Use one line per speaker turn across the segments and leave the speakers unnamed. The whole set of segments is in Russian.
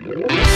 Глаза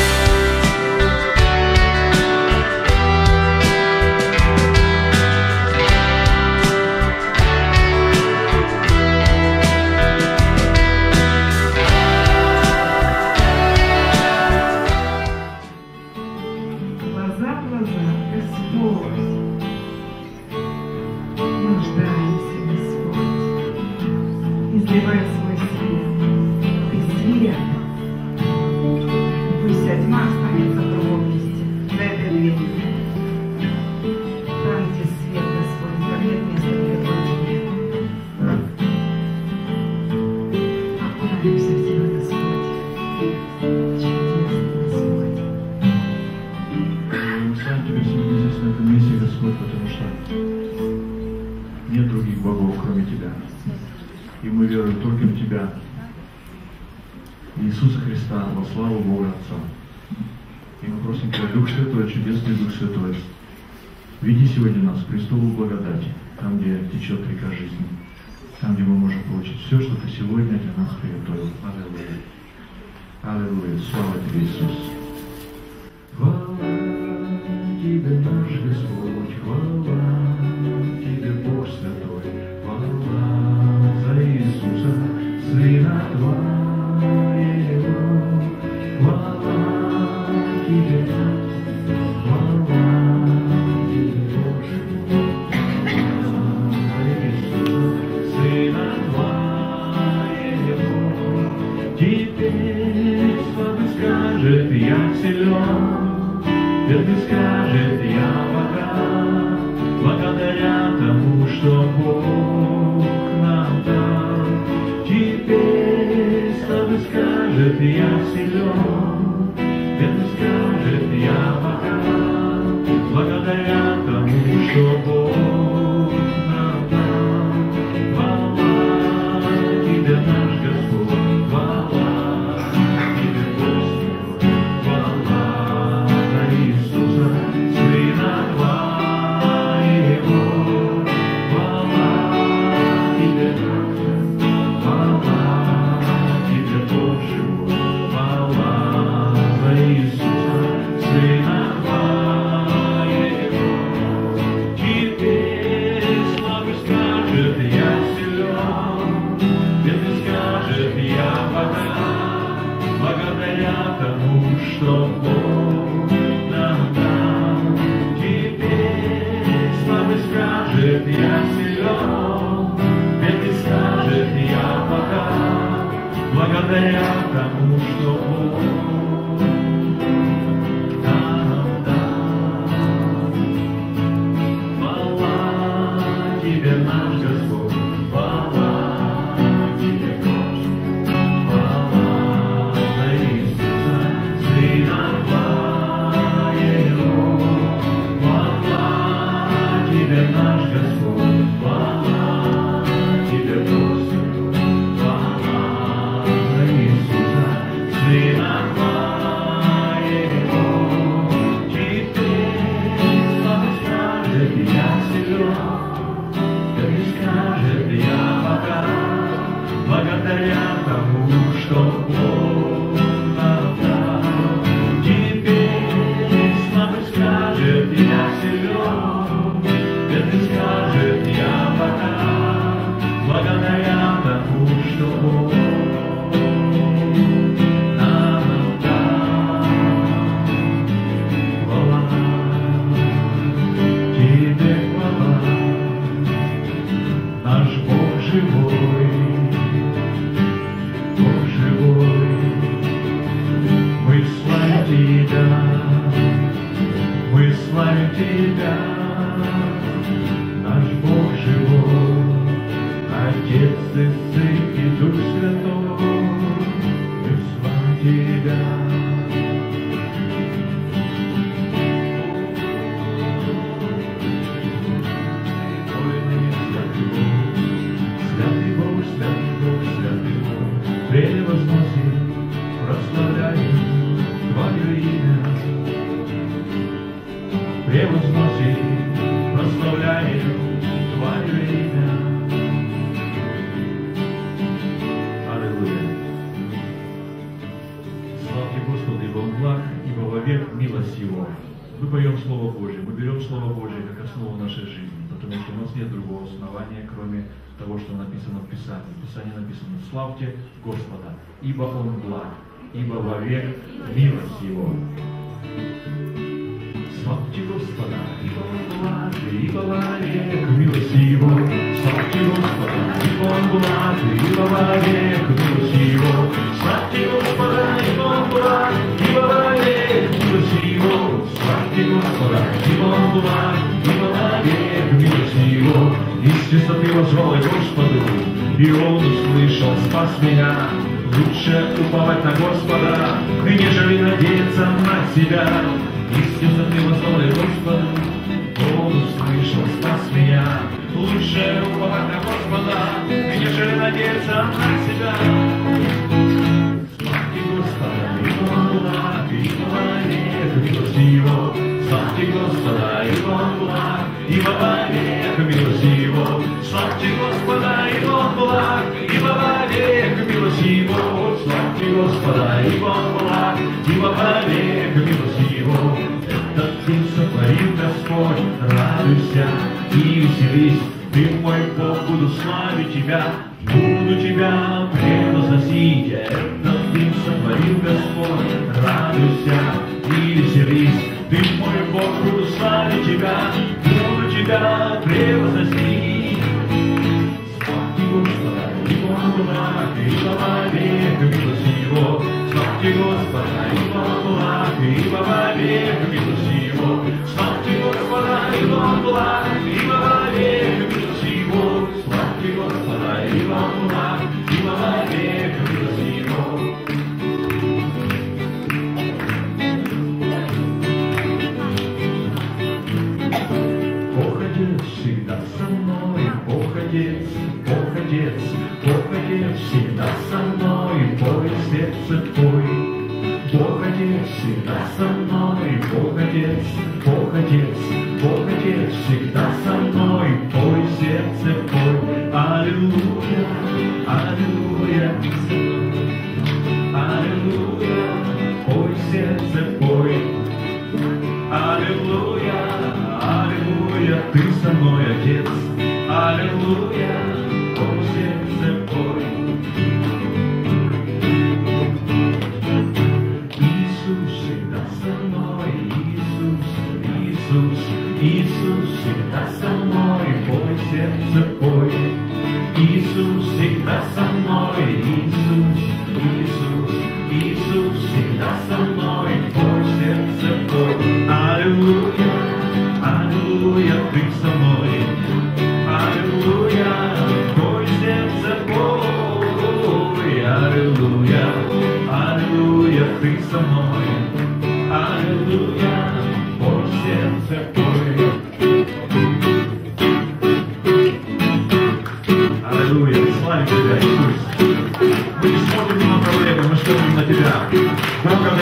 Отец и «Славьте Господа,
ибо Он благ, ибо вовек милость Его». Славьте Господа, ибо Он благ, ибо вовек милость Его. Славьте Господа, ибо Он благ, ибо вовек милость Его. Славьте Господа, ибо Он благ, ибо вовек милость Его. Славьте Господа, ибо Он благ, ибо вовек милость Его. Из чистоты я Господу, и Он услышал, спас меня. Лучше уповать на Господа, нежели надеяться на себя. Истинно ты возвал я Господу, Он услышал, спас меня. Лучше уповать на Господа, нежели надеяться на себя. Славьте Господа, Он благ, вовек милость Его. Славьте Господа, ибо Он благ, ибо вовек милость Его. Славьте Господа, Он благ, ибо вовек милость Его. Славьте Господа, Он благ, ибо вовек милость Его. Этот день сотворил Господь, радуйся и веселись. Ты мой Бог, буду славить Тебя, буду Тебя превозносить. Этот день сотворил Господь, радуйся и веселись. Ты мой Бог, славить Тебя, буду Тебя превозносить. Славьте Господа, ибо Он благ, ибо вовек милость Его. Славьте Господа, ибо Он благ, ибо вовек милость Его. Славьте Господа, ибо Он благ, ибо вовек всегда со мной, походец, походец, походец всегда со мной, пой сердце пой. Аллилуйя, аллилуйя, аллилуйя, пой сердце пой. Аллилуйя, аллилуйя, ты со мной, Отец. Аллилуйя,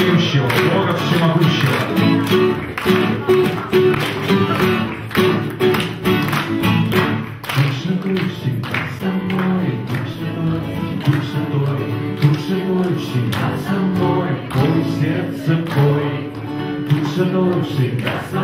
Бога дающего, Бога всемогущего. Всегда со мной, Святой, Дух Святой, Дух Святой всегда со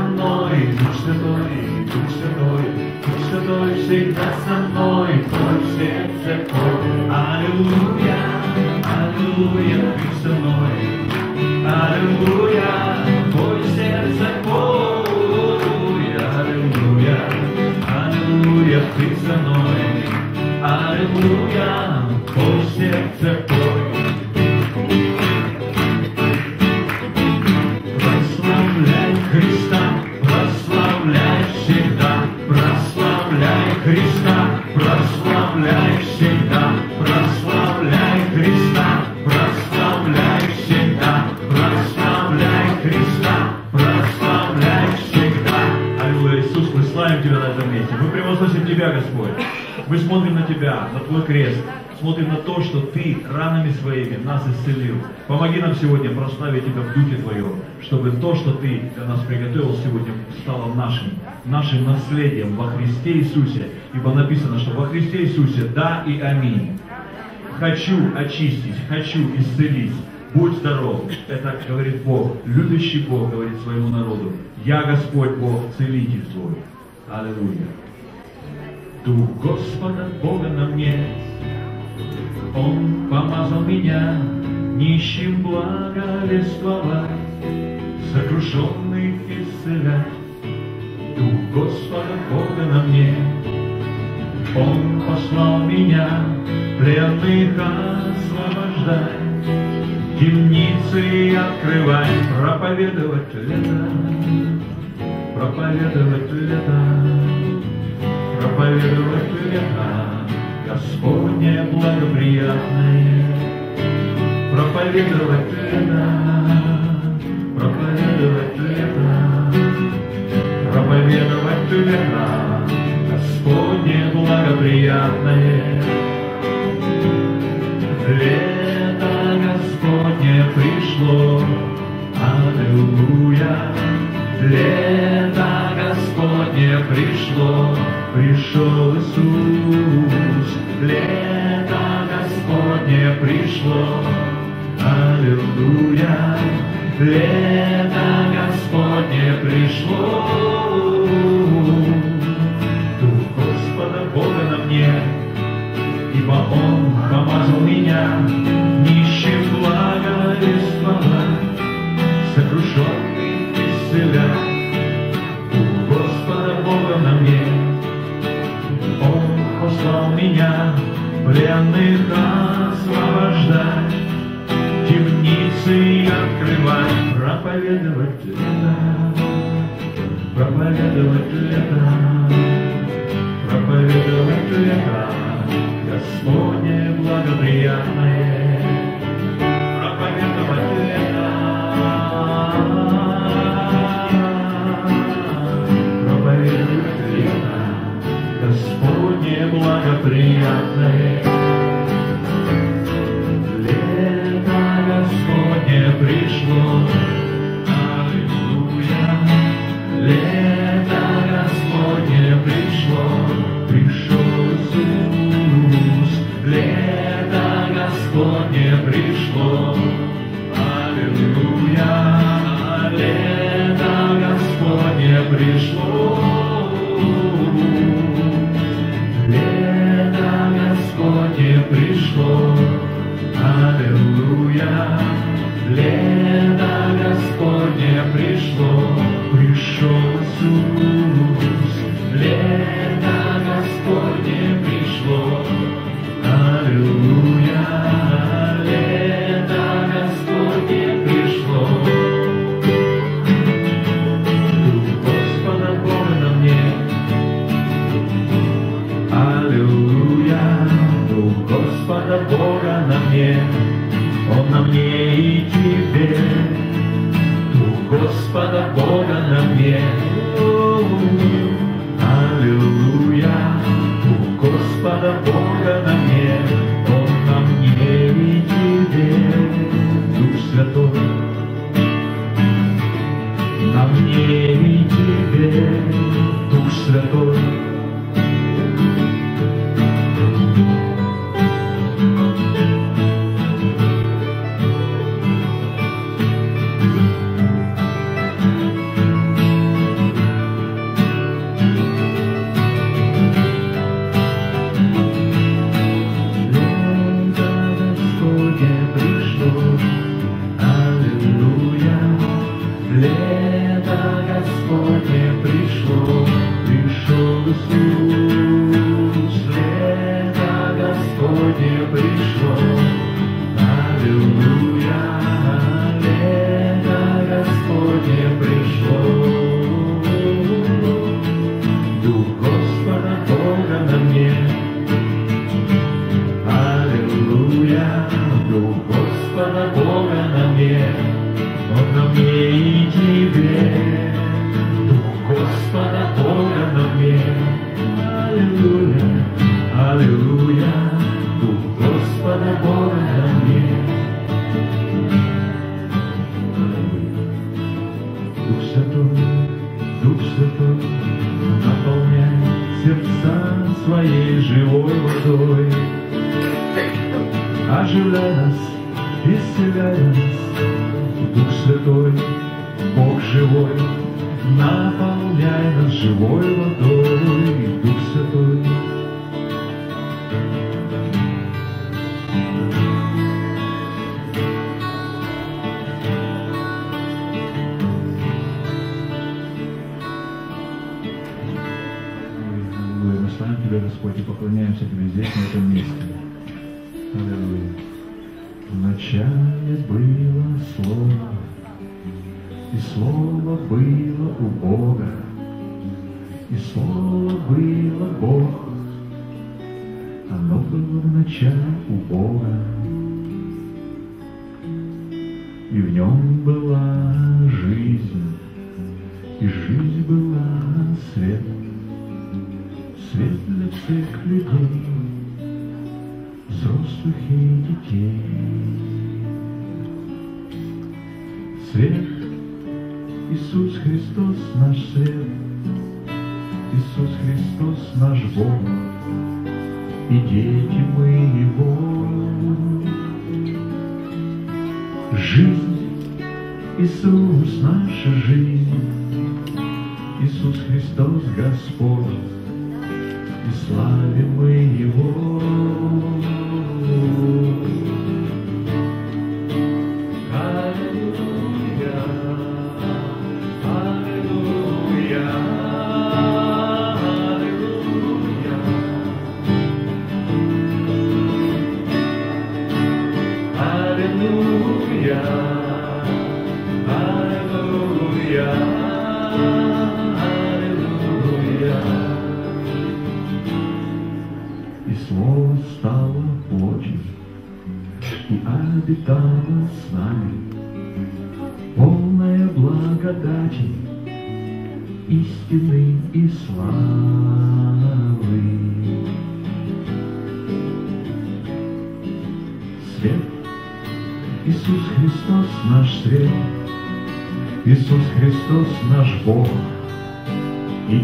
Помоги нам сегодня прославить Тебя в Духе Твоем, чтобы то, что Ты для нас приготовил сегодня, стало нашим, нашим наследием во Христе Иисусе. Ибо написано, что во Христе Иисусе да и аминь. Хочу очистить, хочу исцелить, Будь здоров. Это говорит Бог. Любящий Бог говорит своему народу. Я Господь Бог, целитель твой. Аллилуйя. Дух Господа Бога на мне, Он помазал меня нищим благовествовать, сокрушенных исцелять. Дух Господа Бога на мне, Он послал меня пленных освобождать, темницы открывать, проповедовать лето, проповедовать лето, проповедовать лето, Господне благоприятное, проповедовать лето, проповедовать лето, проповедовать лето, Господне благоприятное. Лето Господне пришло, Аллилуйя. Лето Господне пришло, пришел Иисус. Лето Господне пришло, Аллилуйя. Лето Господне пришло. Дух Господа Бога на мне, Ибо Он помазал меня нищим благовествовать, сокрушенный исцелять. У Господа Бога на мне, Он послал меня пленных освобождать, открывать, проповедовать лето, проповедовать лето. Проповедовать лето, Господне благоприятное,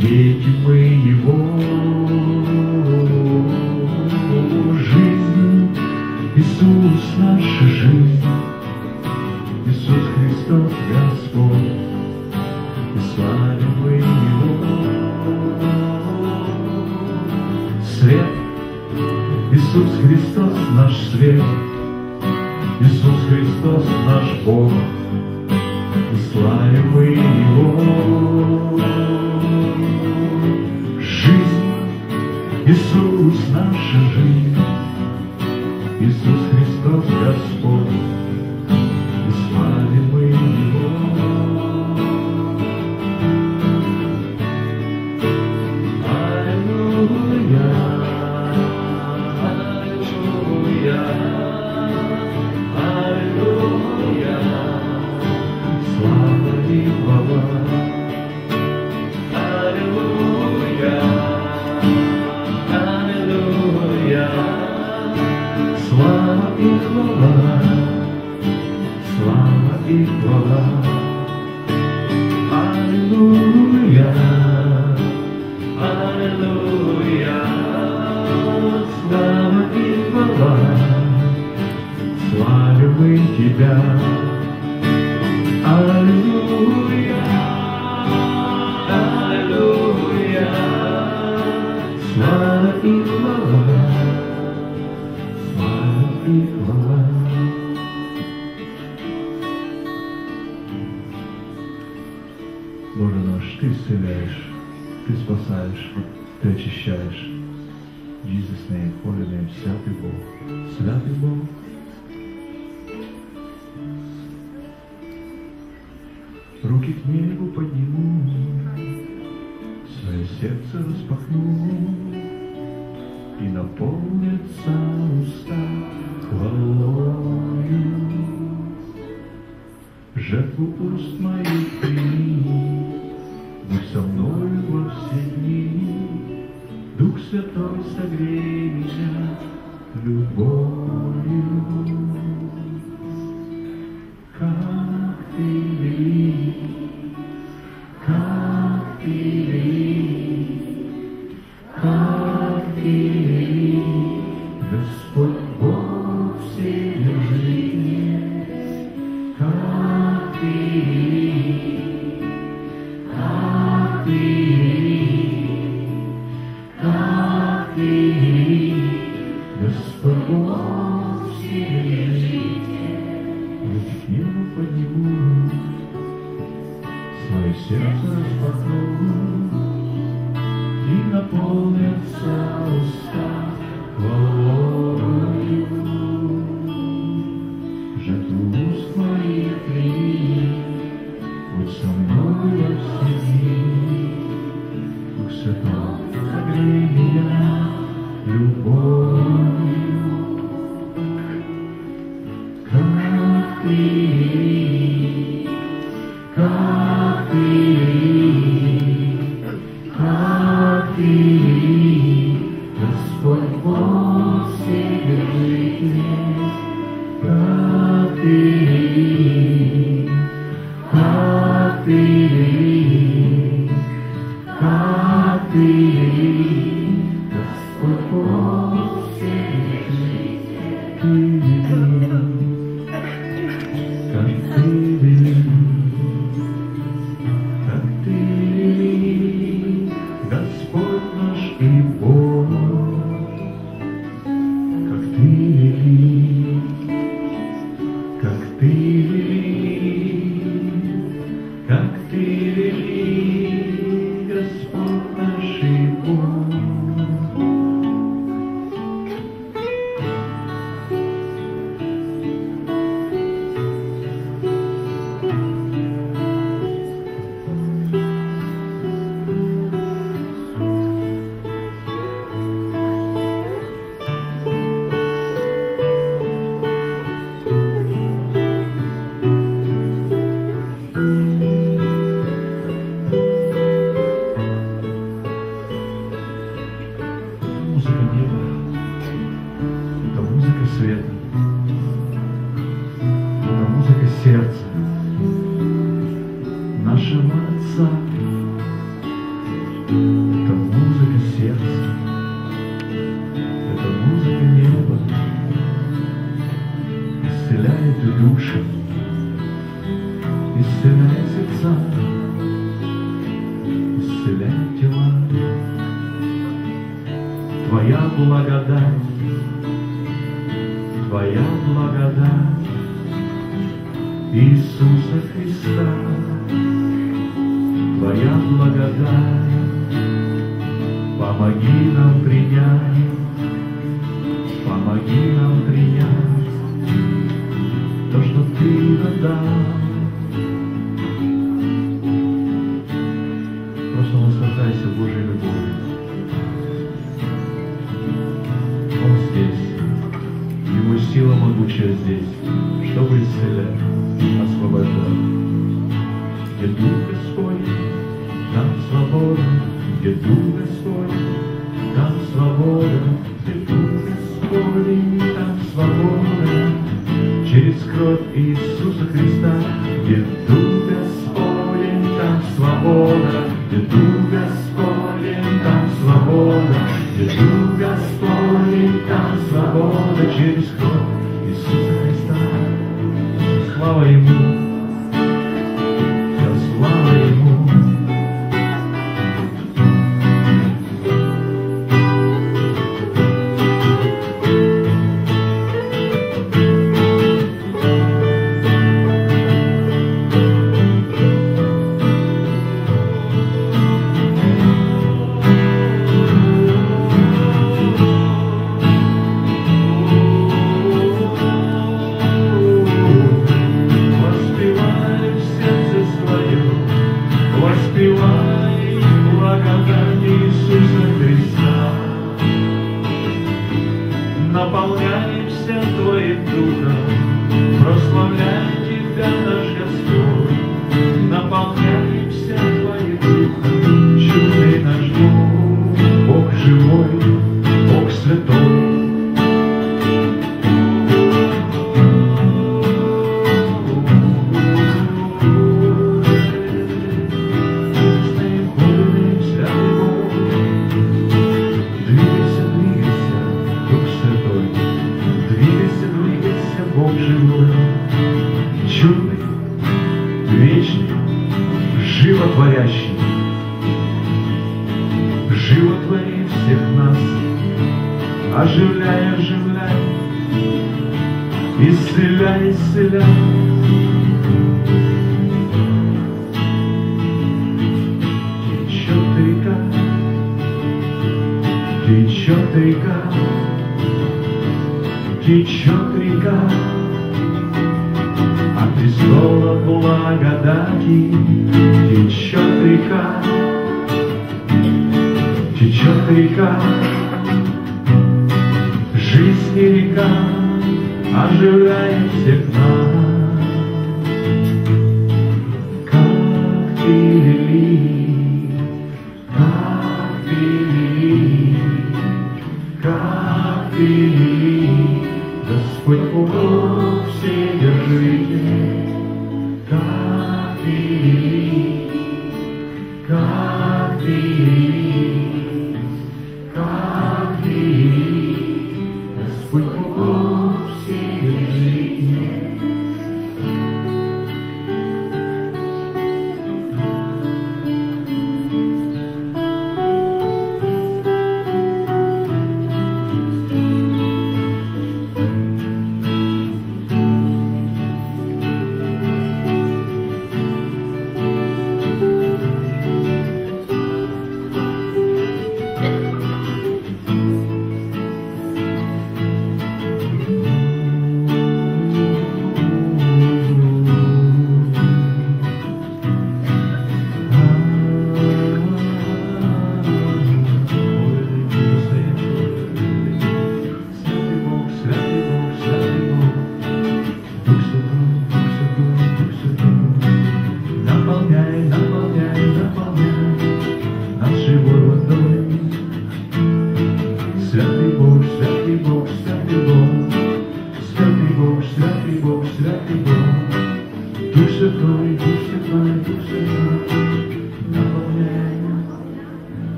Дети мы его жизнь, Иисус наша жизнь, Иисус Христос Господь, и славим мы Его. Свет, Иисус Христос наш свет, Иисус Христос наш Бог, и славим мы Его.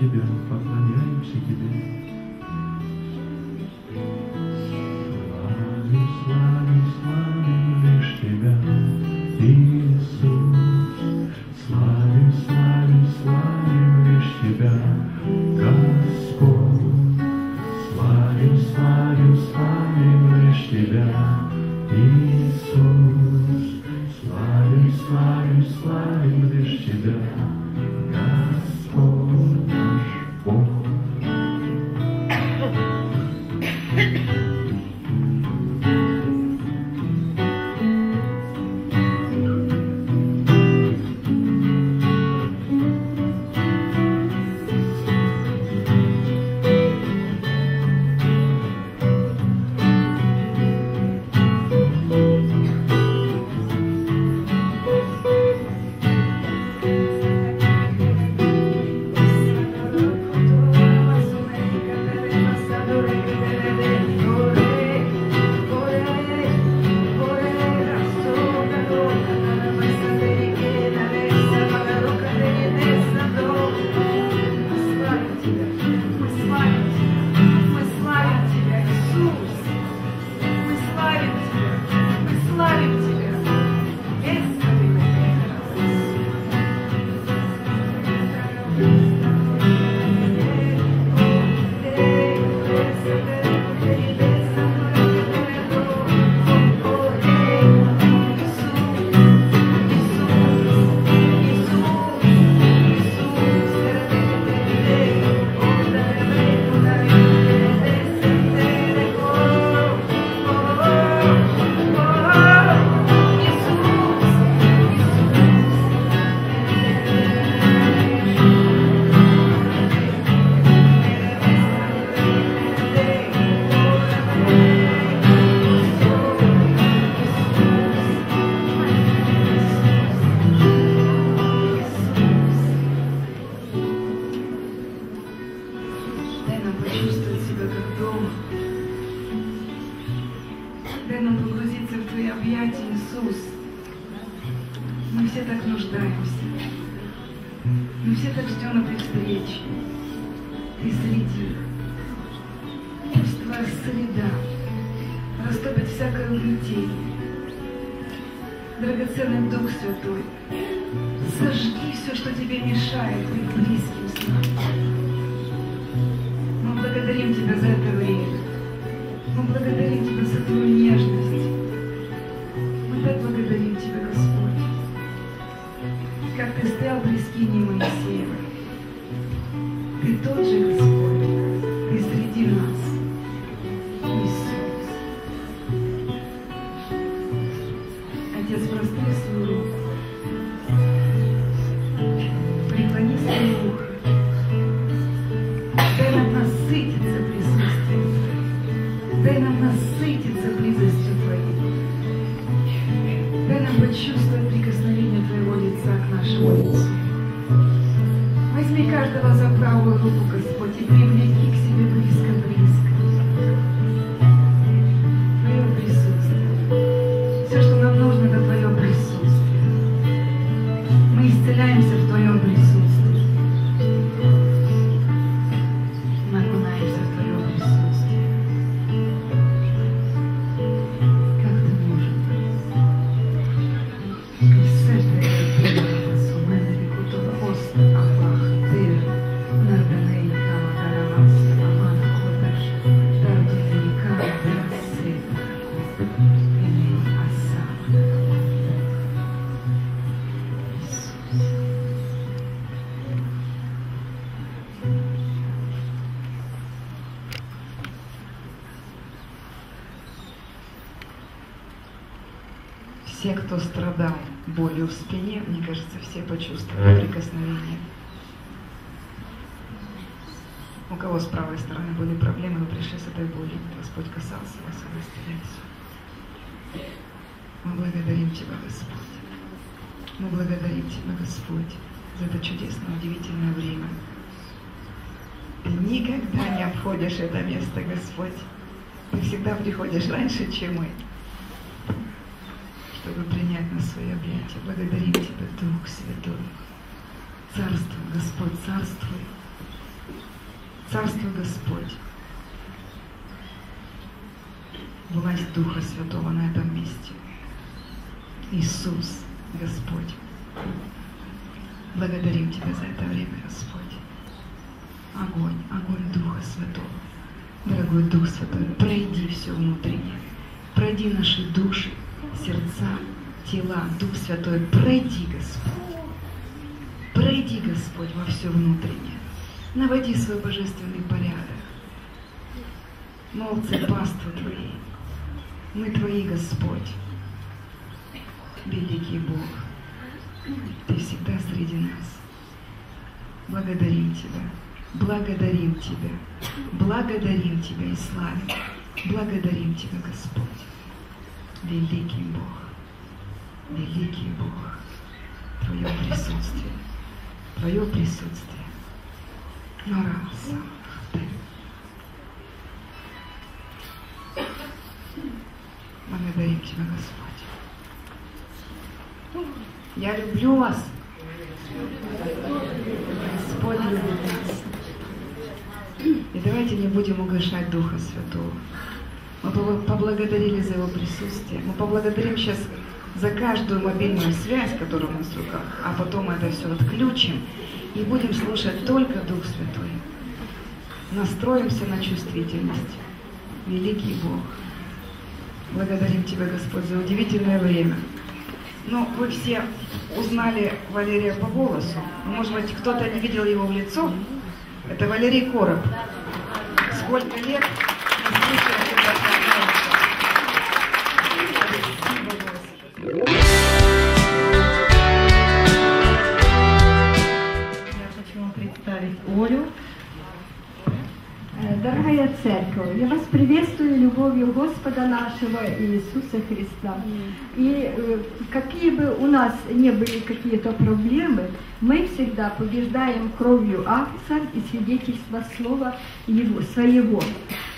Славим Тебя, поклоняемся Тебе. Славим,
Все, кто страдал болью в спине, мне кажется, все почувствовали прикосновение. У кого с правой стороны были проблемы, вы пришли с этой болью. Господь касался вас, и вы исцелялись. Мы благодарим Тебя, Господь. Мы благодарим Тебя, Господь, за это чудесное, удивительное время. Ты никогда не обходишь это место, Господь. Ты всегда приходишь раньше, чем мы чтобы принять на свои объятия. Благодарим Тебя, Дух Святой. Царствуй, Господь, царствуй. Царствуй, Господь. Власть Духа Святого на этом месте. Иисус, Господь. Благодарим Тебя за это время, Господь. Огонь, огонь Духа Святого. Дорогой Дух Святой, пройди все внутреннее. Пройди наши души, сердца, тела, Дух Святой, пройди, Господь. Пройди, Господь, во все внутреннее. Наводи свой божественный порядок. Молодцы, паства Твои. Мы Твои, Господь. Великий Бог. Ты всегда среди нас. Благодарим Тебя. Благодарим Тебя. Благодарим Тебя и славим. Благодарим Тебя, Господь. Великий Бог, великий Бог, Твое присутствие, Твое присутствие. Мараса. Благодарим Тебя, Господь. Я люблю вас. Господь любит нас. И давайте не будем угошать Духа Святого. Мы побл- поблагодарили за его присутствие. Мы поблагодарим сейчас за каждую мобильную связь, которая у нас в руках, а потом это все отключим и будем слушать только Дух Святой. Настроимся на чувствительность. Великий Бог. Благодарим Тебя, Господь, за удивительное время. Ну, вы все узнали Валерия по голосу. Но, может быть, кто-то не видел его в лицо. Это Валерий Короб. Сколько лет мы слушаем
Я хочу представить Олю.
Э, Дорогая церковь, я вас приветствую любовью Господа нашего Иисуса Христа. И э, какие бы у нас не были какие-то проблемы, мы всегда побеждаем кровью Агнца и свидетельства слова его, своего.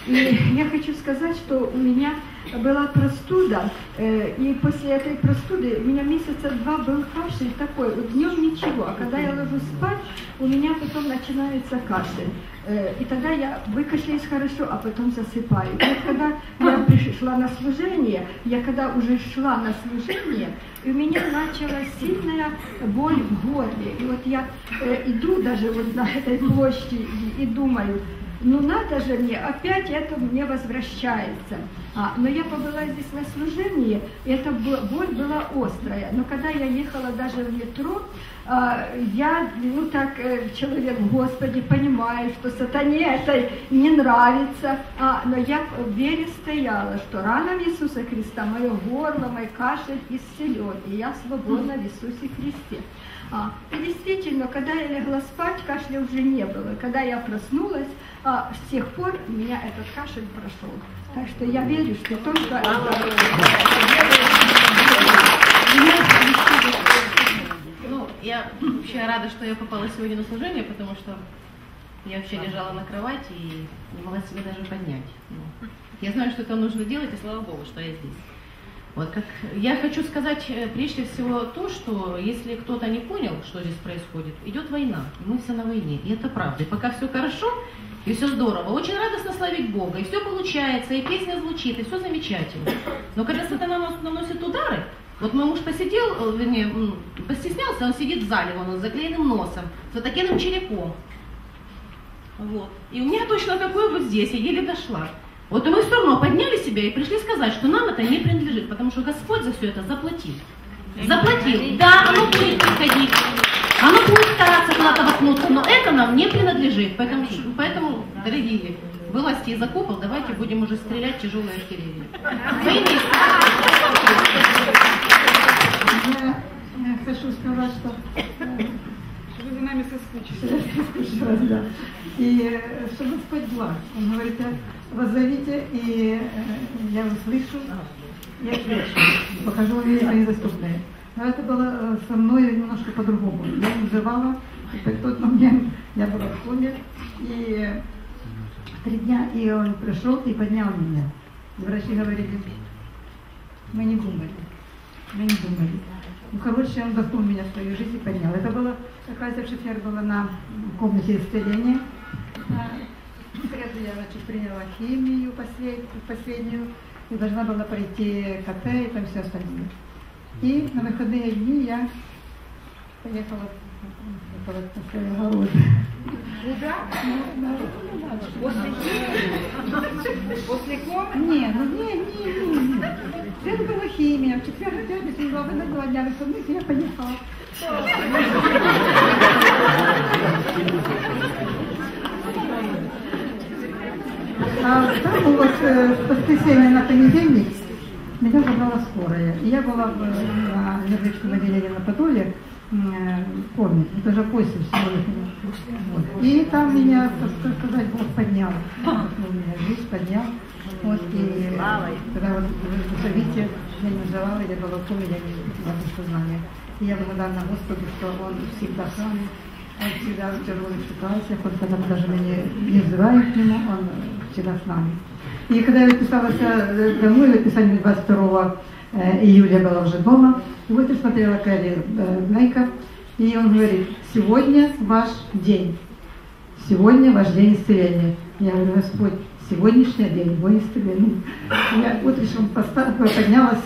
И я хочу сказать, что у меня была простуда, э, и после этой простуды у меня месяца два был кашель такой, вот днем ничего, а когда я ложусь спать, у меня потом начинается кашель. Э, и тогда я выкашляюсь хорошо, а потом засыпаю. И когда я пришла на служение, я когда уже шла на служение, и у меня началась сильная боль в горле. И вот я э, иду даже вот на этой площади и, и думаю, ну надо же мне, опять это мне возвращается. А, но я побыла здесь на служении, и эта боль была острая. Но когда я ехала даже в метро, а, я, ну так, э, человек Господи, понимаю, что сатане это не нравится, а, но я в вере стояла, что ранам Иисуса Христа мое горло, мой кашель исцелен, и я свободна в Иисусе Христе. А, и действительно, когда я легла спать, кашля уже не было. Когда я проснулась, а, с тех пор у меня этот кашель прошел. Так что я верю, что только.
Ну, я вообще рада, что я попала сегодня на служение, потому что я вообще лежала на кровати и не могла себя даже поднять. Ну, я знаю, что это нужно делать, и слава Богу, что я здесь. Вот как я хочу сказать э, прежде всего то, что если кто-то не понял, что здесь происходит, идет война, мы все на войне, и это правда. И пока все хорошо, и все здорово, очень радостно славить Бога, и все получается, и песня звучит, и все замечательно. Но когда сатана наносит удары, вот мой муж посидел, э, вернее, постеснялся, он сидит в зале, он с заклеенным носом, с отакенным черепом. Вот. И у меня точно такое вот здесь, я еле дошла. Вот и мы все равно подняли себя и пришли сказать, что нам это не принадлежит, потому что Господь за все это заплатил. Заплатил. Да, оно будет приходить. Оно будет стараться куда-то воткнуться, но это нам не принадлежит. Поэтому, поэтому дорогие, вылазьте из окопов, давайте будем уже стрелять тяжелой артиллерией.
Я хочу сказать, что вы за нами соскучились. да. И что Господь благ. Он говорит, воззовите, и я услышу, я отвечу, покажу вам вещи недоступные. Но это было со мной немножко по-другому. Я и в тот момент я была в коме, и три дня, и он пришел и поднял меня. Врачи говорили, мы не думали, мы не думали. Ну, короче, он вдохнул меня в свою жизнь и поднял. Это было, оказывается, в четверг было на комнате исцеления. В среду я значит, приняла химию послед, последнюю и должна была пройти КТ и там все остальное. И на выходные дни я поехала на свой огород.
Куда? После После ком?
Не, ну не, не, не, не. Это была химия. В четверг, пятницу, два, два дня выходных, я поехала. А там вот э, в воскресенье на понедельник меня забрала скорая. И я была в, на отделении на Подоле, э, помню, это уже после всего вот. И там меня, так сказать, Бог поднял. Вот, меня жизнь поднял. Вот, и когда вот вы зовите, я не называла, я была в коме, я не была в сознании. И я благодарна Господу, что Он всегда с нами, Он всегда в тяжелых ситуациях, Он когда даже меня не взываем к Нему, Он всегда с нами. И когда я писалась э, домой, написание 22 э, июля была уже дома, и вот я смотрела Кэрри Нейка, и он говорит, сегодня ваш день, сегодня ваш день исцеления. Я говорю, Господь, сегодняшний день мой исцеление. Я утречком поднялась,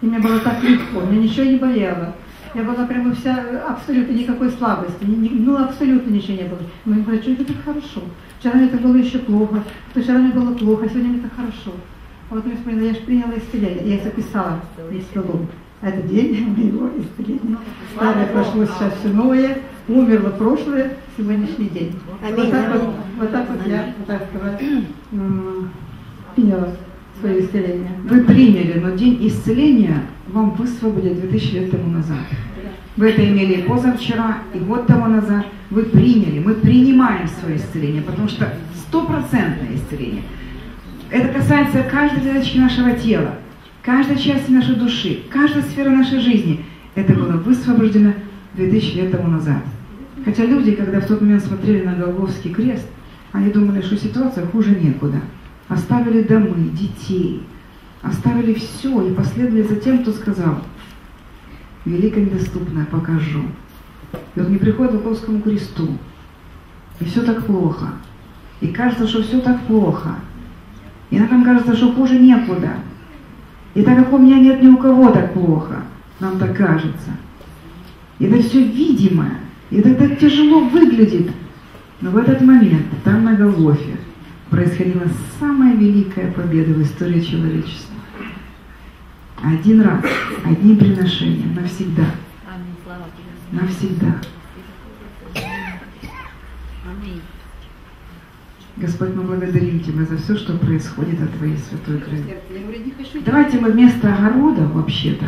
и мне было так легко, мне ничего не болело. Я была прямо вся, абсолютно никакой слабости, ну абсолютно ничего не было. Мы говорим, что это так хорошо. Вчера мне это было еще плохо, вчера мне было плохо, а сегодня мне так хорошо. А вот я вспомнила, я же приняла исцеление, я записала весь столом. Это день моего исцеления. Старое прошло, сейчас все новое, умерло прошлое, сегодняшний день. Вот так вот, вот, так вот я, так сказать, приняла свое исцеление.
Вы приняли, но день исцеления вам высвободили 2000 лет тому назад. Вы это имели позавчера, и год тому назад. Вы приняли, мы принимаем свое исцеление, потому что стопроцентное исцеление. Это касается каждой клеточки нашего тела, каждой части нашей души, каждой сферы нашей жизни. Это было высвобождено 2000 лет тому назад. Хотя люди, когда в тот момент смотрели на Голговский крест, они думали, что ситуация хуже некуда. Оставили домы, детей, оставили все и последовали за тем, кто сказал, великое недоступное покажу. И вот они приходят к Волковскому кресту, и все так плохо. И кажется, что все так плохо. И нам кажется, что хуже некуда. И так как у меня нет ни у кого так плохо, нам так кажется. И это все видимое. И это так тяжело выглядит. Но в этот момент, там на Голгофе, происходила самая великая победа в истории человечества. Один раз, одним приношением, навсегда. Навсегда. Господь, мы благодарим Тебя за все, что происходит от Твоей святой крови. Давайте мы вместо огорода, вообще-то,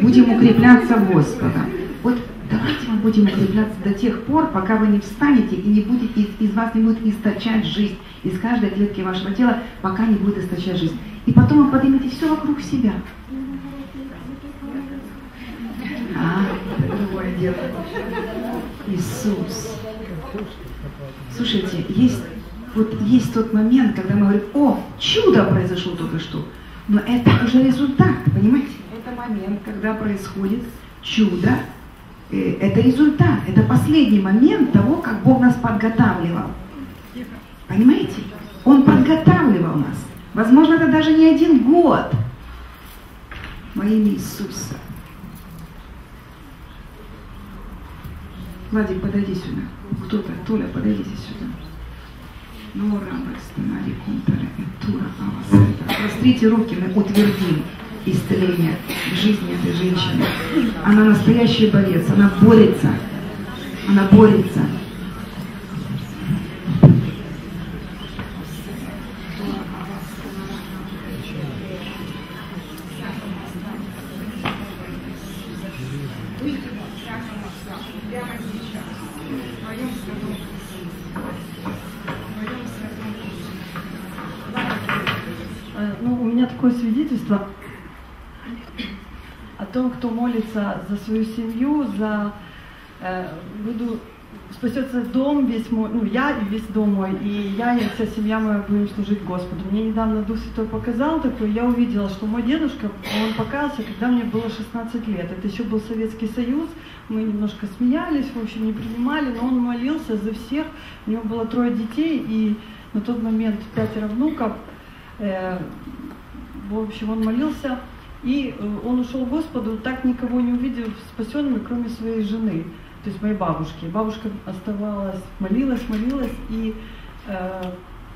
будем укрепляться Господом. Вот давайте мы будем укрепляться до тех пор, пока вы не встанете и не будете, из, из вас не будет источать жизнь, из каждой клетки вашего тела, пока не будет источать жизнь. И потом вы поднимете все вокруг себя. А, дело. Иисус. Слушайте, есть, вот есть тот момент, когда мы говорим, о, чудо произошло только что. Но это уже результат, понимаете? Это момент, когда происходит чудо, э, это результат, это последний момент того, как Бог нас подготавливал. Понимаете? Он подготавливал нас. Возможно, это даже не один год. Во имя Иисуса. Владик, подойди сюда. Кто-то, Толя, подойдите сюда. Ну, рабость, нари, кунтаре, тура, авасета. Прострите руки, мы утвердим исцеление в жизни этой женщины. Она настоящий борец, она борется. Она борется.
Э, Ну, у меня такое свидетельство о том, кто молится за свою семью, за э, буду спасется дом весь мой, ну я и весь дом мой, и я и вся семья моя будем служить Господу. Мне недавно Дух Святой показал такой, я увидела, что мой дедушка, он покаялся, когда мне было 16 лет. Это еще был Советский Союз, мы немножко смеялись, в общем, не принимали, но он молился за всех. У него было трое детей, и на тот момент пятеро внуков. Э, в общем, он молился, и э, он ушел к Господу, так никого не увидев спасенными, кроме своей жены, то есть моей бабушки. Бабушка оставалась, молилась, молилась, и э,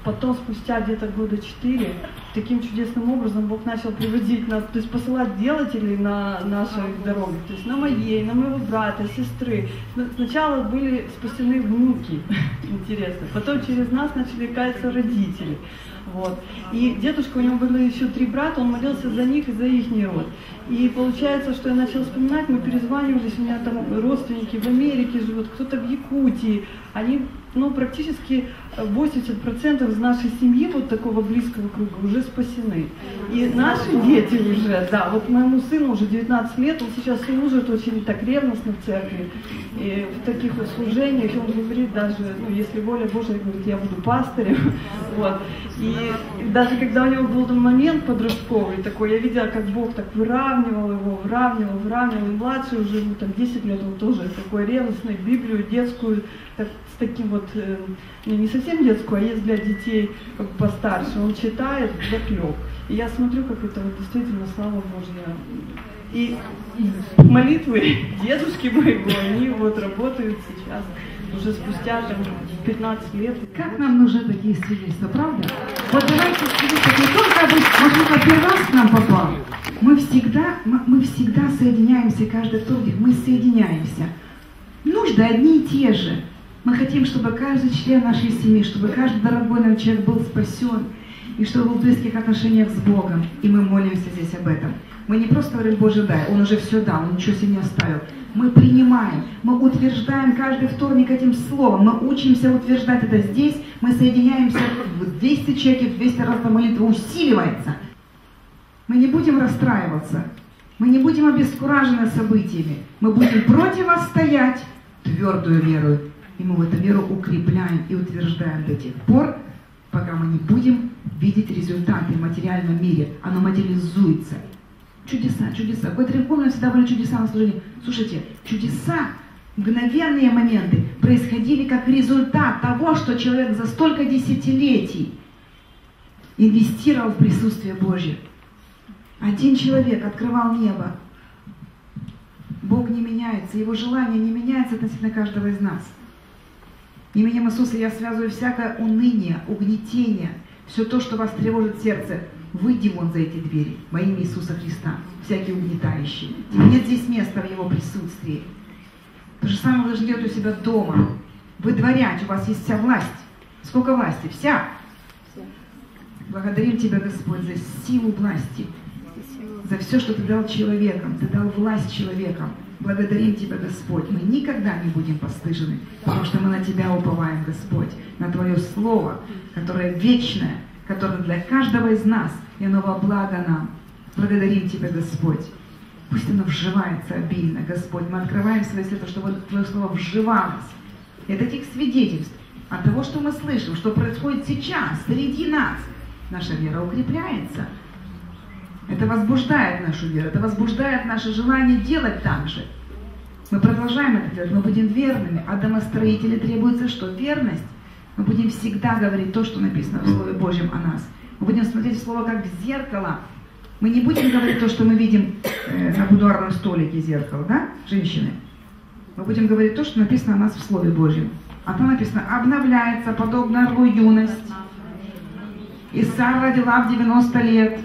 потом, спустя где-то года четыре, таким чудесным образом Бог начал приводить нас, то есть посылать делателей на нашей дороге, то есть на моей, на моего брата, сестры. Сна- Сначала были спасены внуки, интересно, потом через нас начали каяться родители. Вот. И дедушка, у него были еще три брата, он молился за них и за их род. И получается, что я начала вспоминать, мы перезванивались, у меня там родственники в Америке живут, кто-то в Якутии. Они, ну, практически 80% из нашей семьи, вот такого близкого круга, уже спасены. И наши дети уже, да, вот моему сыну уже 19 лет, он сейчас служит очень так ревностно в церкви, и в таких вот служениях, он говорит даже, ну, если воля Божия, говорит, я буду пастырем, вот. И даже когда у него был момент подростковый такой, я видела, как Бог так выравнивал его, выравнивал, выравнивал, и младший уже, ему там 10 лет, он тоже такой ревностный, Библию детскую, так, таким вот, э, ну, не совсем детскую, а есть для детей как бы постарше, он читает заклеп. И я смотрю, как это вот действительно слава Божья. И молитвы дедушки моего, они вот работают сейчас, уже спустя там 15 лет.
Как нам нужны такие свидетельства, правда? Вот давайте свидетельства, не только может, кто первый раз к нам попал. Мы всегда, мы, всегда соединяемся, каждый вторник мы соединяемся. Нужды одни и те же. Мы хотим, чтобы каждый член нашей семьи, чтобы каждый дорогой нам человек был спасен, и чтобы был в близких отношениях с Богом. И мы молимся здесь об этом. Мы не просто говорим, Боже, дай, Он уже все дал, Он ничего себе не оставил. Мы принимаем, мы утверждаем каждый вторник этим словом, мы учимся утверждать это здесь, мы соединяемся в 200 человек, в 200 раз молитва усиливается. Мы не будем расстраиваться, мы не будем обескуражены событиями, мы будем противостоять твердую веру. И мы в эту веру укрепляем и утверждаем до тех пор, пока мы не будем видеть результаты в материальном мире. Оно материализуется. Чудеса, чудеса. В помню, всегда были чудеса на служении. Слушайте, чудеса, мгновенные моменты происходили как результат того, что человек за столько десятилетий инвестировал в присутствие Божье. Один человек открывал небо. Бог не меняется, Его желание не меняется относительно каждого из нас. Именем Иисуса я связываю всякое уныние, угнетение, все то, что вас тревожит сердце, выйди вон за эти двери во имя Иисуса Христа, всякие угнетающие. Нет здесь места в Его присутствии. То же самое вы делать у себя дома. Выдворять, у вас есть вся власть. Сколько власти? Вся. Благодарим Тебя, Господь, за силу власти, за все, что Ты дал человекам. Ты дал власть человекам. Благодарим Тебя, Господь. Мы никогда не будем постыжены, потому что мы на Тебя уповаем, Господь, на Твое Слово, которое вечное, которое для каждого из нас, и оно во благо нам. Благодарим Тебя, Господь. Пусть оно вживается обильно, Господь. Мы открываем свое сердце, чтобы Твое Слово вживалось. И от этих свидетельств, от того, что мы слышим, что происходит сейчас, среди нас, наша вера укрепляется. Это возбуждает нашу веру, это возбуждает наше желание делать так же. Мы продолжаем это делать, мы будем верными, а домостроители требуется что? Верность. Мы будем всегда говорить то, что написано в Слове Божьем о нас. Мы будем смотреть в Слово как в зеркало. Мы не будем говорить то, что мы видим э, на будуарном столике зеркало, да, женщины? Мы будем говорить то, что написано о нас в Слове Божьем. А там написано, обновляется, подобно орлу юность. И Сара родила в 90 лет.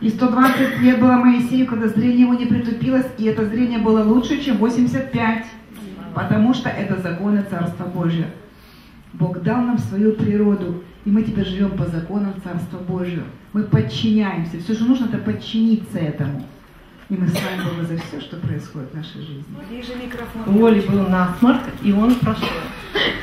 И 120 лет было Моисею, когда зрение его не притупилось, и это зрение было лучше, чем 85. Потому что это законы Царства Божьего. Бог дал нам свою природу, и мы теперь живем по законам Царства Божьего. Мы подчиняемся. Все, что нужно, это подчиниться этому. И мы с вами Бога за все, что происходит в нашей жизни.
Ближе микрофон.
У Оли был насморк, и он прошел.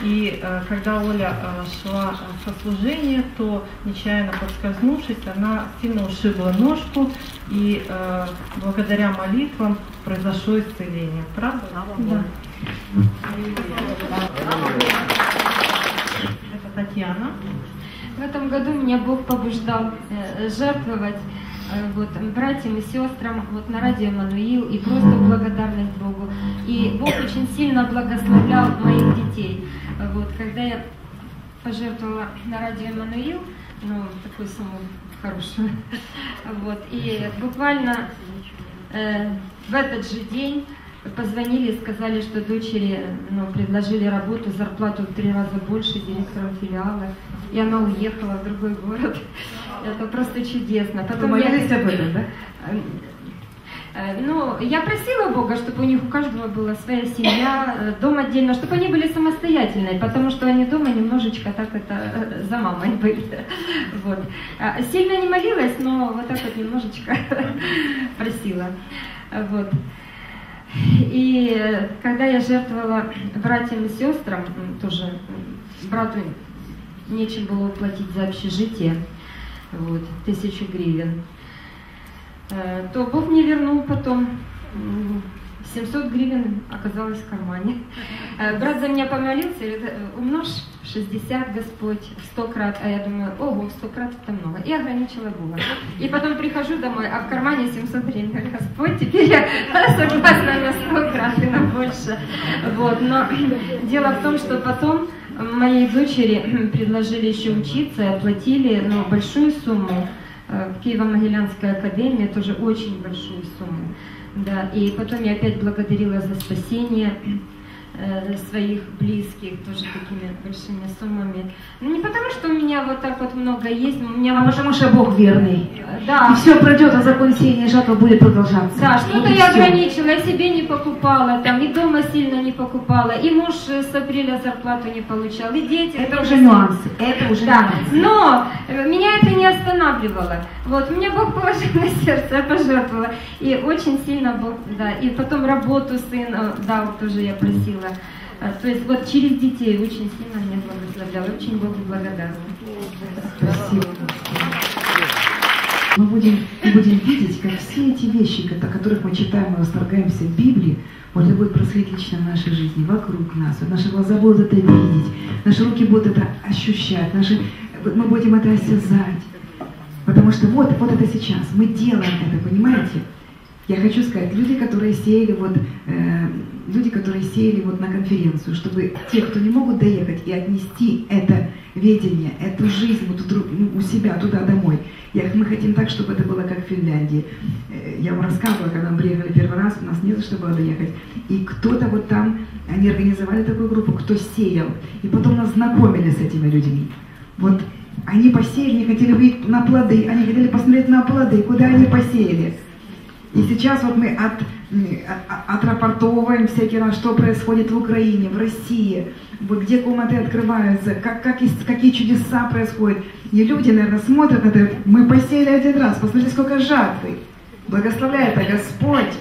И э, когда Оля э, шла э, со служения, то нечаянно подскользнувшись, она сильно ушибла ножку, и э, благодаря молитвам произошло исцеление. Правда? Да. Это Татьяна.
В этом году меня Бог побуждал э, жертвовать вот, братьям и сестрам вот, на радио Мануил и просто благодарность Богу. И Бог очень сильно благословлял моих детей. Вот, когда я пожертвовала на радио Мануил, ну, такую сумму хорошую, вот, и буквально э, в этот же день позвонили и сказали, что дочери ну, предложили работу, зарплату в три раза больше директором филиала, и она уехала в другой город. Это просто чудесно.
Вы молились об этом, да?
Э, Ну, я просила Бога, чтобы у них у каждого была своя семья, э, дом отдельно, чтобы они были самостоятельные, потому что они дома немножечко так это э, за мамой были. Вот. Сильно не молилась, но вот так вот немножечко просила. Вот. И когда я жертвовала братьям и сестрам, тоже брату нечем было уплатить за общежитие, вот, тысячу гривен, э, то Бог мне вернул потом 700 гривен оказалось в кармане. Э, Брат за меня помолился, говорит, «Э, умножь 60, Господь, 100 крат. А я думаю, ого, 100 крат это много. И ограничила Бога. И потом прихожу домой, а в кармане 700 гривен. Говорю, Господь, теперь я согласна на 100 крат и на больше. Вот. Но дело в том, что потом моей дочери предложили еще учиться оплатили ну, большую сумму э, в Киево-Могилянской академии, тоже очень большую сумму. Да, и потом я опять благодарила за спасение э, своих близких тоже такими большими суммами. Ну, не потому, что у меня вот так вот много есть, у меня
А потому что Бог верный.
Да.
И все пройдет, а закон сеяния жатва будет продолжаться.
Да, что-то я ограничила, я себе не покупала, там, и дома сильно не покупала, и муж э, с апреля зарплату не получал, и дети.
Это уже нюансы. Это уже
Да,
нюансы.
но э, меня это не останавливало. Вот, мне Бог положил на сердце, я пожертвовала. И очень сильно Бог, да, и потом работу сын э, дал, тоже я просила. То есть вот через детей очень сильно меня благословлял, очень Богу благодарна.
Спасибо. Мы будем, мы будем видеть, как все эти вещи, о которых мы читаем и восторгаемся в Библии, вот будет происходить лично в нашей жизни, вокруг нас. Вот наши глаза будут это видеть, наши руки будут это ощущать, наши, мы будем это осязать. Потому что вот, вот это сейчас, мы делаем это, понимаете? Я хочу сказать, люди, которые сеяли вот, э, люди, которые сеяли вот на конференцию, чтобы те, кто не могут доехать и отнести это видение, эту жизнь вот у, ну, у себя туда домой. Я, мы хотим так, чтобы это было как в Финляндии. Э, я вам рассказывала, когда мы приехали первый раз, у нас не за что было доехать. И кто-то вот там, они организовали такую группу, кто сеял. И потом нас знакомили с этими людьми. Вот они посеяли, они хотели выйти на плоды, они хотели посмотреть на плоды, куда они посеяли. И сейчас вот мы от, отрапортовываем всякий раз, что происходит в Украине, в России, вот где комнаты открываются, как, как, какие чудеса происходят. И люди, наверное, смотрят это, мы посеяли один раз, посмотрите, сколько жатвы. Благословляет это Господь.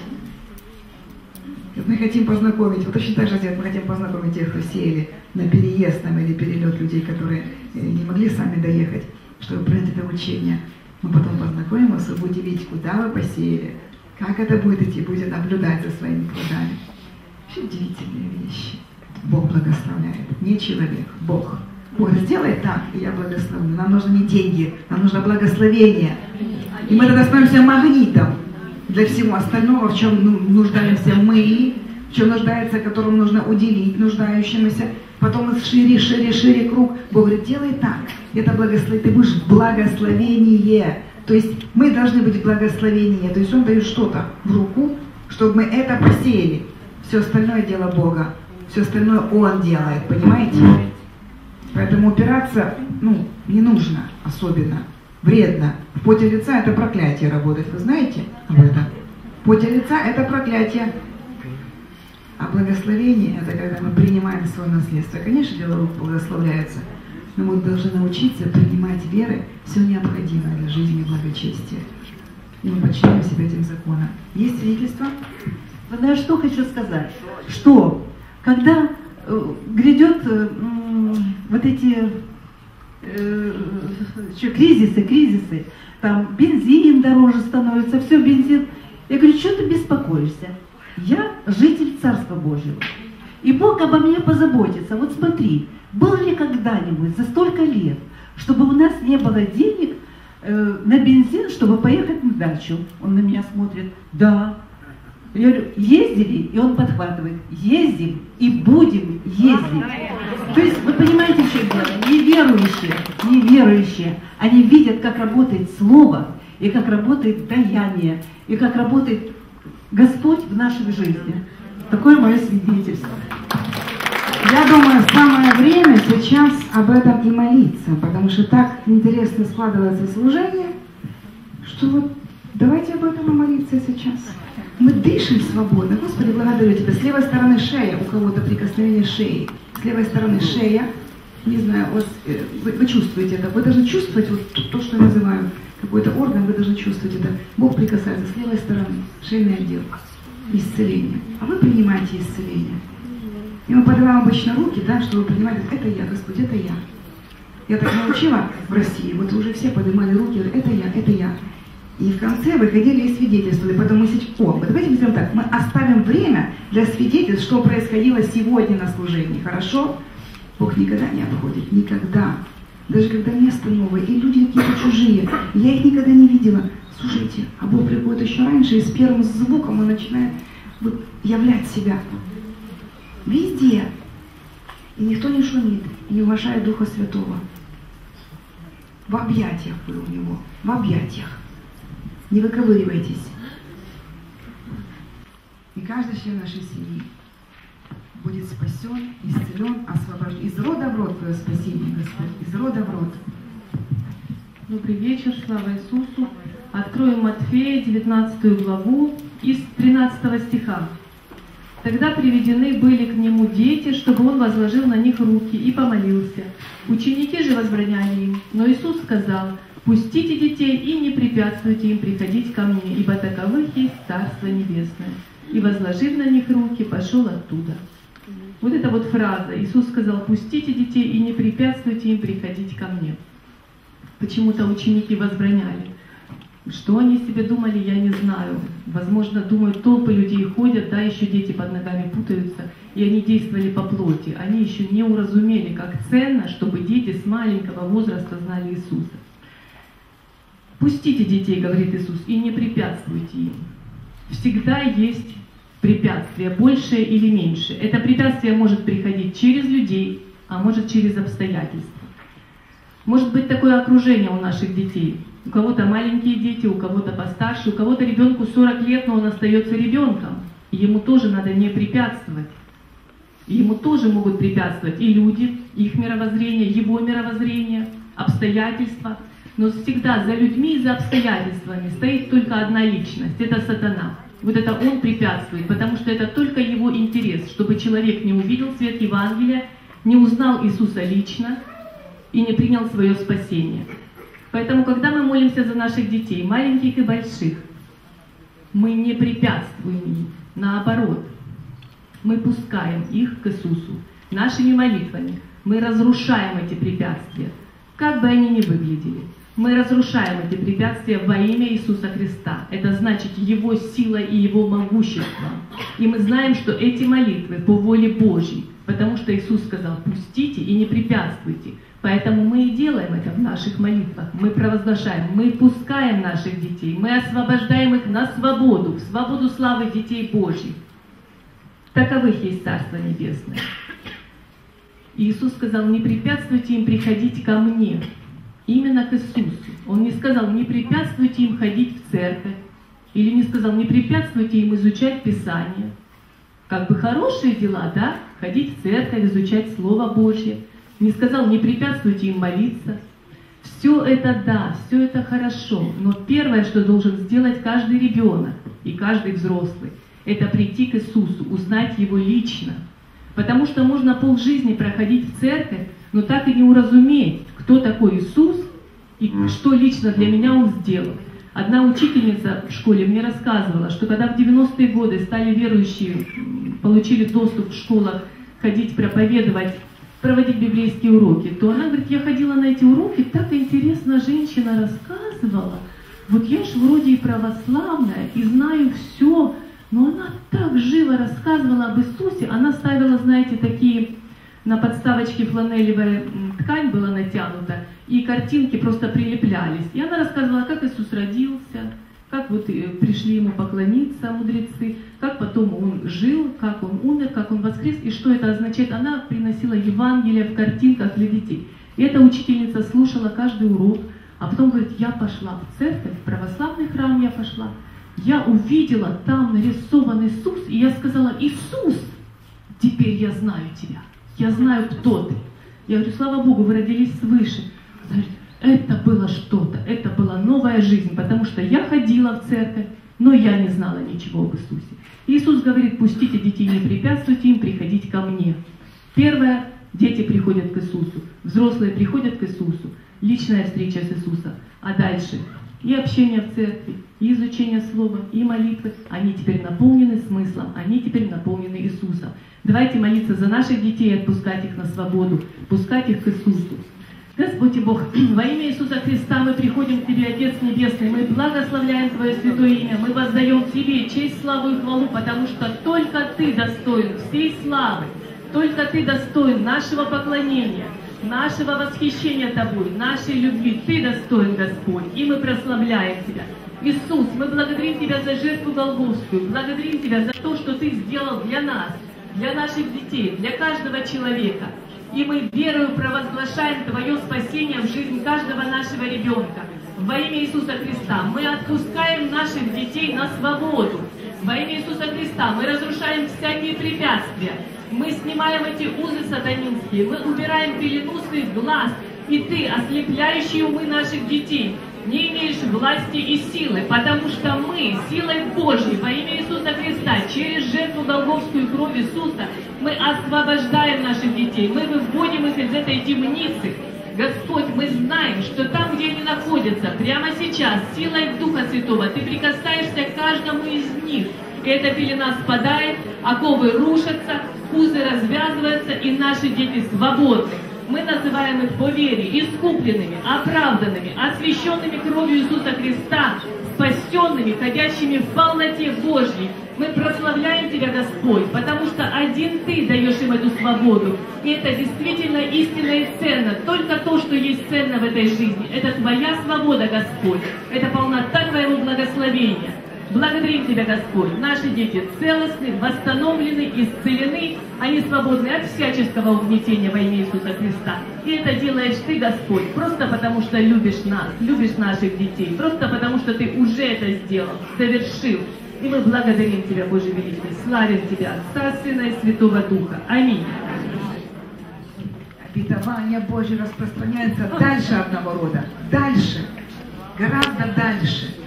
Мы хотим познакомить, вот точно так же мы хотим познакомить тех, кто сеяли на переезд нам или перелет людей, которые э, не могли сами доехать, чтобы принять это учение. Мы потом познакомим вас и будете видеть, куда вы посеяли, как это будет идти, будете наблюдать за своими плодами. Все удивительные вещи. Бог благословляет, не человек, Бог. Бог сделай так, и я благословлю. Нам нужны не деньги, нам нужно благословение. И мы тогда становимся магнитом для всего остального, в чем ну, нуждаемся мы, в чем нуждается, которому нужно уделить нуждающемуся. Потом шире, шире, шире круг. Бог говорит, делай так. Это благословение. Ты будешь благословение. То есть мы должны быть в благословении. То есть Он дает что-то в руку, чтобы мы это посеяли. Все остальное дело Бога. Все остальное Он делает, понимаете? Поэтому упираться, ну, не нужно особенно. Вредно. В поте лица это проклятие работает. Вы знаете об этом? В поте лица это проклятие. А благословение это когда мы принимаем свое наследство. Конечно, дело рук благословляется – но мы должны научиться принимать веры все необходимое для жизни и благочестия. И мы подчиняем себя этим законам. Есть свидетельство?
Вот я что хочу сказать, что когда э, грядет э, вот эти э, что, кризисы, кризисы, там бензин дороже становится, все бензин. Я говорю, что ты беспокоишься? Я житель Царства Божьего. И Бог обо мне позаботится. Вот смотри, было ли когда-нибудь за столько лет, чтобы у нас не было денег э, на бензин, чтобы поехать на дачу? Он на меня смотрит, да. Я говорю, ездили? И он подхватывает, ездим и будем ездить. То есть, вы понимаете, что дело? Неверующие, неверующие, они видят, как работает Слово, и как работает даяние, и как работает Господь в нашей жизни. Такое мое свидетельство.
Я думаю, самое время сейчас об этом и молиться, потому что так интересно складывается служение, что вот давайте об этом и молиться сейчас. Мы дышим свободно. Господи, благодарю Тебя. С левой стороны шея, у кого-то прикосновение шеи. С левой стороны шея. Не знаю, вот, э, вы, вы чувствуете это. Вы должны чувствовать вот то, что я называю какой-то орган, вы должны чувствовать это. Бог прикасается с левой стороны, шейный отдел, исцеление. А вы принимаете исцеление. И мы поднимаем обычно руки, да, чтобы принимать, это я, Господь, это я. Я так научила в России, вот уже все поднимали руки, это я, это я. И в конце выходили и свидетельствовали, потом мы сейчас, о, вот давайте сделаем так, мы оставим время для свидетельств, что происходило сегодня на служении, хорошо? Бог никогда не обходит, никогда. Даже когда место новое, и люди какие-то чужие, я их никогда не видела. Слушайте, а Бог приходит еще раньше, и с первым звуком он начинает вот, являть себя. Везде. И никто не шумит, не уважает Духа Святого. В объятиях вы у него, в объятиях. Не выковыривайтесь. И каждый член нашей семьи будет спасен, исцелен, освобожден. Из рода в род твое спасение, Господь, из рода в род.
Добрый вечер, слава Иисусу. Откроем Матфея, 19 главу, из 13 стиха. Тогда приведены были к нему дети, чтобы он возложил на них руки и помолился. Ученики же возбраняли им, но Иисус сказал, «Пустите детей и не препятствуйте им приходить ко мне, ибо таковых есть Царство Небесное». И, возложив на них руки, пошел оттуда. Вот эта вот фраза. Иисус сказал, «Пустите детей и не препятствуйте им приходить ко мне». Почему-то ученики возбраняли. Что они себе думали, я не знаю. Возможно, думают, толпы людей ходят, да, еще дети под ногами путаются, и они действовали по плоти. Они еще не уразумели, как ценно, чтобы дети с маленького возраста знали Иисуса. Пустите детей, говорит Иисус, и не препятствуйте им. Всегда есть препятствие, большее или меньшее. Это препятствие может приходить через людей, а может через обстоятельства. Может быть такое окружение у наших детей. У кого-то маленькие дети, у кого-то постарше, у кого-то ребенку 40 лет, но он остается ребенком. И ему тоже надо не препятствовать. Ему тоже могут препятствовать и люди, их мировоззрение, его мировоззрение, обстоятельства. Но всегда за людьми и за обстоятельствами стоит только одна личность, это сатана. Вот это он препятствует, потому что это только его интерес, чтобы человек не увидел свет Евангелия, не узнал Иисуса лично и не принял свое спасение. Поэтому, когда мы молимся за наших детей, маленьких и больших, мы не препятствуем им, наоборот, мы пускаем их к Иисусу. Нашими молитвами мы разрушаем эти препятствия, как бы они ни выглядели. Мы разрушаем эти препятствия во имя Иисуса Христа. Это значит Его сила и Его могущество. И мы знаем, что эти молитвы по воле Божьей, потому что Иисус сказал, пустите и не препятствуйте. Поэтому мы и делаем это в наших молитвах. Мы провозглашаем, мы пускаем наших детей, мы освобождаем их на свободу, в свободу славы детей Божьих. Таковых есть Царство Небесное. Иисус сказал, не препятствуйте им приходить ко мне, именно к Иисусу. Он не сказал, не препятствуйте им ходить в церковь, или не сказал, не препятствуйте им изучать Писание. Как бы хорошие дела, да, ходить в церковь, изучать Слово Божье. Не сказал, не препятствуйте им молиться. Все это да, все это хорошо, но первое, что должен сделать каждый ребенок и каждый взрослый, это прийти к Иисусу, узнать Его лично. Потому что можно полжизни проходить в церковь, но так и не уразуметь, кто такой Иисус и что лично для меня Он сделал. Одна учительница в школе мне рассказывала, что когда в 90-е годы стали верующие, получили доступ в школах ходить проповедовать, проводить библейские уроки, то она говорит, я ходила на эти уроки, так интересно женщина рассказывала, вот я ж вроде и православная, и знаю все, но она так живо рассказывала об Иисусе, она ставила, знаете, такие на подставочке фланелевая ткань была натянута, и картинки просто прилеплялись. И она рассказывала, как Иисус родился, как вот э, пришли ему поклониться мудрецы, как потом он жил, как он умер, как он воскрес, и что это означает. Она приносила Евангелие в картинках для детей. И эта учительница слушала каждый урок, а потом говорит, я пошла в церковь, в православный храм я пошла, я увидела там нарисован Иисус, и я сказала, Иисус, теперь я знаю тебя, я знаю, кто ты. Я говорю, слава Богу, вы родились свыше. Говорит, это было что-то, это была новая жизнь, потому что я ходила в церковь, но я не знала ничего об Иисусе. Иисус говорит, пустите детей, не препятствуйте им приходить ко мне. Первое, дети приходят к Иисусу, взрослые приходят к Иисусу, личная встреча с Иисусом. А дальше и общение в церкви, и изучение слова, и молитвы, они теперь наполнены смыслом, они теперь наполнены Иисусом. Давайте молиться за наших детей отпускать их на свободу, пускать их к Иисусу. Господь и Бог, во имя Иисуса Христа мы приходим к Тебе, Отец Небесный, мы благословляем Твое святое имя, мы воздаем Тебе честь, славу и хвалу, потому что только Ты достоин всей славы, только Ты достоин нашего поклонения, нашего восхищения Тобой, нашей любви. Ты достоин, Господь, и мы прославляем Тебя. Иисус, мы благодарим Тебя за жертву Голгофскую, благодарим Тебя за то, что Ты сделал для нас, для наших детей, для каждого человека. И мы верою провозглашаем Твое спасение в жизнь каждого нашего ребенка. Во имя Иисуса Христа мы отпускаем наших детей на свободу. Во имя Иисуса Христа мы разрушаем всякие препятствия. Мы снимаем эти узы сатанинские, мы убираем пелену с их глаз, и Ты, ослепляющий умы наших детей, не имеешь власти и силы, потому что мы, силой Божьей, во имя Иисуса Христа, через жертву Голговскую кровь Иисуса, мы освобождаем наших детей, мы выводим их из этой темницы. Господь, мы знаем, что там, где они находятся, прямо сейчас, силой Духа Святого, Ты прикасаешься к каждому из них. И эта пелена спадает, оковы рушатся, узы развязываются, и наши дети свободны мы называем их по вере искупленными, оправданными, освященными кровью Иисуса Христа, спасенными, ходящими в полноте Божьей. Мы прославляем Тебя, Господь, потому что один Ты даешь им эту свободу. И это действительно истинно и ценно. Только то, что есть ценно в этой жизни. Это Твоя свобода, Господь. Это полнота Твоего благословения. Благодарим Тебя, Господь. Наши дети целостны, восстановлены, исцелены. Они свободны от всяческого угнетения во имя Иисуса Христа. И это делаешь Ты, Господь, просто потому что любишь нас, любишь наших детей. Просто потому что Ты уже это сделал, совершил. И мы благодарим Тебя, Боже Великий. Славим Тебя, Отца, Сына и Святого Духа. Аминь.
Обетование Божье распространяется дальше одного рода, дальше, гораздо дальше.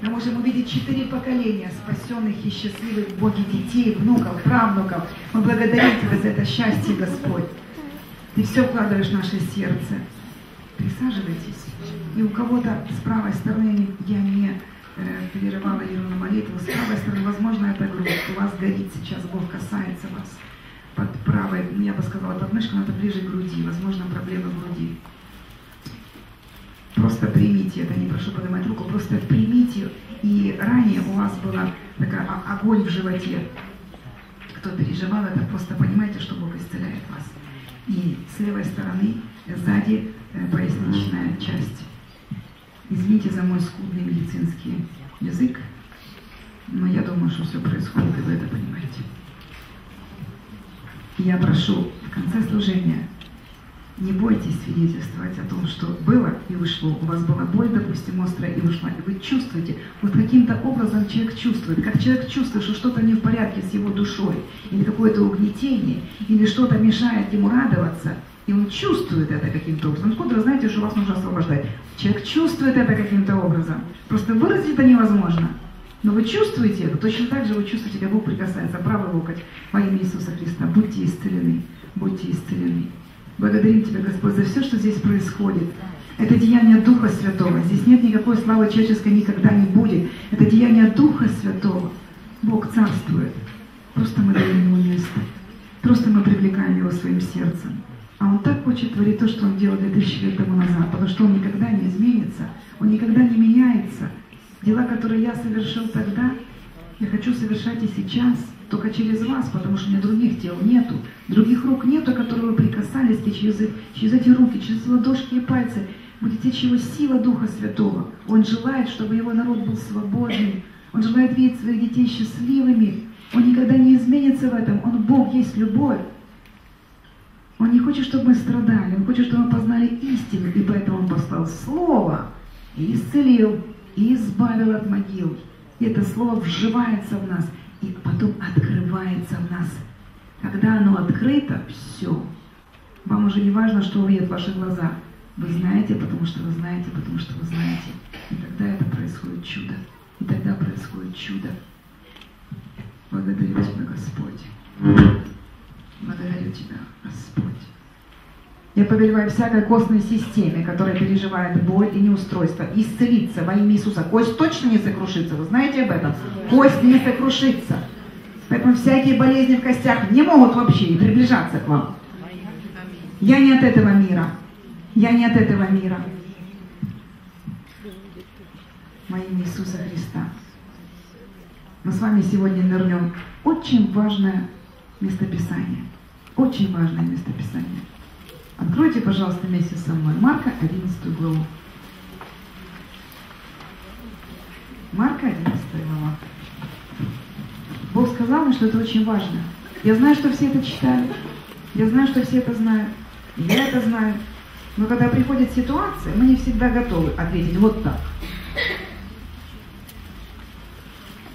Мы можем увидеть четыре поколения спасенных и счастливых в Боге детей, внуков, правнуков. Мы благодарим Тебя за это счастье, Господь. Ты все вкладываешь в наше сердце. Присаживайтесь. И у кого-то с правой стороны, я не э, ее на молитву, с правой стороны, возможно, это грудь. У вас горит сейчас, Бог касается вас. Под правой, я бы сказала, подмышка, но это ближе к груди. Возможно, проблемы в груди. Просто примите это, не прошу поднимать руку, просто примите. И ранее у вас была такая огонь в животе. Кто переживал это, просто понимайте, что Бог исцеляет вас. И с левой стороны, сзади э, поясничная часть. Извините за мой скудный медицинский язык, но я думаю, что все происходит, и вы это понимаете. Я прошу в конце служения не бойтесь свидетельствовать о том, что было и ушло. У вас была боль, допустим, острая и ушла. И вы чувствуете, вот каким-то образом человек чувствует, как человек чувствует, что что-то не в порядке с его душой, или какое-то угнетение, или что-то мешает ему радоваться, и он чувствует это каким-то образом. Откуда вы знаете, что вас нужно освобождать? Человек чувствует это каким-то образом. Просто выразить это невозможно. Но вы чувствуете это, точно так же вы чувствуете, как Бог прикасается, правый локоть во имя Иисуса Христа. Будьте исцелены, будьте исцелены. Благодарим Тебя, Господь, за все, что здесь происходит. Это деяние Духа Святого. Здесь нет никакой славы человеческой, никогда не будет. Это деяние Духа Святого. Бог царствует. Просто мы даем Ему место. Просто мы привлекаем Его своим сердцем. А Он так хочет творить то, что Он делал 2000 лет тому назад, потому что Он никогда не изменится, Он никогда не меняется. Дела, которые я совершил тогда, я хочу совершать и сейчас – только через вас, потому что у меня других тел нету, других рук нету, которые вы прикасались, и через, через эти руки, через ладошки и пальцы будет течь его сила Духа Святого. Он желает, чтобы его народ был свободным, он желает видеть своих детей счастливыми, он никогда не изменится в этом, он Бог, есть любовь. Он не хочет, чтобы мы страдали, он хочет, чтобы мы познали истину, и поэтому он послал Слово, и исцелил, и избавил от могил. И это Слово вживается в нас, и потом открывается в нас. Когда оно открыто, все. Вам уже не важно, что увидят ваши глаза. Вы знаете, потому что вы знаете, потому что вы знаете. И тогда это происходит чудо. И тогда происходит чудо. Благодарю Тебя, Господь. Благодарю Тебя, Господь. Я повелеваю всякой костной системе, которая переживает боль и неустройство, исцелиться во имя Иисуса. Кость точно не сокрушится, вы знаете об этом? Кость не сокрушится. Поэтому всякие болезни в костях не могут вообще и приближаться к вам. Я не от этого мира. Я не от этого мира. Во имя Иисуса Христа. Мы с вами сегодня нырнем очень важное местописание. Очень важное местописание. Откройте, пожалуйста, вместе со мной Марка 11 главу. Марка 11 глава. Бог сказал мне, что это очень важно. Я знаю, что все это читают. Я знаю, что все это знают. Я это знаю. Но когда приходит ситуация, мы не всегда готовы ответить вот так.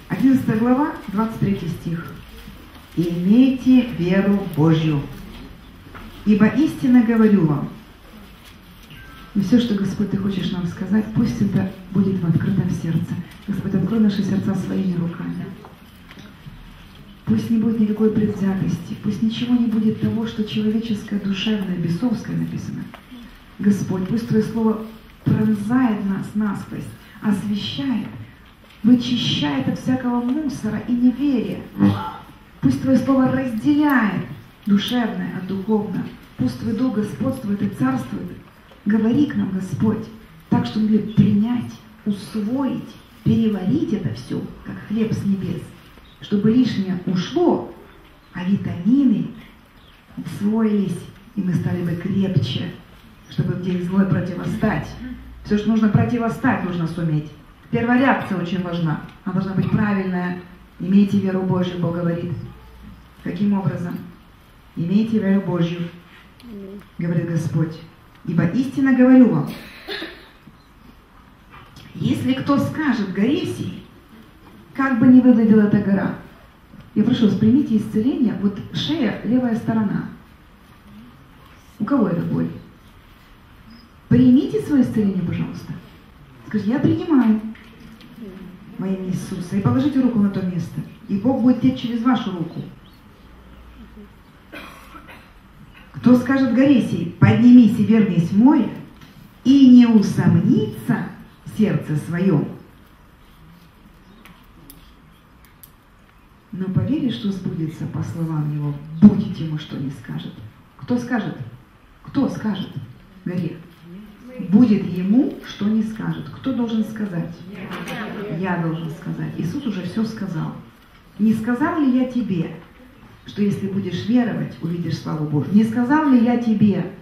11 глава, 23 стих. «Имейте веру Божью, Ибо истинно говорю вам, и все, что, Господь, Ты хочешь нам сказать, пусть это будет в открытом сердце. Господь, открой наши сердца своими руками. Пусть не будет никакой предвзятости, пусть ничего не будет того, что человеческое, душевное, бесовское написано. Господь, пусть Твое Слово пронзает нас насквозь, освещает, вычищает от всякого мусора и неверия. Пусть Твое Слово разделяет душевное от духовного. Пусть Твой Дух господствует и царствует. Говори к нам, Господь, так, чтобы мы принять, усвоить, переварить это все, как хлеб с небес, чтобы лишнее ушло, а витамины усвоились, и мы стали бы крепче, чтобы в день злой противостать. Все, что нужно противостать, нужно суметь. Первая реакция очень важна. Она должна быть правильная. Имейте веру Божью, Бог говорит. Каким образом? Имейте веру Божью, говорит Господь. Ибо истинно говорю вам, если кто скажет горе сей, как бы ни выглядела эта гора, я прошу вас, примите исцеление, вот шея, левая сторона. У кого это боль? Примите свое исцеление, пожалуйста. Скажите, я принимаю во имя Иисуса. И положите руку на то место. И Бог будет течь через вашу руку. Кто скажет горе сей, поднимись и вернись в море, и не усомнится в сердце своем, но поверишь, что сбудется по словам его, будет ему, что не скажет. Кто скажет? Кто скажет горе? Будет ему, что не скажет. Кто должен сказать? Я должен сказать. Иисус уже все сказал. Не сказал ли я тебе, что если будешь веровать, увидишь славу Божью? Не сказал ли я тебе?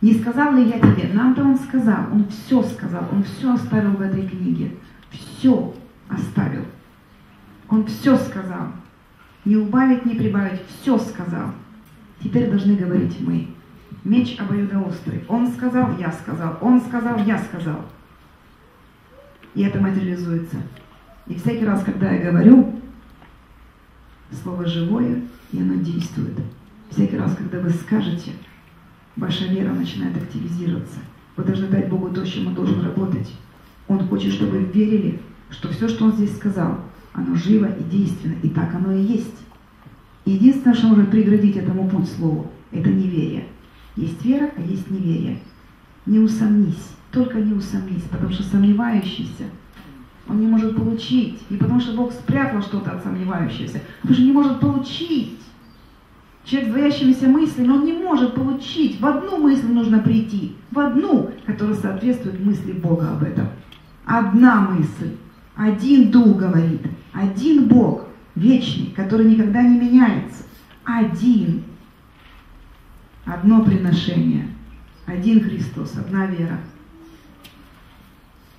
Не сказал ли я тебе? Нам-то Он сказал, Он все сказал, Он все оставил в этой книге. Все оставил. Он все сказал. Не убавить, не прибавить, все сказал. Теперь должны говорить мы. Меч обоюдоострый. Он сказал, я сказал. Он сказал, я сказал. И это материализуется. И всякий раз, когда я говорю, слово живое, и оно действует. Всякий раз, когда вы скажете, ваша вера начинает активизироваться. Вы должны дать Богу то, чем Он должен работать. Он хочет, чтобы вы верили, что все, что Он здесь сказал, оно живо и действенно, и так оно и есть. Единственное, что может преградить этому путь слову, это неверие. Есть вера, а есть неверие. Не усомнись, только не усомнись, потому что сомневающийся, он не может получить. Не потому что Бог спрятал что-то от сомневающегося, а потому что не может получить. Человек с двоящимися мыслями, он не может получить. В одну мысль нужно прийти. В одну, которая соответствует мысли Бога об этом. Одна мысль. Один Дух говорит. Один Бог. Вечный, который никогда не меняется. Один. Одно приношение. Один Христос, одна вера.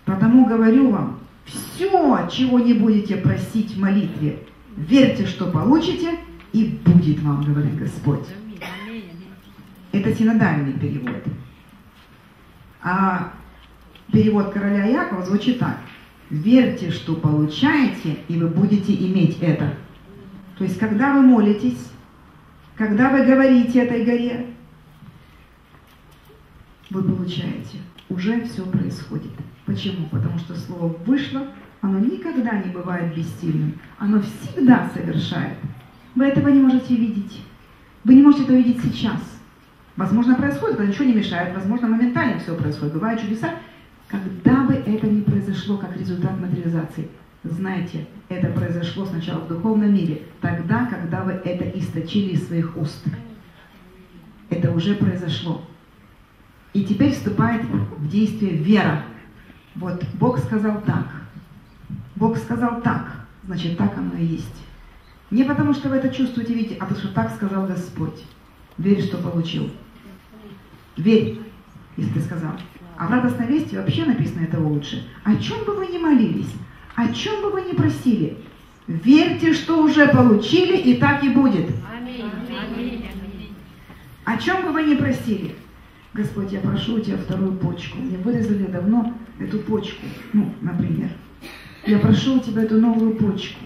Потому говорю вам, все, чего не будете просить в молитве, верьте, что получите, и будет вам, говорит Господь. Это синодальный перевод. А перевод короля Якова звучит так. Верьте, что получаете, и вы будете иметь это. То есть, когда вы молитесь, когда вы говорите этой горе, вы получаете. Уже все происходит. Почему? Потому что слово вышло, оно никогда не бывает бессильным. Оно всегда совершает. Вы этого не можете видеть. Вы не можете это увидеть сейчас. Возможно, происходит, но ничего не мешает. Возможно, моментально все происходит. Бывают чудеса. Когда бы это не произошло как результат материализации, знайте, это произошло сначала в духовном мире, тогда, когда вы это источили из своих уст. Это уже произошло. И теперь вступает в действие вера. Вот Бог сказал так. Бог сказал так. Значит, так оно и есть. Не потому, что вы это чувствуете, видите, а потому, что так сказал Господь. Верь, что получил. Верь, если ты сказал. А в радостной вести вообще написано этого лучше. О чем бы вы ни молились, о чем бы вы ни просили, верьте, что уже получили, и так и будет. О чем бы вы ни просили, Господь, я прошу у тебя вторую почку. Мне вырезали давно эту почку, ну, например. Я прошу у тебя эту новую почку.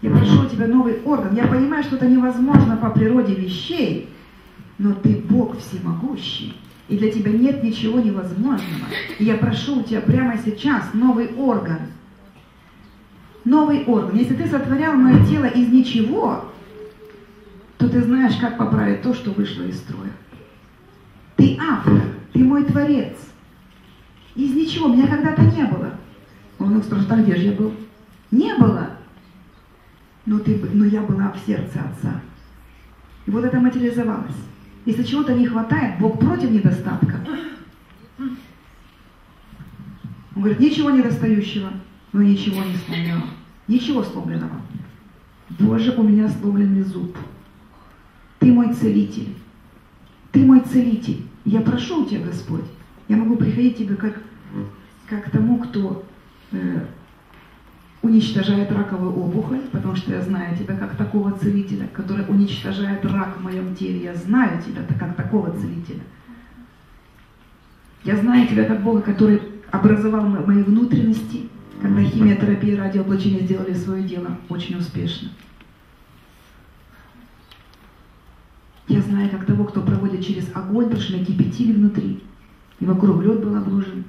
Я прошу у тебя новый орган. Я понимаю, что это невозможно по природе вещей, но ты Бог всемогущий. И для тебя нет ничего невозможного. И я прошу у тебя прямо сейчас новый орган. Новый орган. Если ты сотворял мое тело из ничего, то ты знаешь, как поправить то, что вышло из строя. Ты автор, ты мой творец. Из ничего, меня когда-то не было. Он вдруг спрашивает, а где же я был? Не было. Но, ты, но я была в сердце Отца. И вот это материализовалось. Если чего-то не хватает, Бог против недостатка. Он говорит, ничего недостающего, но ничего не сломленного. Ничего сломленного. Боже, у меня сломленный зуб. Ты мой целитель. Ты мой целитель. Я прошу у Тебя, Господь. Я могу приходить к Тебе как, как тому, кто э, уничтожает раковую опухоль, потому что я знаю Тебя как такого целителя, который уничтожает рак в моем теле. Я знаю Тебя как такого целителя. Я знаю Тебя как Бога, который образовал мои внутренности, когда химиотерапия и радиооблачение сделали свое дело очень успешно. Я знаю как того, кто проводит через огонь, потому что меня кипятили внутри. И вокруг лед был обложен.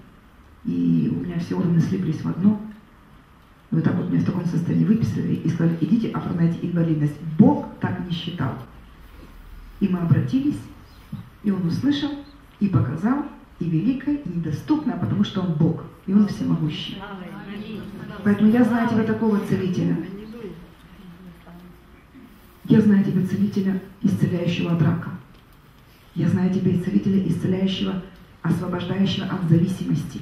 И у меня все органы слиплись в одно. И вот так вот меня в таком состоянии выписали и сказали, идите оформляйте инвалидность. Бог так не считал. И мы обратились, и Он услышал, и показал, и великое, и недоступное, потому что Он Бог, и Он всемогущий. Поэтому я знаю тебя такого целителя. Я знаю тебя целителя, исцеляющего от рака. Я знаю тебя исцелителя, исцеляющего, освобождающего от зависимости,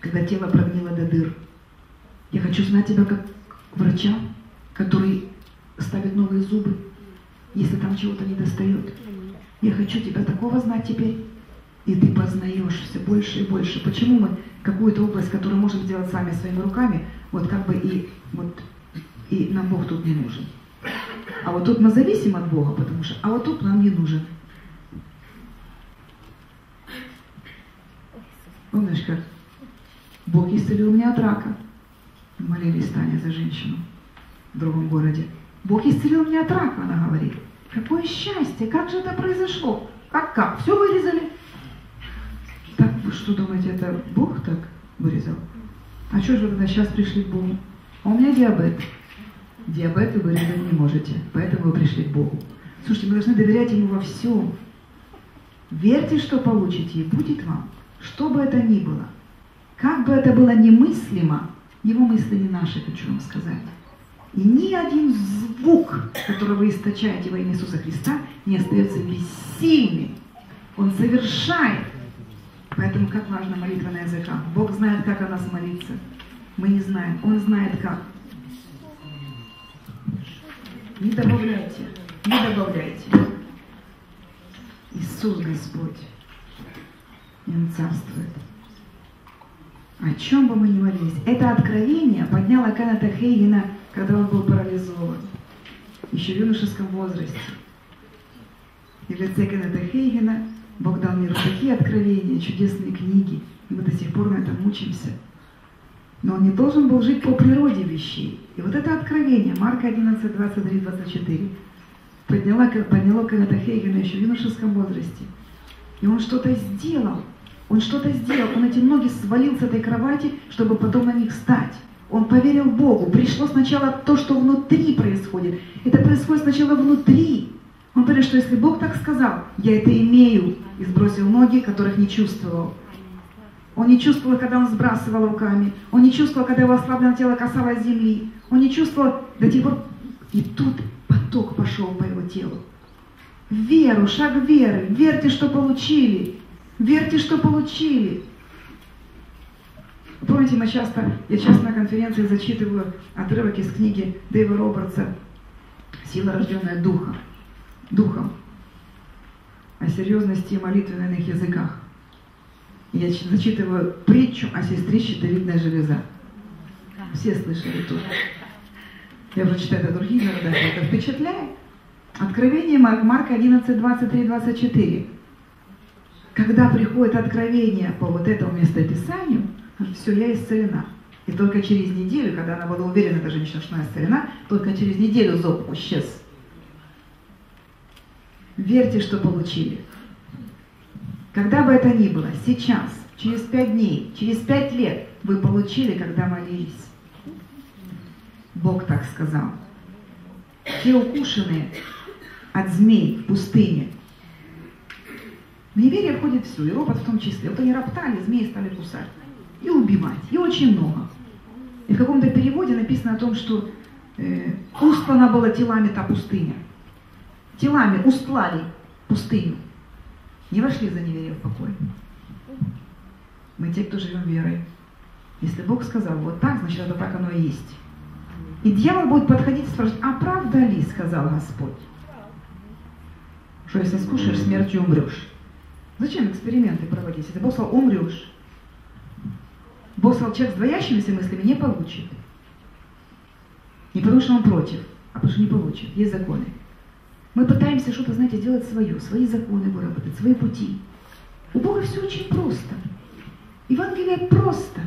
когда тело прогнило до дыр. Я хочу знать тебя как врача, который ставит новые зубы, если там чего-то не достает. Я хочу тебя такого знать теперь, и ты познаешь все больше и больше. Почему мы какую-то область, которую можем сделать сами своими руками, вот как бы и, вот, и нам Бог тут не нужен. А вот тут мы зависим от Бога, потому что, а вот тут нам не нужен. Помнишь, как Бог исцелил меня от рака? Молились Таня за женщину в другом городе. Бог исцелил меня от рака, она говорит. Какое счастье, как же это произошло? Как как? Все вырезали? Так, вы что думаете, это Бог так вырезал? А что же вы тогда сейчас пришли к Богу? А у меня диабет. Диабет вы вырезать не можете, поэтому вы пришли к Богу. Слушайте, мы должны доверять Ему во всем. Верьте, что получите, и будет вам. Что бы это ни было. Как бы это было немыслимо, Его мысли не наши, хочу вам сказать. И ни один звук, который вы источаете во имя Иисуса Христа, не остается бессильным. Он совершает. Поэтому как важна молитва на языках. Бог знает, как о нас молиться. Мы не знаем. Он знает, как. Не добавляйте. Не добавляйте. Иисус Господь. И Он царствует. О чем бы мы ни молились. Это откровение подняло Кеннета Хейгена, когда он был парализован. Еще в юношеском возрасте. И в лице Кеннета Хейгена Бог дал миру такие откровения, чудесные книги. И мы до сих пор на этом учимся. Но он не должен был жить по природе вещей. И вот это откровение, Марка 11, 23, 24, подняло, подняло Кеннета Хейгена еще в юношеском возрасте. И он что-то сделал. Он что-то сделал. Он эти ноги свалил с этой кровати, чтобы потом на них встать. Он поверил Богу. Пришло сначала то, что внутри происходит. Это происходит сначала внутри. Он говорит, что если Бог так сказал, я это имею. И сбросил ноги, которых не чувствовал. Он не чувствовал, когда он сбрасывал руками. Он не чувствовал, когда его ослабленное тело касалось земли. Он не чувствовал до тех пор. И тут поток пошел по его телу. Веру, шаг веры. Верьте, что получили. Верьте, что получили. Помните, мы часто, я часто на конференции зачитываю отрывок из книги Дэйва Робертса «Сила, рожденная духом». Духом. О серьезности молитвы на иных языках. Я зачитываю притчу о сестре щитовидная железа. Все слышали тут. Я прочитаю это в других городах, это впечатляет. Откровение Марка 11, 23, 24. Когда приходит откровение по вот этому местописанию, все, я исцелена. И только через неделю, когда она была уверена, эта женщина, что она исцелена, только через неделю зоб исчез. Верьте, что получили. Когда бы это ни было, сейчас, через пять дней, через пять лет вы получили, когда молились. Бог так сказал. Те укушенные от змей в пустыне. В неверие входит все, и ропот в том числе. Вот они роптали, змеи стали кусать. И убивать. И очень много. И в каком-то переводе написано о том, что э, устлана была телами та пустыня. Телами устлали пустыню не вошли за неверие в покой. Мы те, кто живем верой. Если Бог сказал, вот так, значит, это так оно и есть. И дьявол будет подходить и спрашивать, а правда ли, сказал Господь? Что если скушаешь, смертью умрешь. Зачем эксперименты проводить? Если Бог сказал, умрешь. Бог сказал, человек с двоящимися мыслями не получит. Не потому что он против, а потому что не получит. Есть законы. Мы пытаемся что-то, знаете, сделать свое, свои законы выработать, свои пути. У Бога все очень просто. Евангелие просто.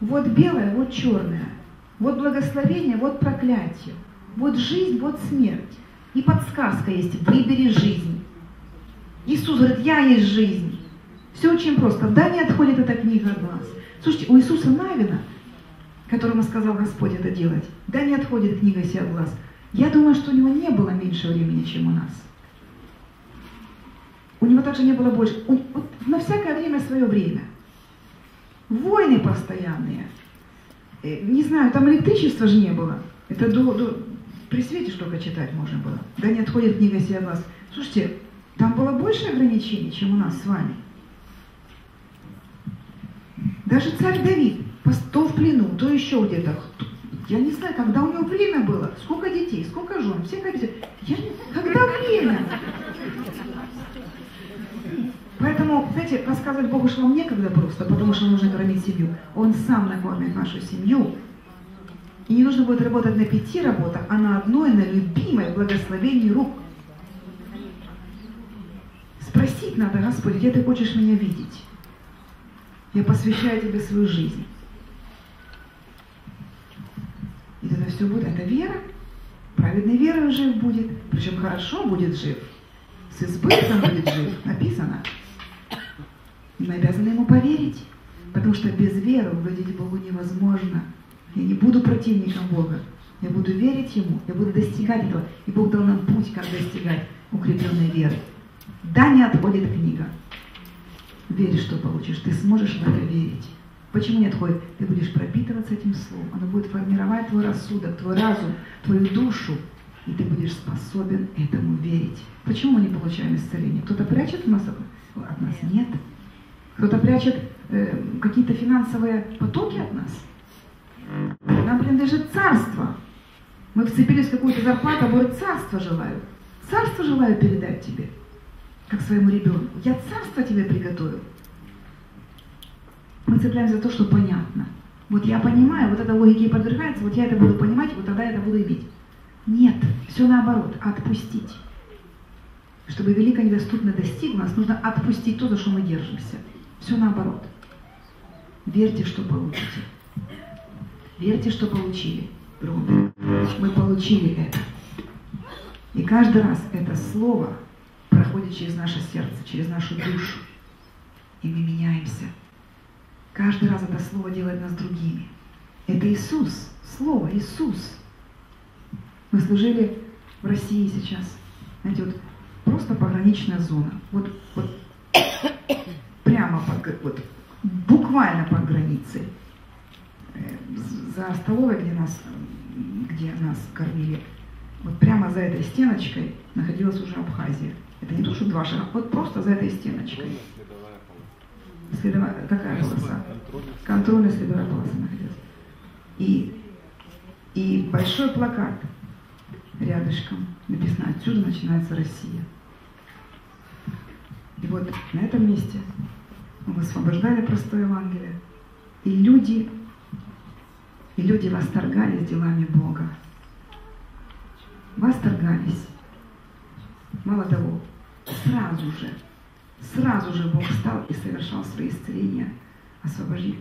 Вот белое, вот черное. Вот благословение, вот проклятие. Вот жизнь, вот смерть. И подсказка есть, выбери жизнь. Иисус говорит, я есть жизнь. Все очень просто. Да, не отходит эта книга от вас. Слушайте, у Иисуса Навина, которому сказал Господь это делать, да, не отходит книга сия от глаз. Я думаю, что у него не было меньше времени, чем у нас. У него также не было больше. У, вот на всякое время свое время. Войны постоянные. Э, Не знаю, там электричества же не было. Это до, до, при свете только читать можно было. Да не отходит книга от глаз. Слушайте, там было больше ограничений, чем у нас с вами. Даже царь Давид, то в плену, то еще где-то. Я не знаю, когда у него время было, сколько детей, сколько жен, все хотели. Я не знаю, когда время. Поэтому, знаете, рассказывать Богу, что вам некогда просто, потому что нужно кормить семью. Он сам накормит нашу семью. И не нужно будет работать на пяти работах, а на одной, на любимой благословении рук. Спросить надо, Господи, где ты хочешь меня видеть? Я посвящаю тебе свою жизнь. И тогда все будет. Это вера. Праведной верой жив будет. Причем хорошо будет жив. С избытком будет жив. Написано. Мы обязаны ему поверить. Потому что без веры угодить Богу невозможно. Я не буду противником Бога. Я буду верить Ему, я буду достигать этого. И Бог дал нам путь, как достигать укрепленной веры. Да, не отходит книга. Верь, что получишь. Ты сможешь в это верить. Почему не отходит? Ты будешь пропитываться этим словом. Оно будет формировать твой рассудок, твой разум, твою душу. И ты будешь способен этому верить. Почему мы не получаем исцеление? Кто-то прячет от нас? От нас нет. Кто-то прячет э, какие-то финансовые потоки от нас. Нам принадлежит царство. Мы вцепились в какую-то зарплату, а говорит, царство желаю. Царство желаю передать тебе, как своему ребенку. Я царство тебе приготовил. Мы цепляемся за то, что понятно. Вот я понимаю, вот эта логика и подвергается, вот я это буду понимать, вот тогда я это буду иметь. Нет, все наоборот, отпустить. Чтобы великое недоступно достигло, нас нужно отпустить то, за что мы держимся. Все наоборот. Верьте, что получите. Верьте, что получили. Друг. Мы получили это. И каждый раз это слово проходит через наше сердце, через нашу душу. И мы меняемся. Каждый раз это слово делает нас другими. Это Иисус, Слово Иисус. Мы служили в России сейчас. Знаете, вот просто пограничная зона. Вот, вот прямо под, вот, буквально под границей. За столовой, где нас, где нас кормили, вот прямо за этой стеночкой находилась уже Абхазия. Это не то, что два шага, вот просто за этой стеночкой. Следовая, какая полоса? Контрольная следовая полоса находилась. И, и большой плакат рядышком написано «Отсюда начинается Россия». И вот на этом месте мы высвобождали простое Евангелие, и люди, и люди восторгались делами Бога. Восторгались. Мало того, сразу же, сразу же Бог стал и совершал свои исцеления, освобождив.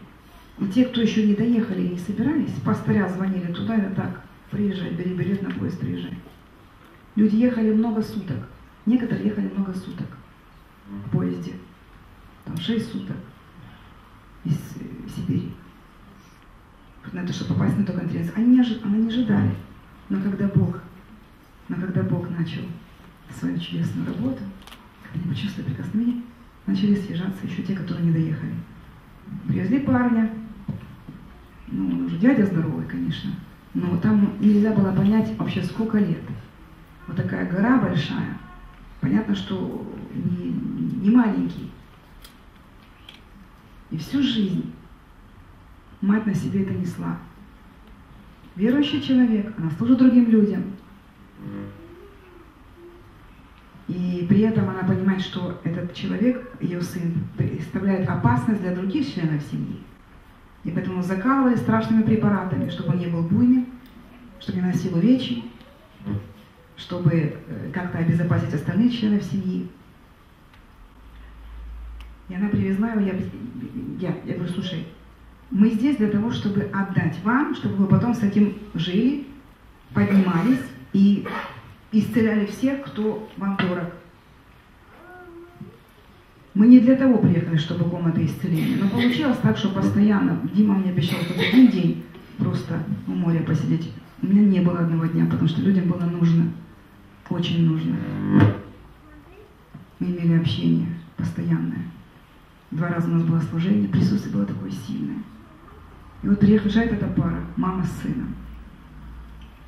И те, кто еще не доехали и не собирались, пастыря звонили туда и так, приезжай, бери билет на поезд, приезжай. Люди ехали много суток. Некоторые ехали много суток в поезде. Там шесть суток из э, Сибири. На то, чтобы попасть на эту конференцию. Они не, ожи- они не ожидали. Но когда Бог, но когда Бог начал свою чудесную работу, когда они почувствовали прикосновение, начали съезжаться еще те, которые не доехали. Привезли парня, ну, он уже дядя здоровый, конечно, но там нельзя было понять вообще сколько лет. Вот такая гора большая, понятно, что не, не маленький. И всю жизнь мать на себе это несла. Верующий человек, она служит другим людям. И при этом она понимает, что этот человек, ее сын, представляет опасность для других членов семьи. И поэтому закалывали страшными препаратами, чтобы он не был буйным, чтобы не носил увечий, чтобы э, как-то обезопасить остальных членов семьи. И она привезла его, я, я, я говорю, слушай, мы здесь для того, чтобы отдать вам, чтобы вы потом с этим жили, поднимались и исцеляли всех, кто вам дорог. Мы не для того приехали, чтобы комната исцеления. Но получилось так, что постоянно Дима мне обещал хоть один день просто у моря посидеть. У меня не было одного дня, потому что людям было нужно, очень нужно. Мы имели общение постоянное. Два раза у нас было служение, присутствие было такое сильное. И вот приезжает эта пара, мама с сыном.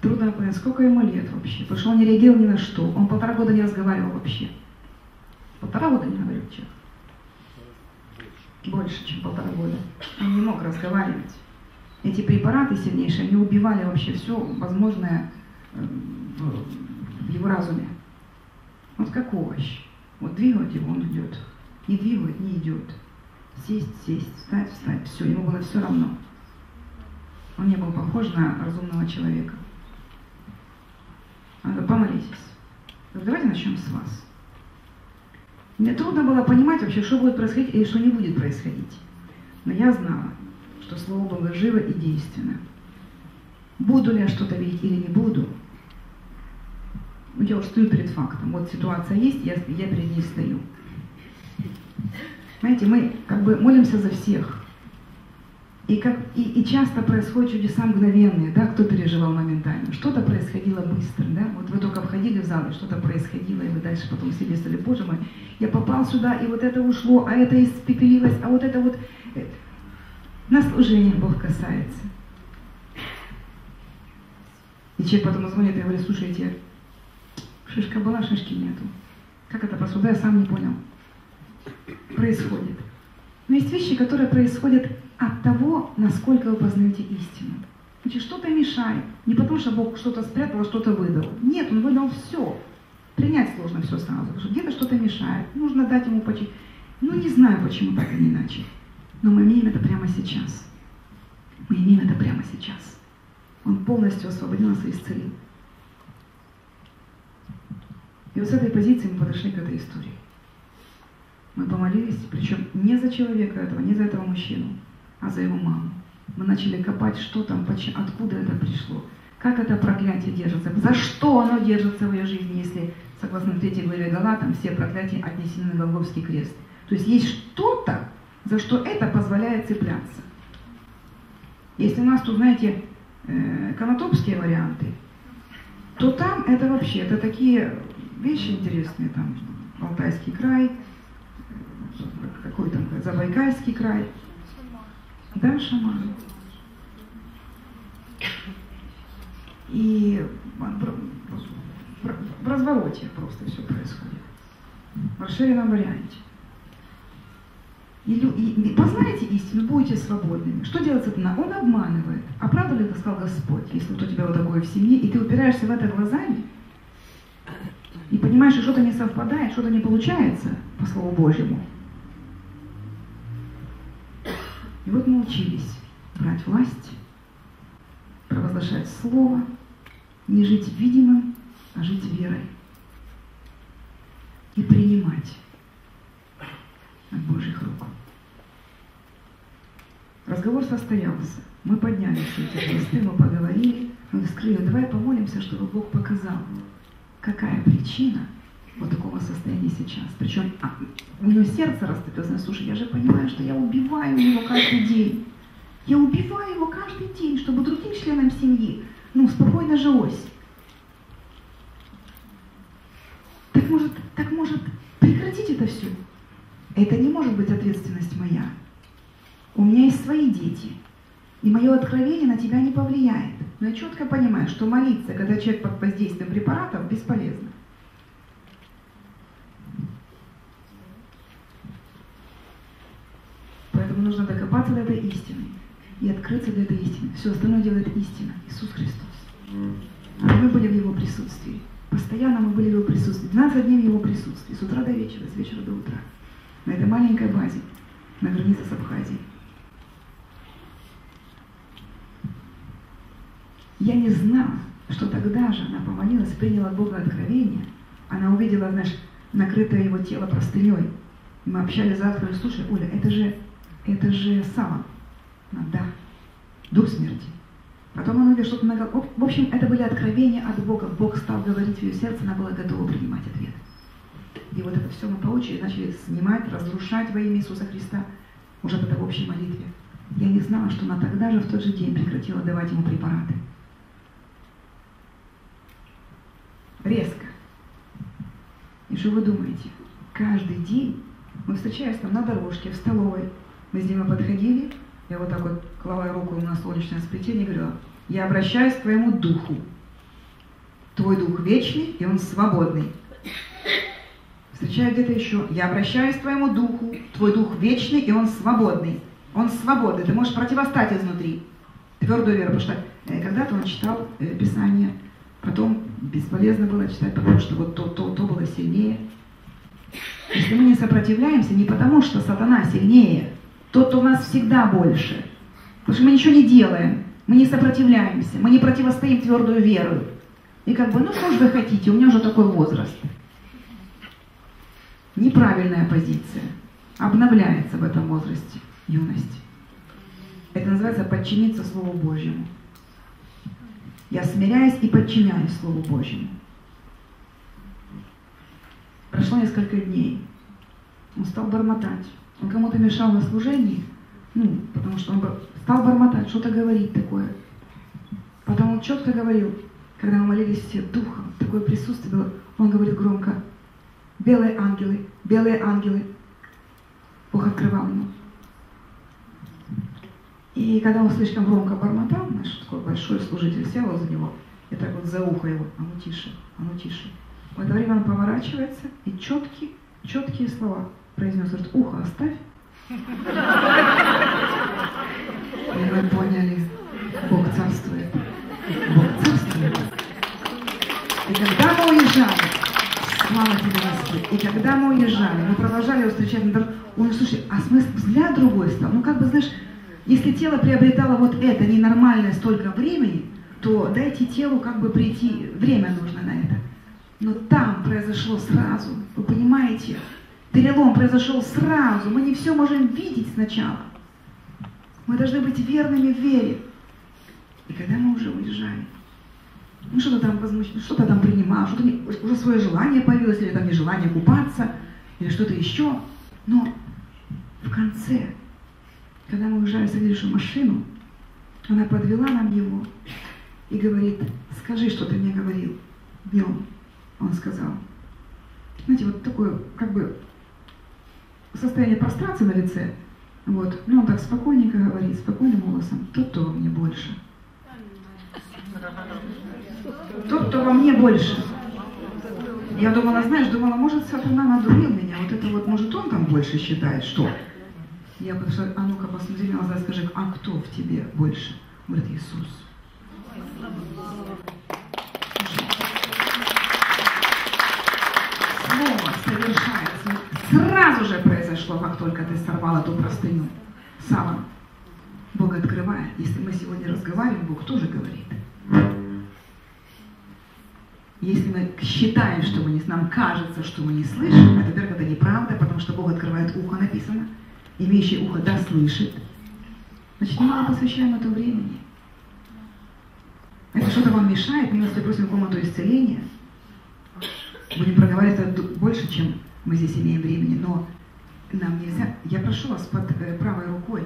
Трудно понять, сколько ему лет вообще, потому что он не реагировал ни на что. Он полтора года не разговаривал вообще. Полтора года не говорил человек. Больше, чем полтора года. Он не мог разговаривать. Эти препараты сильнейшие, они убивали вообще все возможное э, в его разуме. Вот как овощ. Вот двигать его, он идет. Не двигать, не идет. Сесть, сесть, встать, встать. Все, ему было все равно. Он не был похож на разумного человека. Помолитесь. Давайте начнем с вас. Мне трудно было понимать вообще, что будет происходить и что не будет происходить. Но я знала, что Слово Бога живо и действенно. Буду ли я что-то видеть или не буду, я стою перед фактом. Вот ситуация есть, я, я перед ней стою. Знаете, мы как бы молимся за всех. И, как, и, и часто происходят чудеса мгновенные, да, кто переживал моментально. Что-то происходило быстро, да, вот вы только входили в зал, и что-то происходило, и вы дальше потом стали, боже мой, я попал сюда, и вот это ушло, а это испепелилось, а вот это вот... Э, на служение Бог касается. И человек потом звонит и говорит, слушайте, шишка была, шишки нету. Как это посуда, я сам не понял. Происходит. Но есть вещи, которые происходят от того, насколько вы познаете истину. Значит, что-то мешает. Не потому, что Бог что-то спрятал, а что-то выдал. Нет, Он выдал все. Принять сложно все сразу, потому что где-то что-то мешает. Нужно дать ему почти. Ну, не знаю, почему так, а не иначе. Но мы имеем это прямо сейчас. Мы имеем это прямо сейчас. Он полностью освободил нас и исцелил. И вот с этой позиции мы подошли к этой истории. Мы помолились, причем не за человека этого, не за этого мужчину, а за его маму. Мы начали копать, что там, откуда это пришло, как это проклятие держится, за что оно держится в ее жизни, если, согласно третьей главе Галатам, все проклятия отнесены на Голговский крест. То есть есть что-то, за что это позволяет цепляться. Если у нас тут, знаете, э, конотопские варианты, то там это вообще, это такие вещи интересные, там Алтайский край, какой там, Забайкальский край, да, шаманы. И в развороте просто все происходит. В расширенном варианте. И, и, и познаете истину, будете свободными. Что делает сатана? Он обманывает. А правда ли это сказал Господь, если вот у тебя вот такое в семье, и ты упираешься в это глазами, и понимаешь, что что-то не совпадает, что-то не получается, по Слову Божьему, И вот мы учились брать власть, провозглашать Слово, не жить видимым, а жить верой. И принимать от Божьих рук. Разговор состоялся. Мы подняли все эти посты, мы поговорили, мы сказали, давай помолимся, чтобы Бог показал, какая причина – вот такого состояния сейчас. Причем а, у него сердце растопилось. Слушай, я же понимаю, что я убиваю его каждый день. Я убиваю его каждый день, чтобы другим членам семьи, ну, спокойно жилось. Так может, так может прекратить это все? Это не может быть ответственность моя. У меня есть свои дети. И мое откровение на тебя не повлияет. Но я четко понимаю, что молиться, когда человек под воздействием препаратов, бесполезно. Нужно докопаться до этой истины и открыться для этой истины. Все остальное делает истина, Иисус Христос. Мы были в Его присутствии. Постоянно мы были в его присутствии. 12 дней в его присутствии. С утра до вечера, с вечера до утра. На этой маленькой базе, на границе с Абхазией. Я не знала, что тогда же она помолилась, приняла от Бога откровение. Она увидела, знаешь, накрытое его тело простыней. И мы общались завтра, слушай, Оля, это же, это же. Она, да, дух смерти. Потом она увидела что-то В общем, это были откровения от Бога. Бог стал говорить в ее сердце, она была готова принимать ответ. И вот это все мы по очереди начали снимать, разрушать во имя Иисуса Христа, уже тогда в общей молитве. Я не знала, что она тогда же, в тот же день прекратила давать ему препараты. Резко. И что вы думаете? Каждый день мы встречались там на дорожке, в столовой. Мы с Димой подходили, я вот так вот клала руку ему на солнечное сплетение и говорила, я обращаюсь к твоему духу. Твой дух вечный, и он свободный. Встречаю где-то еще. Я обращаюсь к твоему духу. Твой дух вечный, и он свободный. Он свободный. Ты можешь противостать изнутри. Твердую веру. Потому что э, когда-то он читал э, Писание, потом бесполезно было читать, потому что вот то, то, то было сильнее. Если мы не сопротивляемся, не потому что сатана сильнее, тот, то у нас всегда больше. Потому что мы ничего не делаем, мы не сопротивляемся, мы не противостоим твердую веру. И как бы, ну что ж вы хотите, у меня уже такой возраст. Неправильная позиция. Обновляется в этом возрасте юность. Это называется подчиниться Слову Божьему. Я смиряюсь и подчиняюсь Слову Божьему. Прошло несколько дней. Он стал бормотать. Он кому-то мешал на служении, ну, потому что он стал бормотать, что-то говорить такое. Потом он четко говорил, когда мы молились все духом, такое присутствие было, он говорит громко, белые ангелы, белые ангелы. Бог открывал ему. И когда он слишком громко бормотал, наш такой большой служитель сел возле него, и так вот за ухо его, а ну тише, а ну тише. В это время он поворачивается и четкие, четкие слова произнес, говорит, ухо оставь. И мы поняли, Бог царствует. Бог царствует. И когда мы уезжали, слава тебе, Господь, и когда мы уезжали, мы продолжали его встречать он, слушай, а смысл, взгляд другой стал. Ну, как бы, знаешь, если тело приобретало вот это ненормальное столько времени, то дайте телу как бы прийти, время нужно на это. Но там произошло сразу, вы понимаете? Перелом произошел сразу, мы не все можем видеть сначала. Мы должны быть верными в вере. И когда мы уже уезжали, ну что-то там возмущ... что-то там принимал, что-то не... уже свое желание появилось, или там нежелание купаться, или что-то еще. Но в конце, когда мы уезжали, в машину, она подвела нам его и говорит, скажи, что ты мне говорил днем. Он сказал, знаете, вот такое, как бы, состояние прострации на лице, вот, ну он так спокойненько говорит, спокойным голосом, тот, кто во мне больше. Тот, кто во мне больше. Я думала, знаешь, думала, может, сатана надурил меня, вот это вот, может, он там больше считает, что? Я подошла, а ну-ка, посмотри на скажи, а кто в тебе больше? Говорит, Иисус. Слово совершается. Сразу же произошло, как только ты сорвал эту простыню. Сава. Бог открывает. Если мы сегодня разговариваем, Бог тоже говорит. Если мы считаем, что мы не, нам кажется, что мы не слышим, это, во-первых, это неправда, потому что Бог открывает ухо, написано. Имеющий ухо да слышит. Значит, немало посвящаем этому времени. Это что-то вам мешает, вас просим комнату исцеления. Будем проговаривать это больше, чем мы здесь имеем времени, но нам нельзя. Я прошу вас под э, правой рукой,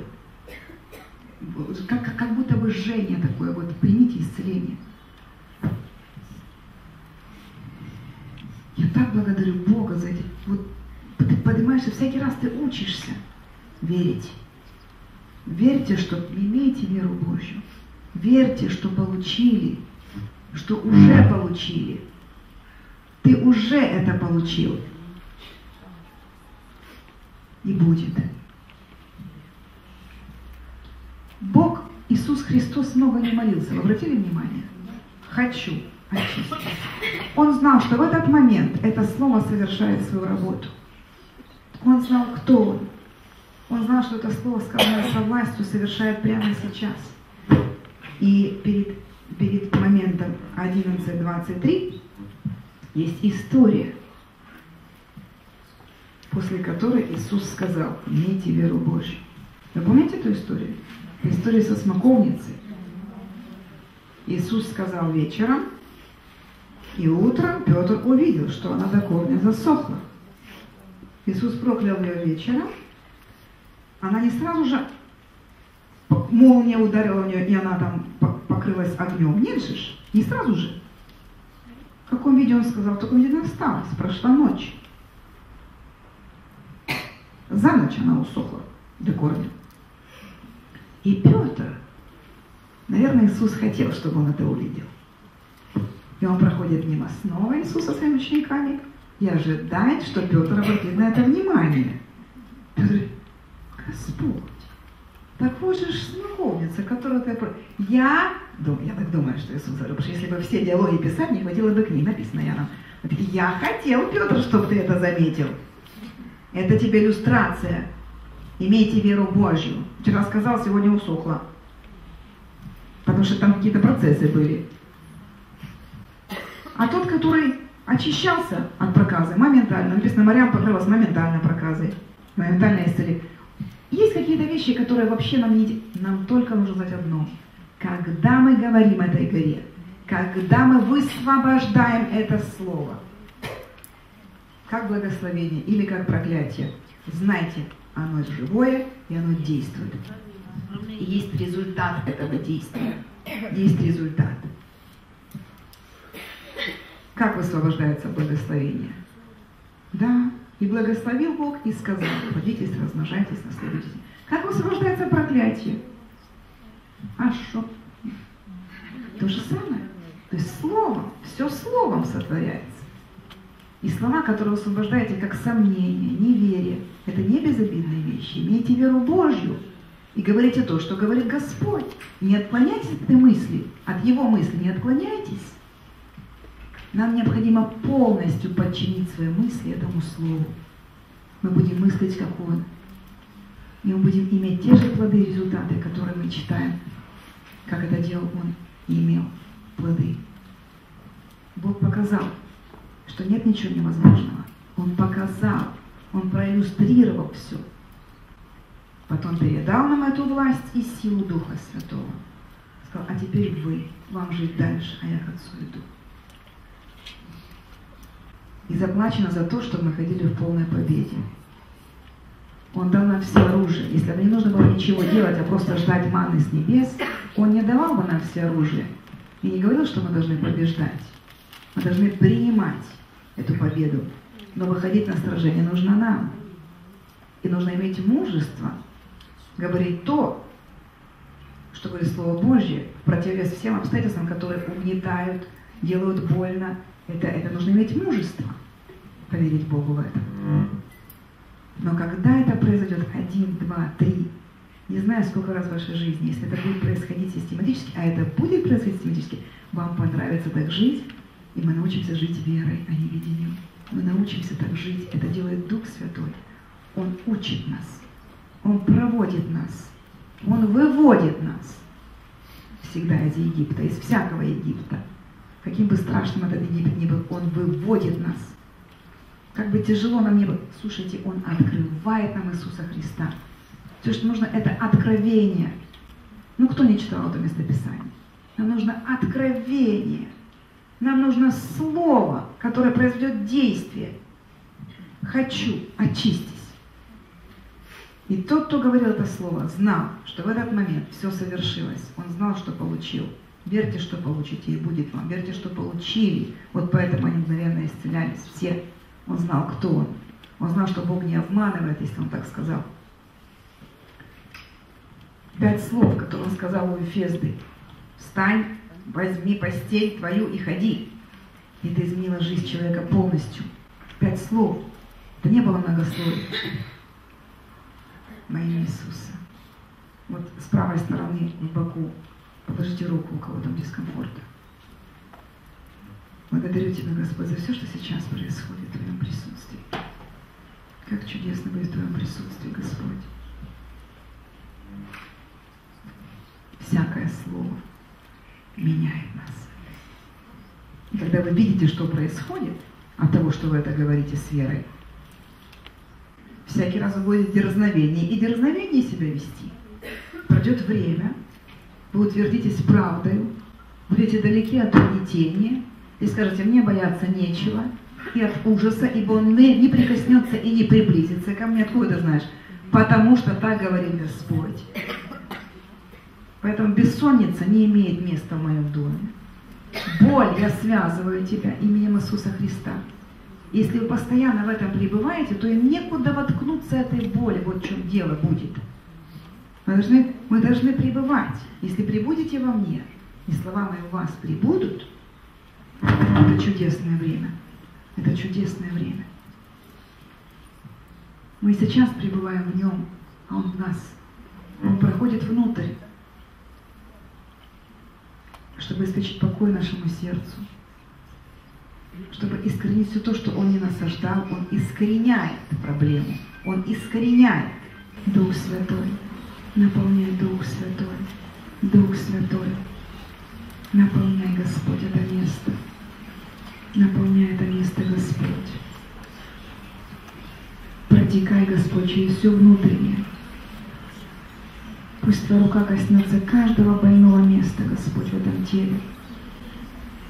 как, как будто бы жжение такое, вот примите исцеление. Я так благодарю Бога за эти... Вот ты поднимаешься, всякий раз ты учишься верить. Верьте, что имейте веру Божью. Верьте, что получили, что уже получили. Ты уже это получил. И будет. Бог, Иисус Христос много не молился. Вы обратили внимание? Хочу. очистить. Он знал, что в этот момент это слово совершает свою работу. Он знал, кто он. Он знал, что это слово, сказанное со властью, совершает прямо сейчас. И перед, перед моментом 11.23 есть история, после которой Иисус сказал, имейте веру Божью. Вы помните эту историю? История со смоковницей. Иисус сказал вечером, и утром Петр увидел, что она до корня засохла. Иисус проклял ее вечером. Она не сразу же молния ударила в нее, и она там покрылась огнем. Нет же, не сразу же. В каком виде он сказал? В таком виде осталась. Прошла ночь. За ночь она усохла до корня. И Петр, наверное, Иисус хотел, чтобы он это увидел. И он проходит мимо снова Иисуса своими учениками и ожидает, что Петр обратит на это внимание. Петр Господь, так вот же смоковница, которую ты... Я, я так думаю, что Иисус говорил, потому что если бы все диалоги писать, не хватило бы книг, написано я нам. Я хотел, Петр, чтобы ты это заметил. Это тебе иллюстрация. Имейте веру Божью. Вчера сказал, сегодня усохла. Потому что там какие-то процессы были. А тот, который очищался от проказы моментально, написано, Мариам покрылась моментально проказой, моментально исцелили. Есть какие-то вещи, которые вообще нам не... Нам только нужно знать одно. Когда мы говорим этой горе, когда мы высвобождаем это слово, как благословение или как проклятие, знайте, оно живое и оно действует. И есть результат этого действия. Есть результат. Как высвобождается благословение? Да, и благословил Бог и сказал, плодитесь, размножайтесь, наследуйтесь. Как высвобождается проклятие? А что? То же самое. То есть словом, все словом сотворяется. И слова, которые освобождаете как сомнение, неверие, это не безобидные вещи. Имейте веру Божью и говорите то, что говорит Господь. Не отклоняйтесь от этой мысли, от Его мысли не отклоняйтесь. Нам необходимо полностью подчинить свои мысли этому Слову. Мы будем мыслить, как Он. И мы будем иметь те же плоды и результаты, которые мы читаем, как это делал Он и имел плоды. Бог показал, что нет ничего невозможного. Он показал, Он проиллюстрировал все. Потом передал нам эту власть и силу Духа Святого. Сказал, а теперь вы, вам жить дальше, а я к Отцу иду и заплачено за то, чтобы мы ходили в полной победе. Он дал нам все оружие. Если бы не нужно было ничего делать, а просто ждать маны с небес, Он не давал бы нам все оружие. И не говорил, что мы должны побеждать. Мы должны принимать эту победу. Но выходить на сражение нужно нам. И нужно иметь мужество говорить то, что говорит Слово Божье, в противовес всем обстоятельствам, которые угнетают, делают больно. Это, это нужно иметь мужество поверить Богу в это. Но когда это произойдет один, два, три, не знаю, сколько раз в вашей жизни, если это будет происходить систематически, а это будет происходить систематически, вам понравится так жить, и мы научимся жить верой, а не видением. Мы научимся так жить. Это делает Дух Святой. Он учит нас. Он проводит нас. Он выводит нас всегда из Египта, из всякого Египта. Каким бы страшным этот Египет ни был, он выводит нас как бы тяжело нам не было, слушайте, Он открывает нам Иисуса Христа. Все, что нужно, это откровение. Ну, кто не читал это местописание? Нам нужно откровение. Нам нужно слово, которое произведет действие. Хочу, очистись. И тот, кто говорил это слово, знал, что в этот момент все совершилось. Он знал, что получил. Верьте, что получите, и будет вам. Верьте, что получили. Вот поэтому они мгновенно исцелялись все он знал, кто он. Он знал, что Бог не обманывает, если он так сказал. Пять слов, которые он сказал у Ефезды. «Встань, возьми постель твою и ходи». И это изменило жизнь человека полностью. Пять слов. Это не было многословия. Во имя Иисуса. Вот с правой стороны в боку положите руку, у кого там дискомфорт. Благодарю Тебя, Господь, за все, что сейчас происходит в Твоем присутствии. Как чудесно быть в Твоем присутствии, Господь. Всякое слово меняет нас. И когда вы видите, что происходит от того, что вы это говорите с верой, всякий раз вы дерзновение и дерзновение себя вести. Пройдет время, вы утвердитесь правдой, будете далеки от угнетения, и скажете, мне бояться нечего, и от ужаса, ибо он не прикоснется и не приблизится ко мне. Откуда ты знаешь? Потому что так говорит Господь. Поэтому бессонница не имеет места в моем доме. Боль, я связываю тебя именем Иисуса Христа. Если вы постоянно в этом пребываете, то им некуда воткнуться этой боли. Вот в чем дело будет. Мы должны, мы должны пребывать. Если прибудете во мне, и слова мои в вас прибудут, это чудесное время. Это чудесное время. Мы сейчас пребываем в нем, а он в нас. Он проходит внутрь, чтобы обеспечить покой нашему сердцу, чтобы искоренить все то, что он не насаждал, он искореняет проблему, он искореняет. Дух Святой, наполняй Дух Святой, Дух Святой, наполняй, Господь, это место. Наполняй это место, Господь. Протекай, Господь, через все внутреннее. Пусть Твоя рука коснется каждого больного места, Господь, в этом теле.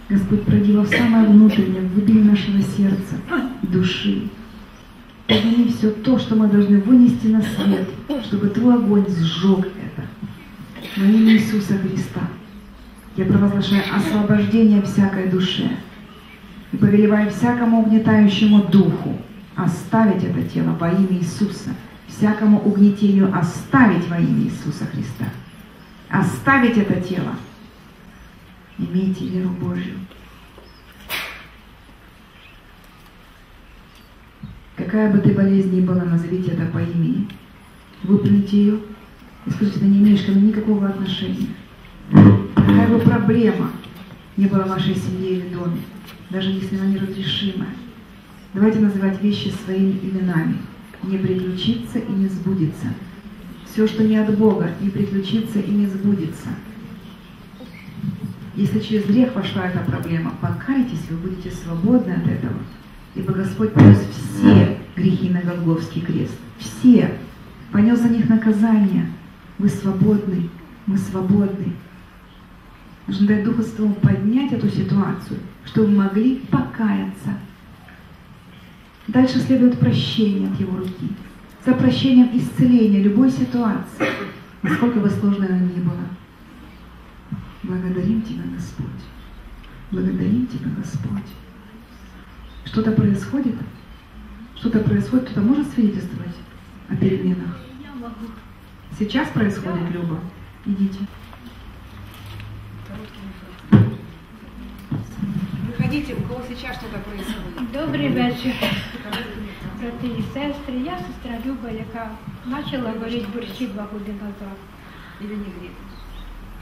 Господь, пройди в самое внутреннее, в глубине нашего сердца, души. Подними все то, что мы должны вынести на свет, чтобы Твой огонь сжег это. Во имя Иисуса Христа я провозглашаю освобождение всякой душе и повелеваю всякому угнетающему духу оставить это тело во имя Иисуса, всякому угнетению оставить во имя Иисуса Христа. Оставить это тело. Имейте веру Божью. Какая бы ты болезнь ни была, назовите это по имени. Выплюните ее и скажите, ты не имеешь ко мне никакого отношения. Какая бы проблема не была в вашей семье или доме, даже если она неразрешимая. Давайте называть вещи своими именами. Не приключится и не сбудется. Все, что не от Бога, не приключится и не сбудется. Если через грех вошла эта проблема, покайтесь, вы будете свободны от этого. Ибо Господь понес все грехи на Голговский крест. Все. Понес за них наказание. Вы свободны. Мы свободны. Нужно дать Духу Святому поднять эту ситуацию, чтобы вы могли покаяться. Дальше следует прощение от Его руки. За прощением исцеления любой ситуации, насколько бы сложной она ни была. Благодарим Тебя, Господь. Благодарим Тебя, Господь. Что-то происходит? Что-то происходит? Кто-то может свидетельствовать о переменах? Сейчас происходит, Люба? Идите. Выходите, у кого сейчас что-то происходит.
Добрий вечір, брати і сестри. Я сестра Люба, яка почала варити борщі два роки назад.
Или не грех?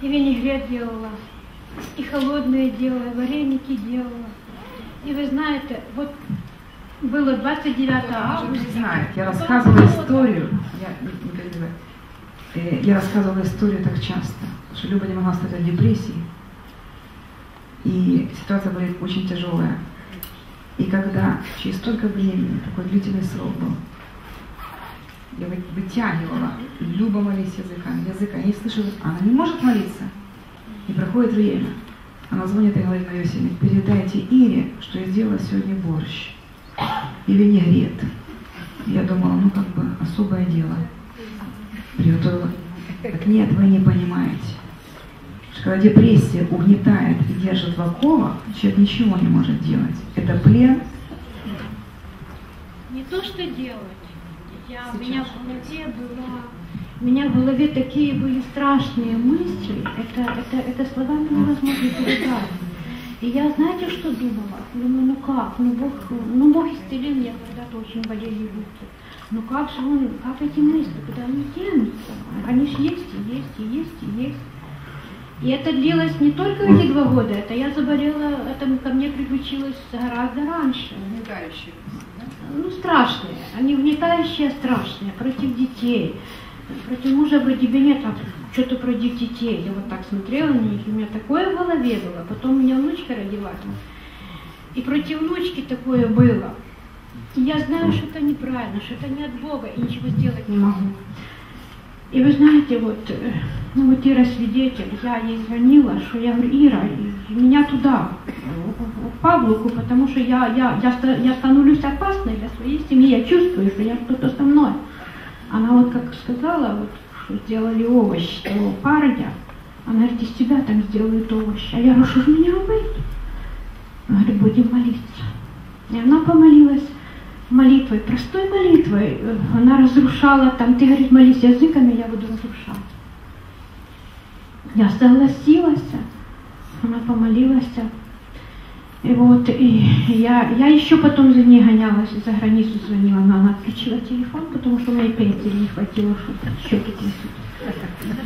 И винегрет делала, и холодные делала, вареники делала. И вы знаете, вот было 29
Может,
августа.
не знает. Я рассказывала историю. Я, не, не перебивай. Э, Я рассказывала историю так часто, что Люба не могла стать от депрессии. И ситуация была очень тяжелая. И когда через столько времени, такой длительный срок был, я вы- вытягивала, Люба молись языками, языка, я не слышу, она не может молиться. И проходит время. Она звонит и говорит Мария Васильевна, передайте Ире, что я сделала сегодня борщ и винегрет. Я думала, ну как бы особое дело. Приготовила. Так нет, вы не понимаете. Когда депрессия угнетает и держит в оковах, человек ничего не может делать. Это плен.
Не то, что делать. Я, у меня в голове была, у меня в голове такие были страшные мысли, это, это, это словами невозможно передать. И я, знаете, что думала? Думаю, ну как, ну Бог, ну Бог исцелил меня когда-то очень болели руки. Ну как же он, как эти мысли, куда они денутся? Они же есть и есть, и есть, и есть.
И это длилось не только эти два года, это я заболела, это ко мне приключилось гораздо раньше.
Угнетающие.
Ну, страшные. Они угнетающие, страшные, против детей. Против мужа вроде бы нет, а что-то против детей. Я вот так смотрела на них, у меня такое в голове было. Потом у меня внучка родилась. И против внучки такое было. И я знаю, что это неправильно, что это не от Бога, и ничего сделать не могу. И вы знаете, вот, э, ну вот Ира свидетель, я ей звонила, что я говорю, Ира, меня туда, в Павлуку, потому что я, я, я, я становлюсь опасной для своей семьи, я чувствую, что я кто-то со мной. Она вот как сказала, вот, что сделали овощ того парня, она говорит, из тебя там сделают овощ. А я говорю, что же меня быть? Она говорит, будем молиться. И она помолилась молитвой, простой молитвой. Она разрушала, там, ты, говорит, молись языками, я буду разрушать. Я согласилась, она помолилась. И вот, и я, я еще потом за ней гонялась, за границу звонила, но она отключила телефон, потому что моей пенсии не хватило, чтобы щеки.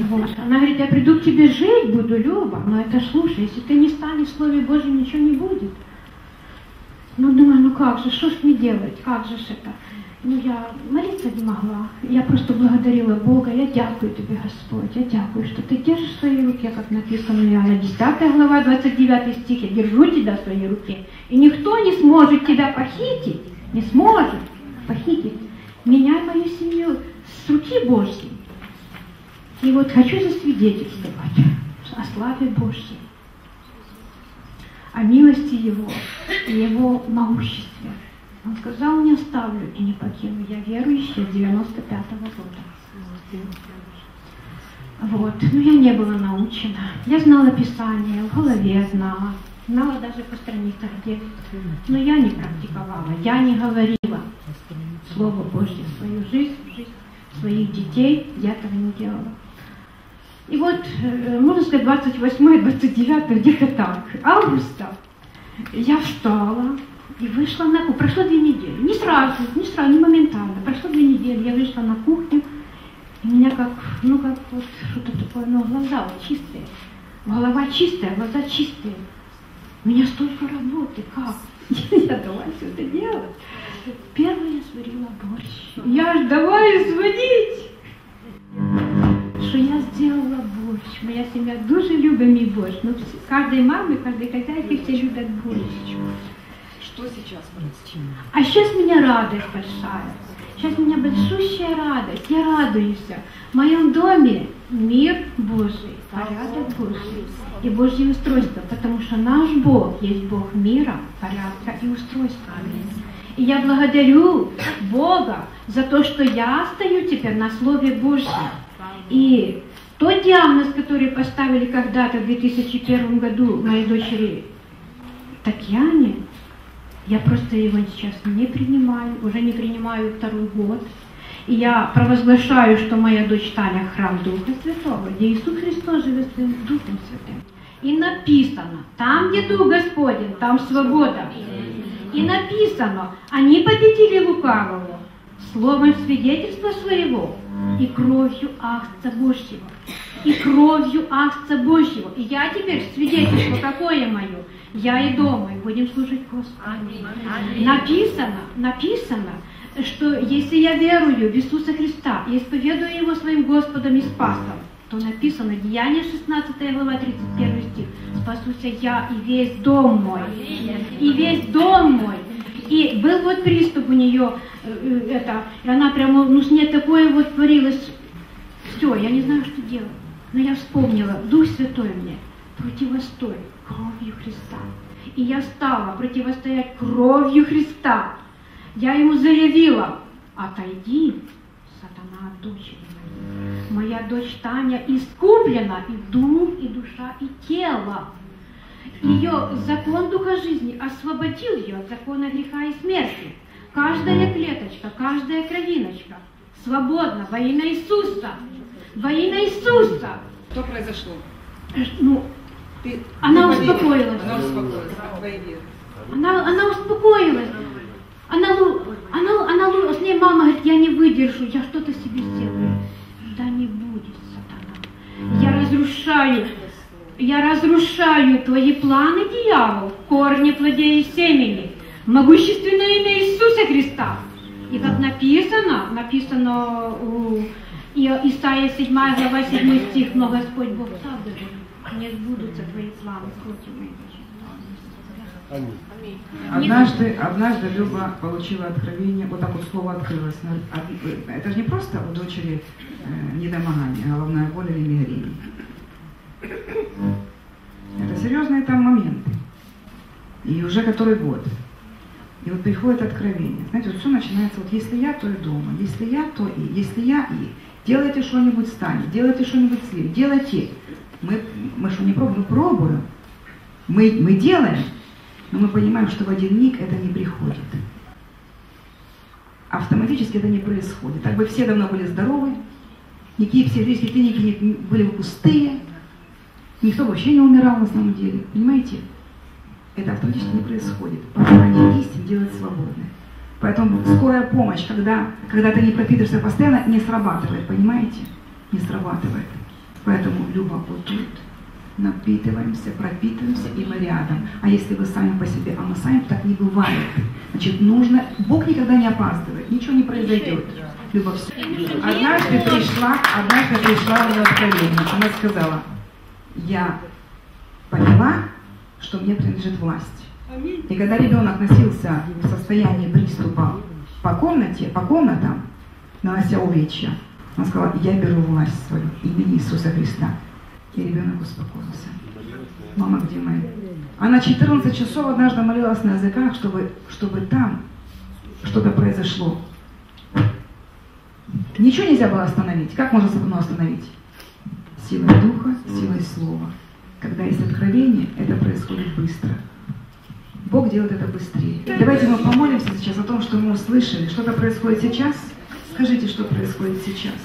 Вот. Она говорит, я приду к тебе жить буду, Люба, но это слушай, если ты не станешь в Слове Божьем, ничего не будет. Ну, думаю, ну как же, что ж мне делать, как же это? Ну, я молиться не могла. Я просто благодарила Бога. Я дякую тебе, Господь. Я дякую, что ты держишь в своей руке, как написано в Иоанна 10 глава, 29 стих. Я держу тебя в своей руке. И никто не сможет тебя похитить, не сможет похитить меня и мою семью с руки Божьей. И вот хочу засвидетельствовать о славе Божьей, о милости Его и Его могуществе. Он сказал, не оставлю и не покину. Я верующая с 95-го года. Вот. Но я не была научена. Я знала Писание, в голове знала. Знала даже по страницах где. Но я не практиковала, я не говорила Слово Божье в свою жизнь, в жизнь своих детей. Я этого не делала. И вот, э, можно сказать, 28-29, где-то так, августа, я встала и вышла на кухню. Прошло две недели. Не сразу, не сразу, не моментально. Прошло две недели. Я вышла на кухню, и меня как, ну как вот что-то такое, ну глаза вот чистые. Голова чистая, глаза чистые. У меня столько работы, как? Я давай все это делать. Первое я сварила борщ. Я ж давай звонить. Що я сделала борщ. Моя семья дуже любит мій борщ. Ну, каждой мамы, каждой хозяйки все любят борщ.
Что сейчас происходит?
А сейчас у меня радость большая. Сейчас у меня большущая радость. Я радуюсь. В моем доме мир Божий, порядок Божий и Божье устройство, потому что наш Бог есть Бог мира, порядка и устройства. И я благодарю Бога за то, что я стою теперь на Слове Божьем. И тот диагноз, который поставили когда-то в 2001 году моей дочери Татьяне, я просто его сейчас не принимаю, уже не принимаю второй год. И я провозглашаю, что моя дочь Таня храм Духа Святого, где Иисус Христос живет своим Духом Святым. И написано, там, где Дух Господень, там свобода. И написано, они победили лукавого словом свидетельства своего и кровью акта Божьего. И кровью акта Божьего. И я теперь свидетельство какое мое? Я и дома, и будем служить Господу. Написано, написано, что если я верую в Иисуса Христа и исповедую Его своим Господом и Спасом, то написано, Деяние 16 глава 31 стих, «Спасуся я и весь дом мой». И весь дом мой. И был вот приступ у нее, э, э, это, и она прямо, ну с ней такое вот творилось, все, я не знаю, что делать. Но я вспомнила, Дух Святой мне, противостой кровью Христа. И я стала противостоять кровью Христа. Я ему заявила, отойди, сатана от дочери моей. Моя дочь Таня искуплена и дух, и душа, и тело. Ее закон духа жизни освободил ее от закона греха и смерти. Каждая клеточка, каждая кровиночка свободна во имя Иисуса. Во имя Иисуса.
Что произошло?
Ну,
Ты
Она успокоилась.
Она успокоилась
она, она успокоилась. Она, она, она, лу- с ней мама говорит, я не выдержу, я что-то себе сделаю. Да не будет, сатана. Я разрушаю я разрушаю твои планы, дьявол, в корне плодей и семени, могущественное имя Иисуса Христа. И как написано, написано у И- Исайя 7 глава 7 стих, но Господь Бог сам говорит, не сбудутся твои славы против
Однажды, однажды Люба получила откровение, вот так вот слово открылось. Это же не просто у дочери э, недомогание, головная боль или мигрень. Это серьезные там моменты. И уже который год. И вот приходит откровение. Знаете, вот все начинается, вот если я, то и дома. Если я, то и. Если я, и. Делайте что-нибудь станет, делайте что-нибудь слив, делайте. Мы, мы что, не пробуем? Мы пробуем. Мы, мы делаем, но мы понимаем, что в один миг это не приходит. Автоматически это не происходит. Так бы все давно были здоровы, никакие психиатрические клиники не- были бы пустые, никто вообще не умирал на самом деле. Понимаете? Это автоматически не происходит. Познание истин делает свободное. Поэтому скорая помощь, когда, когда ты не пропитываешься постоянно, не срабатывает, понимаете? Не срабатывает. Поэтому тут напитываемся, пропитываемся, и мы рядом. А если вы сами по себе, а мы сами, так не бывает. Значит, нужно, Бог никогда не опаздывает, ничего не произойдет. Люба, все. Однажды пришла, однажды пришла мне откровение. Она сказала, я поняла, что мне принадлежит власть. И когда ребенок носился в состоянии приступа по комнате, по комнатам, нанося увечья, она сказала, я беру власть свою имени Иисуса Христа. И ребенок успокоился. Мама, где моя? Она 14 часов однажды молилась на языках, чтобы, чтобы там что-то произошло. Ничего нельзя было остановить. Как можно сатану остановить? Силой духа, силой слова. Когда есть откровение, это происходит быстро. Бог делает это быстрее. Давайте мы помолимся сейчас о том, что мы услышали. Что-то происходит сейчас. Скажите, что происходит сейчас.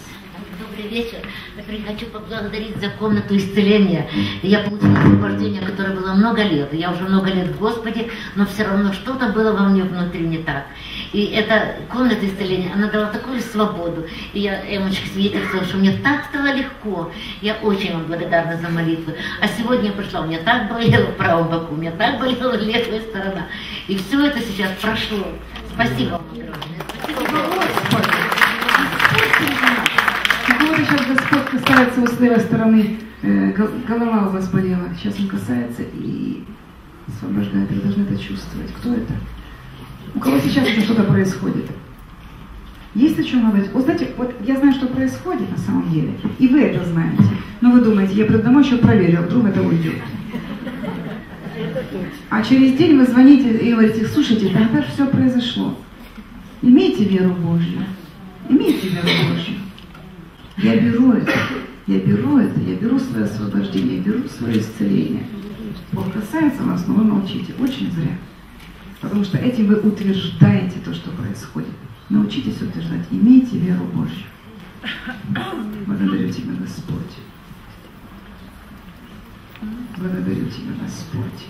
Добрый вечер. Во-первых, хочу поблагодарить за комнату исцеления. Я получила освобождение, которое было много лет. Я уже много лет в Господе, но все равно что-то было во мне внутри не так. И эта комната исцеления, она дала такую свободу. И я, Эмочка, свидетельствовала, что мне так стало легко. Я очень вам благодарна за молитвы. А сегодня я пришла, у меня так болело в правом боку, у меня так болела левая сторона. И все это сейчас прошло. Спасибо вам огромное.
Сейчас Господь касается вот с левой стороны, э, гол- голова у вас болела. Сейчас Он касается и освобождает. Вы должны это чувствовать. Кто это? У кого сейчас уже что-то происходит? Есть о чем надо? Вот знаете, вот я знаю, что происходит на самом деле, и вы это знаете. Но вы думаете, я приду домой еще проверю, а вдруг это уйдет. А через день вы звоните и говорите, слушайте, тогда все произошло. Имейте веру Божью. Имейте веру Божью. Я беру это, я беру это, я беру свое освобождение, я беру свое исцеление. Бог касается вас, но вы молчите. Очень зря. Потому что этим вы утверждаете то, что происходит. Научитесь утверждать. Имейте веру Божью. Благодарю Тебя, Господь. Благодарю Тебя, Господь.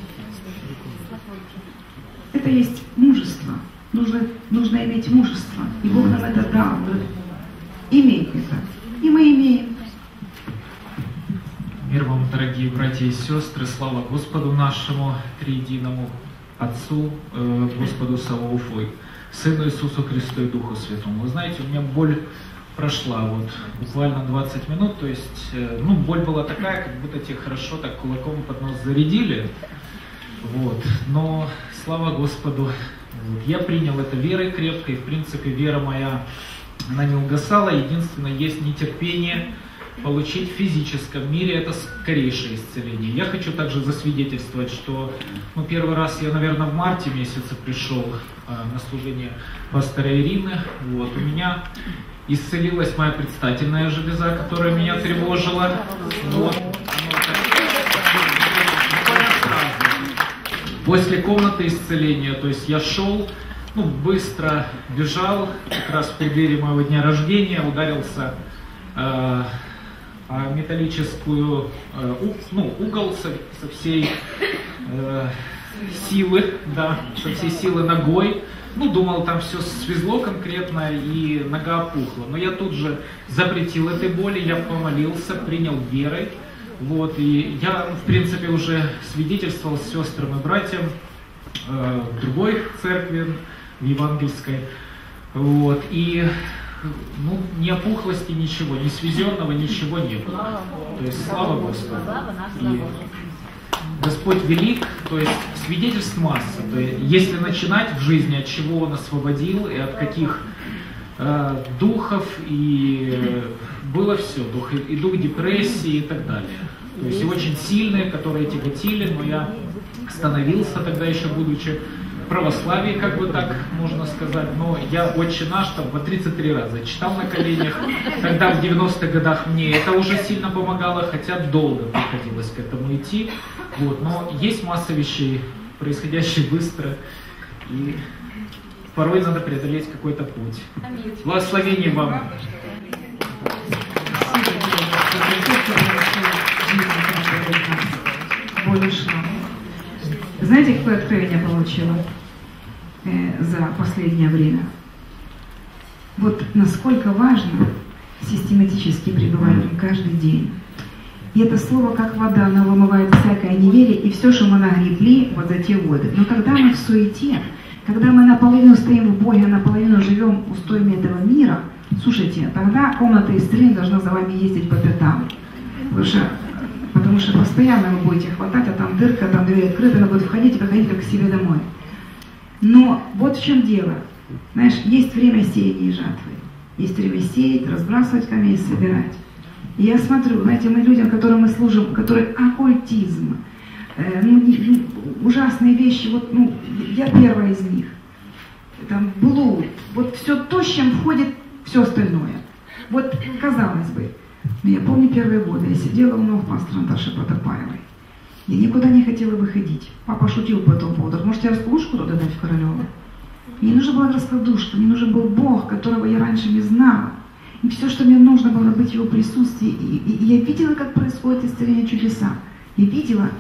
Это есть мужество. Нужно, нужно иметь мужество. И Бог нам это дал. Говорит, Имей это. И мы имеем.
Мир вам, дорогие братья и сестры, слава Господу нашему, триединому Отцу, э, Господу Саваофу, Сыну Иисусу Христу и Духу Святому. Вы знаете, у меня боль прошла вот буквально 20 минут, то есть, э, ну, боль была такая, как будто тебе хорошо так кулаком под нос зарядили, вот, но слава Господу, вот, я принял это верой крепко, и в принципе вера моя, она не угасала, единственное, есть нетерпение, получить в физическом мире это скорейшее исцеление. Я хочу также засвидетельствовать, что ну, первый раз я, наверное, в марте месяце пришел э, на служение пастора Ирины. Вот, у меня исцелилась моя предстательная железа, которая меня тревожила. Вот. После комнаты исцеления, то есть я шел, ну, быстро бежал, как раз в преддверии моего дня рождения, ударился э, металлическую э, ну, угол со, со всей э, силы, да, со всей силы ногой. Ну, думал, там все свезло конкретно, и нога опухла. Но я тут же запретил этой боли, я помолился, принял верой. Вот, и я, в принципе, уже свидетельствовал с сестрами и братьям э, в другой церкви, в евангельской. Вот, и ну, ни опухлости, ничего, ни свезенного, ничего не было. То есть, слава Господу. И Господь велик, то есть свидетельств масса. То есть, если начинать в жизни, от чего Он освободил и от каких э, духов, и было все, дух, и дух депрессии и так далее. То есть и очень сильные, которые тяготили, но я становился тогда еще будучи православии, как бы так можно сказать, но я отче наш там по 33 раза читал на коленях, тогда в 90-х годах мне это уже сильно помогало, хотя долго приходилось к этому идти, вот, но есть масса вещей, происходящие быстро, и порой надо преодолеть какой-то путь. Благословение вам!
больше. Знаете, какое откровение получила э, за последнее время? Вот насколько важно систематически пребывать каждый день. И это слово, как вода, оно вымывает всякое неверие и все, что мы нагребли вот за те годы. Но когда мы в суете, когда мы наполовину стоим в Боге, наполовину живем устоями этого мира, слушайте, тогда комната исцеления должна за вами ездить по пятам. Потому что, потому что постоянно вы будете хватать, а там дырка, там дверь открыта, она будет входить и выходить как к себе домой. Но вот в чем дело. Знаешь, есть время сеяния и жатвы. Есть время сеять, разбрасывать камень, собирать. И я смотрю, знаете, мы людям, которым мы служим, которые оккультизм, э, ну, не, ну, ужасные вещи, вот, ну, я первая из них. Там блуд, вот все то, с чем входит все остальное. Вот, казалось бы, но я помню первые годы, я сидела у ног пастора Наташи Протопаевой. Я никуда не хотела выходить. Папа шутил по этому поводу. Может, я раскладушку туда дать в Королева? Мне нужна была раскладушка, мне нужен был Бог, которого я раньше не знала. И все, что мне нужно было быть в его присутствии. И, и, и я видела, как происходит исцеление чудеса. Я видела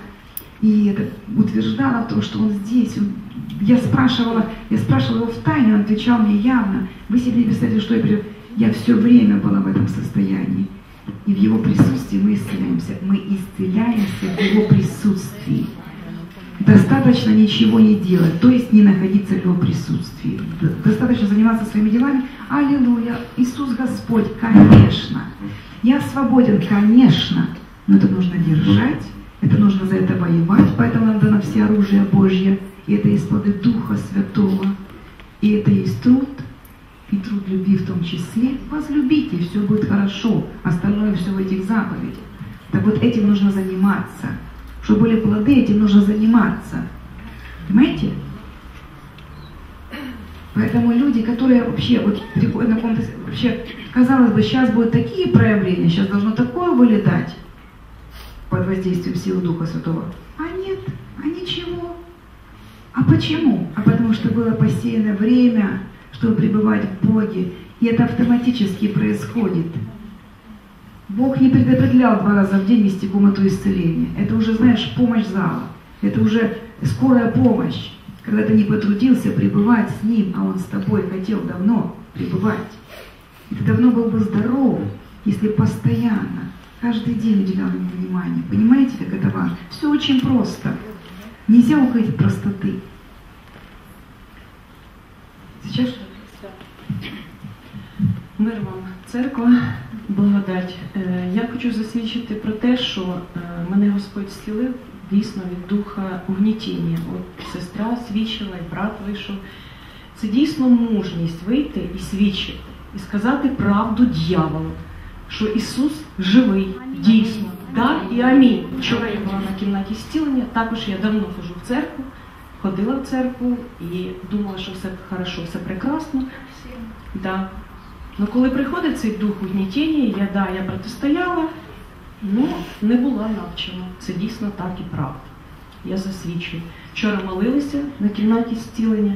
и это утверждала в том, что он здесь. Он, я спрашивала, я спрашивала его в тайне, он отвечал мне явно. Вы себе не представляете, что я Я все время была в этом состоянии. И в его присутствии мы исцеляемся. Мы исцеляемся в его присутствии. Достаточно ничего не делать, то есть не находиться в его присутствии. Достаточно заниматься своими делами. Аллилуйя, Иисус Господь, конечно. Я свободен, конечно. Но это нужно держать, это нужно за это воевать, поэтому нам дано все оружие Божье. И это из плоды Духа Святого. И это есть труд, и труд любви в том числе. Возлюбите, и все будет хорошо. Остальное все в этих заповедях. Так вот этим нужно заниматься. Чтобы были плоды, этим нужно заниматься. Понимаете? Поэтому люди, которые вообще вот приходят на каком-то... Вообще, казалось бы, сейчас будут такие проявления, сейчас должно такое вылетать под воздействием силы Духа Святого. А нет, а ничего. А почему? А потому что было посеяно время, чтобы пребывать в Боге. И это автоматически происходит. Бог не предопределял два раза в день вести комнату исцеления. Это уже, знаешь, помощь зала. Это уже скорая помощь. Когда ты не потрудился пребывать с Ним, а Он с тобой хотел давно пребывать. И ты давно был бы здоров, если постоянно, каждый день уделял ему внимание. Понимаете, как это важно? Все очень просто. Нельзя уходить от простоты. Сейчас
Мир вам, церква, благодать. Е, Я хочу засвідчити про те, що е, мене Господь зцілив дійсно від духа угнітіння. От сестра свідчила, і брат вийшов. Це дійсно мужність вийти і свідчити, і сказати правду дьяволу, що Ісус живий, дійсно, да і амінь. Вчора я була на кімнаті зцілення, також я давно хожу в церкву, ходила в церкву і думала, що все хорошо, все прекрасно. Да. Ну коли приходить цей дух угнітіння, я да, я протистояла, ну не була навчена. Це дійсно так і правда. Я засвідчую. Вчора молилися на кімнаті зцілення,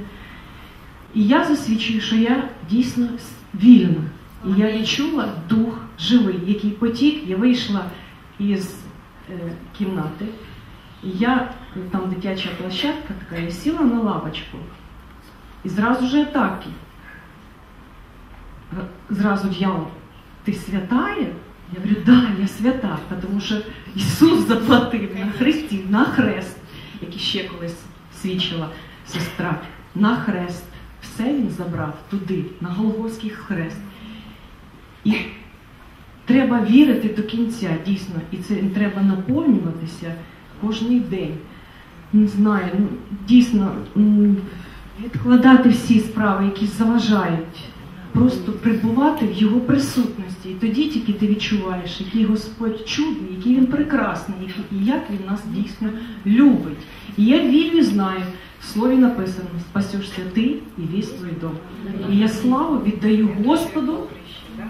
і я засвідчую, що я дійсно вільна. І я відчула дух живий, який потік, я вийшла із е, кімнати. І я, там дитяча площадка така, я сіла на лавочку. І зразу же атаки. Зразу дьявол, ти святая? Я говорю, да, я свята, тому що Ісус заплатив на хресті, на хрест, як іще колись свідчила сестра, на хрест. Все він забрав туди, на Голгофський хрест. І треба вірити до кінця, дійсно, і це треба наповнюватися кожен день. Не знаю, ну, дійсно відкладати всі справи, які заважають, просто прибувати в його присутності. І тоді тільки ти відчуваєш, який Господь чудний, який він прекрасний, і як він нас дійсно любить. І я і знаю, в слові написано, спасешся ти і весь твій дом. І я славу віддаю Господу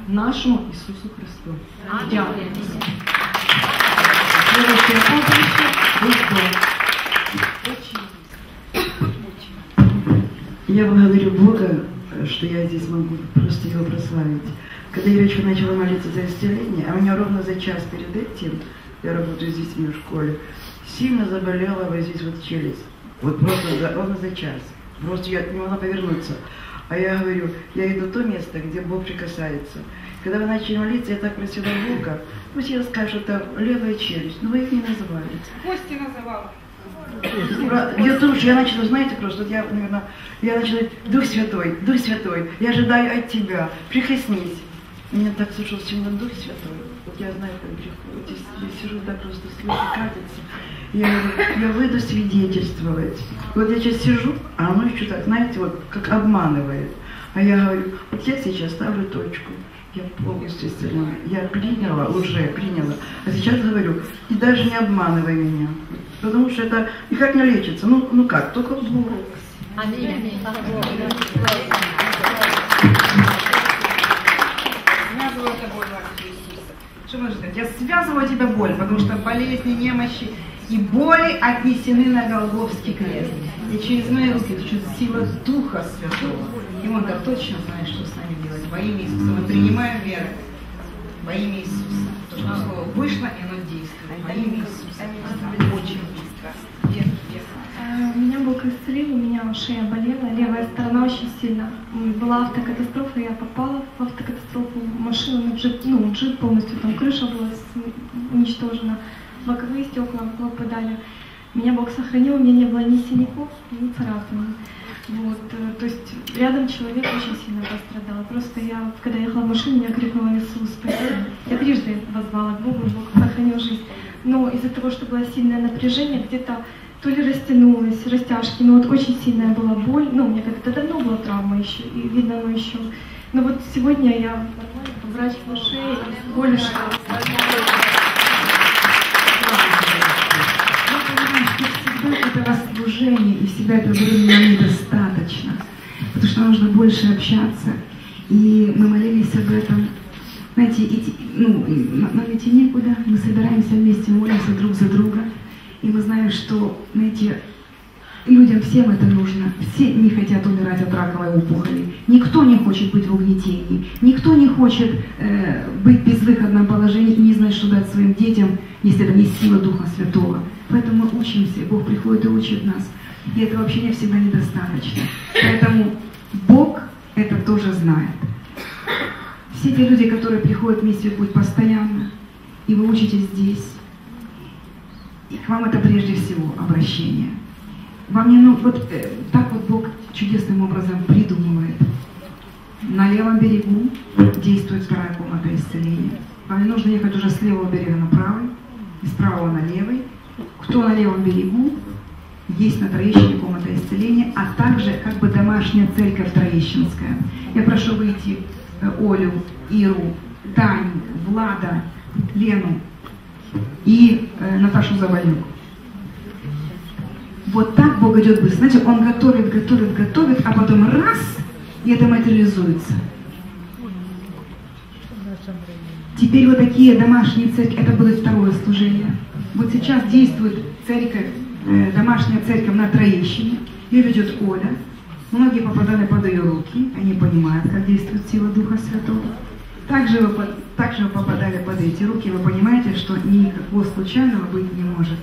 нашому Ісусу Христу. Дякую.
Я благодарю Бога, что я здесь могу просто Его прославить. Когда Ирочка начала молиться за исцеление, а у меня ровно за час перед этим, я работаю с детьми в школе, сильно заболела вот здесь вот челюсть. Вот просто за- ровно за час. Просто я не могла повернуться. А я говорю, я иду в то место, где Бог прикасается. Когда вы начали молиться, я так просила Бога, пусть я скажу, это левая челюсть, но вы их не называли.
Кости называл.
Я тоже, я начала, знаете, просто, я, наверное, я начала, Дух Святой, Дух Святой, я ожидаю от Тебя, прикоснись. Меня так слушал сильно Дух Святой. Вот я знаю, как приходит, я, я сижу так просто слышу, катится. Я говорю, я выйду свидетельствовать. Вот я сейчас сижу, а оно еще так, знаете, вот как обманывает. А я говорю, вот я сейчас ставлю точку. Я полностью исцелена. Я приняла, уже приняла. А сейчас говорю, и даже не обманывай меня. Потому что это никак не лечится. Ну, ну как, только Бог.
Связываю это боль. Что можно сказать? Я связываю тебя боль, потому что болезни, немощи и боли отнесены на Голговский крест. И через мои руки течет сила Духа Святого. И он так точно знает, что с нами делать. Во имя Иисуса мы принимаем веру. Во имя Иисуса. То, что слово вышло, и оно действует. Во имя Иисуса. Очень.
Э, Меня Бог исцелил, у меня шея болела, левая сторона очень сильно. Была автокатастрофа, я попала в автокатастрофу, машина, ну, джип, ну, джип полностью, там крыша была уничтожена, боковые стекла попадали. Меня Бог сохранил, у меня не было ни синяков, ни царапин. Вот, э, то есть рядом человек очень сильно пострадал. Просто я, когда ехала в машине, я крикнула Иисус, спаси. Я трижды возвала к Богу, Бог сохранил жизнь. Но из-за того, что было сильное напряжение, где-то то ли растянулось, растяжки, но вот очень сильная была боль. Ну, у меня когда-то давно была травма еще, и видно, оно еще. Но вот сегодня я нормально, врач по шее, боль
всегда этого служения и всегда этого времени недостаточно, потому что нужно больше общаться. И мы молились об этом. Знаете, идти, ну, нам идти некуда, мы собираемся вместе, молимся друг за друга. И мы знаем, что, знаете, людям всем это нужно. Все не хотят умирать от раковой опухоли. Никто не хочет быть в угнетении. Никто не хочет э, быть в безвыходном положении и не знать, что дать своим детям, если это не сила Духа Святого. Поэтому мы учимся, Бог приходит и учит нас. И этого вообще не всегда недостаточно. Поэтому Бог это тоже знает. Все те люди, которые приходят в путь постоянно, и вы учитесь здесь, и к вам это прежде всего обращение. Вам не ну, вот э, так вот Бог чудесным образом придумывает. На левом берегу действует вторая комната исцеления. Вам не нужно ехать уже с левого берега на правый, и с правого на левый. Кто на левом берегу, есть на Троещине комната исцеления, а также как бы домашняя церковь Троещинская. Я прошу выйти э, Олю, Иру, Таню, Влада, Лену и э, Наташу Завалюк. Вот так Бог идет быстро. Знаете, Он готовит, готовит, готовит, а потом раз, и это материализуется. Теперь вот такие домашние церкви, это будет второе служение. Вот сейчас действует церковь, э, домашняя церковь на Троещине. Ее ведет Оля. Многие попадали под ее руки, они понимают, как действует сила Духа Святого. Также вы, также вы попадали под эти руки, вы понимаете, что никакого случайного быть не может.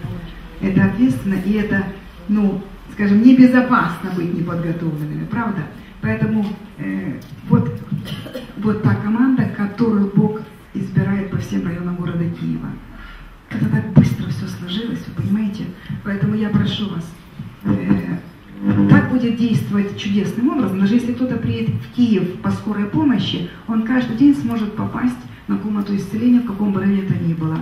Это ответственно, и это, ну, скажем, небезопасно быть неподготовленными, правда? Поэтому э, вот, вот та команда, которую Бог избирает по всем районам города Киева. Как-то так быстро все сложилось, вы понимаете? Поэтому я прошу вас, э, так будет действовать чудесным образом. Даже если кто-то приедет в Киев по скорой помощи, он каждый день сможет попасть на комнату исцеления, в каком бы районе это ни было.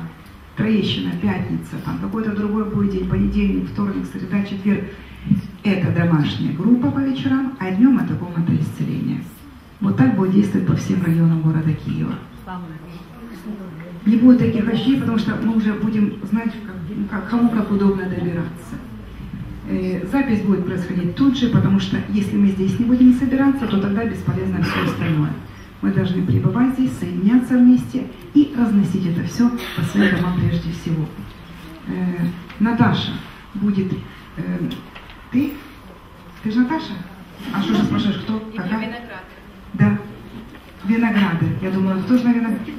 Троещина, пятница, там какой-то другой будет день, понедельник, вторник, среда, четверг. Это домашняя группа по вечерам, а днем это комната исцеления. Вот так будет действовать по всем районам города Киева. Не будет таких вещей, потому что мы уже будем знать, как, ну, кому как удобно добираться. Э, запись будет происходить тут же, потому что если мы здесь не будем собираться, то тогда бесполезно все остальное. Мы должны пребывать здесь, соединяться вместе и разносить это все по своим домам прежде всего. Э, Наташа будет... Э, ты? Ты же Наташа? А что же спрашиваешь, кто? Какая?
Виноград.
Да. Винограды. Я думаю, кто же на винограде?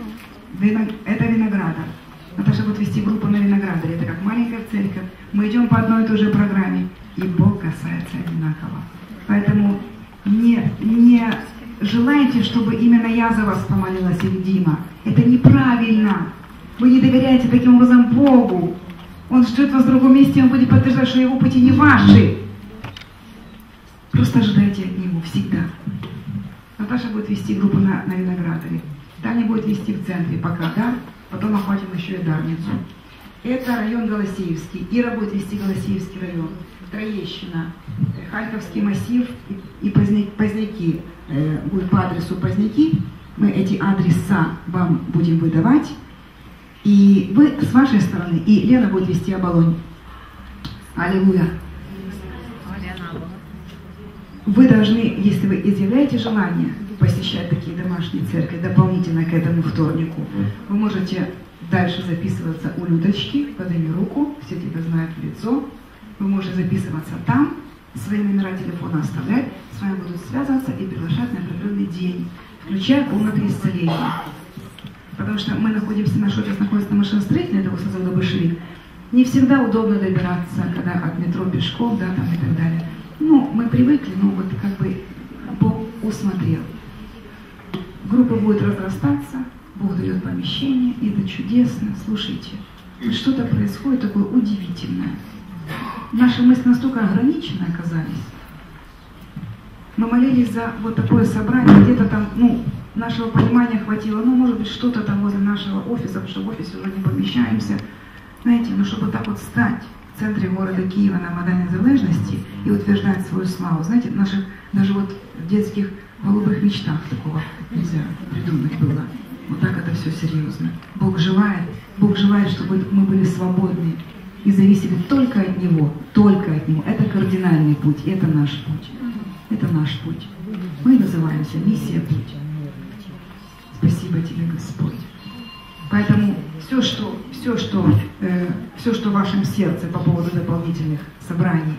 Вино... Это винограда. Наташа будет вести группу на виноградаре. Это как маленькая церковь. Мы идем по одной и той же программе. И Бог касается одинаково. Поэтому не, не желайте, чтобы именно я за вас помолилась или Дима. Это неправильно. Вы не доверяете таким образом Богу. Он ждет вас в другом месте, он будет подтверждать, что его пути не ваши. Просто ожидайте от него всегда. Наташа будет вести группу на, на виноградаре. Таня будет вести в центре пока, да? Потом охватим еще и Дарницу. Это район Голосеевский. Ира будет вести Голосеевский район. Троещина, э, Харьковский массив и, и Поздня, Поздняки. Э, будет по адресу Поздняки. Мы эти адреса вам будем выдавать. И вы с вашей стороны, и Лена будет вести оболонь. Аллилуйя. Вы должны, если вы изъявляете желание посещать такие домашние церкви дополнительно к этому вторнику, вы можете дальше записываться у Людочки, подними руку, все тебя знают в лицо. Вы можете записываться там, свои номера телефона оставлять, с вами будут связываться и приглашать на определенный день, включая комнаты исцеления. Потому что мы находимся, наш офис находится на машиностроительной, это создал большевик. Не всегда удобно добираться, когда от метро пешком, да, там и так далее. Ну, мы привыкли, но вот как бы Бог усмотрел. Группа будет разрастаться, Бог дает помещение, и это чудесно. Слушайте, что-то происходит такое удивительное. Наши мысли настолько ограничены оказались. Мы молились за вот такое собрание, где-то там, ну, нашего понимания хватило, ну, может быть, что-то там возле нашего офиса, потому что в офисе уже не помещаемся. Знаете, ну, чтобы так вот стать в центре города Киева на Майдане Незалежности и утверждать свою славу. Знаете, наших даже вот в мечтах такого нельзя придумать было. Вот так это все серьезно. Бог желает, Бог желает, чтобы мы были свободны и зависели только от Него, только от Него. Это кардинальный путь, это наш путь. Это наш путь. Мы называемся миссия путь. Спасибо тебе, Господь. Поэтому все, что, все, что, э, все, что в вашем сердце по поводу дополнительных собраний,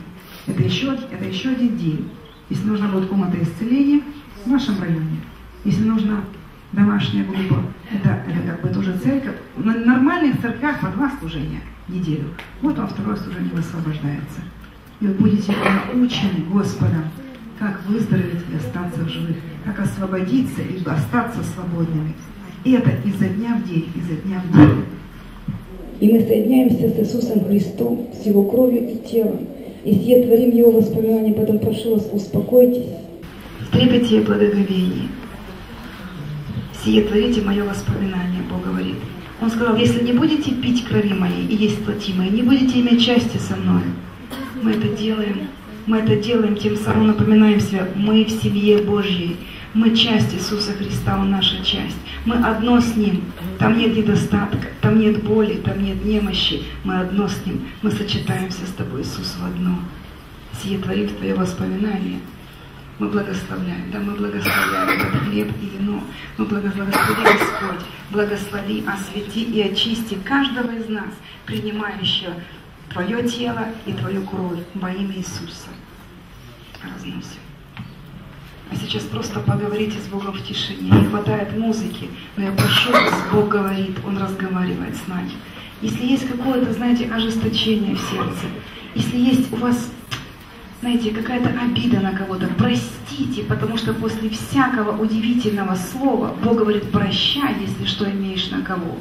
это еще, это еще один день. Если нужна будет комната исцеления в вашем районе, если нужна домашняя группа, это, это как бы тоже церковь. На нормальных церквях по два служения в неделю. Вот вам второе служение высвобождается. И вы будете научены Господом, как выздороветь и остаться в живых, как освободиться и остаться свободными. И это изо дня в день, изо дня в день.
И мы соединяемся с Иисусом Христом, с Его кровью и телом. И сие творим Его воспоминания, потом прошу вас, успокойтесь.
Трепете и благоговении. Сие творите мое воспоминание, Бог говорит. Он сказал, если не будете пить крови моей и есть плоти моей, не будете иметь счастья со мной. Мы это делаем. Мы это делаем, тем самым напоминаем себя, мы в семье Божьей. Мы часть Иисуса Христа, Он наша часть. Мы одно с Ним. Там нет недостатка, там нет боли, там нет немощи. Мы одно с Ним. Мы сочетаемся с Тобой, Иисус, в одно. Сие творит Твое воспоминание. Мы благословляем, да, мы благословляем этот хлеб и вино. Мы благословляем, Господь, благослови, освети и очисти каждого из нас, принимающего Твое тело и Твою кровь во имя Иисуса. Разносим. А сейчас просто поговорите с Богом в тишине. Не хватает музыки, но я прошу вас, Бог говорит, Он разговаривает с нами. Если есть какое-то, знаете, ожесточение в сердце, если есть у вас, знаете, какая-то обида на кого-то, простите, потому что после всякого удивительного слова Бог говорит, прощай, если что имеешь на кого.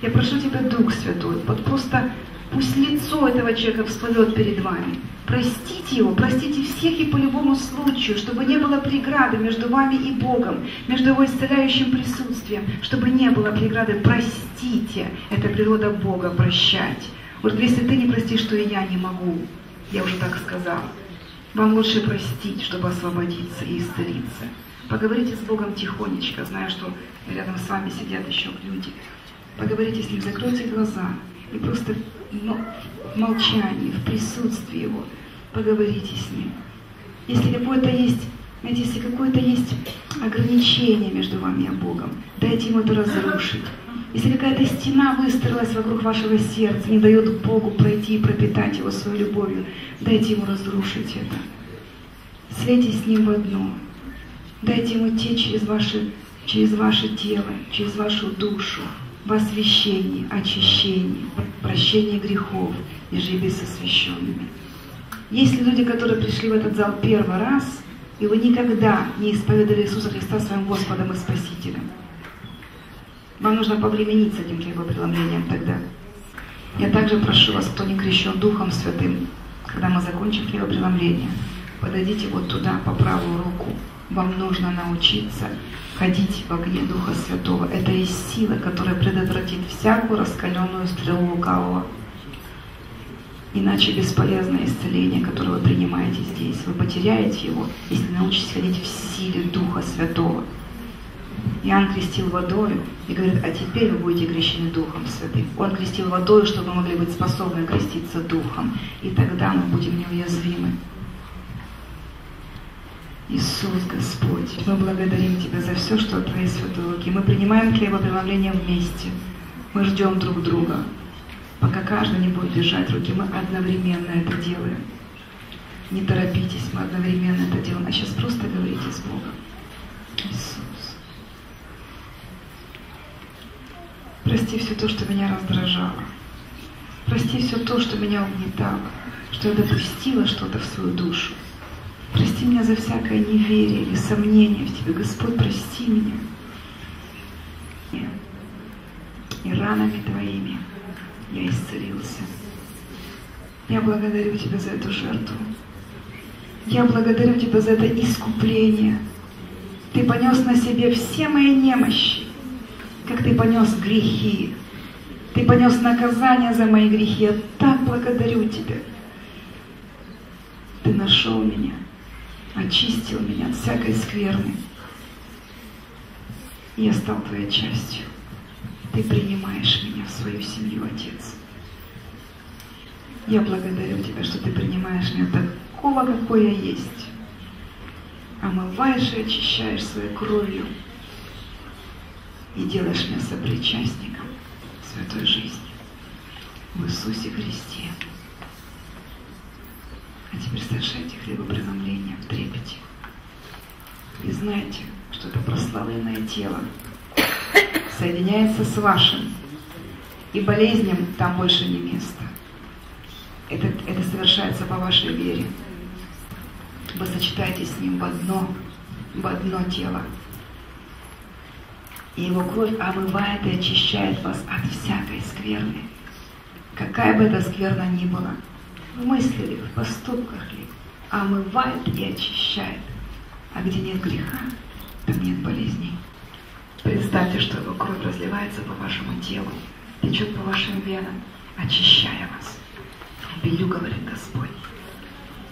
Я прошу Тебя, Дух Святой, вот просто пусть лицо этого человека всплывет перед вами. Простите его, простите всех и по любому случаю, чтобы не было преграды между вами и Богом, между его исцеляющим присутствием, чтобы не было преграды. Простите. Это природа Бога прощать. Вот если ты не простишь, то и я не могу. Я уже так сказала. Вам лучше простить, чтобы освободиться и исцелиться. Поговорите с Богом тихонечко, зная, что рядом с вами сидят еще люди. Поговорите с Ним, закройте глаза и просто ну, в молчании, в присутствии Его поговорите с Ним. Если какое-то есть, знаете, если какое-то есть ограничение между вами и Богом, дайте Ему это разрушить. Если какая-то стена выстроилась вокруг вашего сердца, не дает Богу пройти и пропитать его своей любовью, дайте ему разрушить это. Слейте с ним в одно. Дайте ему течь через ваше, через ваше тело, через вашу душу, в освящении, очищении, прощении грехов и живи с освященными. Есть ли люди, которые пришли в этот зал первый раз, и вы никогда не исповедали Иисуса Христа своим Господом и Спасителем? Вам нужно повременить с этим хлебопреломлением тогда. Я также прошу вас, кто не крещен Духом Святым, когда мы закончим хлебопреломление, подойдите вот туда, по правую руку. Вам нужно научиться ходить в огне Духа Святого. Это есть сила, которая предотвратит всякую раскаленную стрелу лукавого. Иначе бесполезное исцеление, которое вы принимаете здесь. Вы потеряете его, если научитесь ходить в силе Духа Святого. Иоанн крестил водою и говорит, а теперь вы будете крещены Духом Святым. Он крестил водою, чтобы мы могли быть способны креститься Духом. И тогда мы будем неуязвимы. Иисус Господь, мы благодарим Тебя за все, что от Твоей святой руки. Мы принимаем хлебопреломление вместе. Мы ждем друг друга. Пока каждый не будет держать руки, мы одновременно это делаем. Не торопитесь, мы одновременно это делаем. А сейчас просто говорите с Богом. Иисус. Прости все то, что меня раздражало. Прости все то, что меня угнетало, что я допустила что-то в свою душу. Прости меня за всякое неверие или сомнение в Тебе. Господь, прости меня. И ранами Твоими я исцелился. Я благодарю Тебя за эту жертву. Я благодарю Тебя за это искупление. Ты понес на себе все мои немощи как ты понес грехи. Ты понес наказание за мои грехи. Я так благодарю тебя. Ты нашел меня, очистил меня от всякой скверны. Я стал твоей частью. Ты принимаешь меня в свою семью, Отец. Я благодарю Тебя, что Ты принимаешь меня такого, какой я есть. Омываешь и очищаешь своей кровью и делаешь меня сопричастником святой жизни в Иисусе Христе. А теперь совершайте хлебопреломление в трепете. И знайте, что это прославленное тело соединяется с вашим, и болезням там больше не место. Это, это совершается по вашей вере. Вы сочетаетесь с Ним в одно, в одно тело. И Его кровь омывает и очищает вас от всякой скверны. Какая бы эта скверна ни была, в мысли ли, в поступках ли, омывает и очищает. А где нет греха, там нет болезней. Представьте, что Его кровь разливается по вашему телу, течет по вашим венам, очищая вас. Белю, говорит Господь.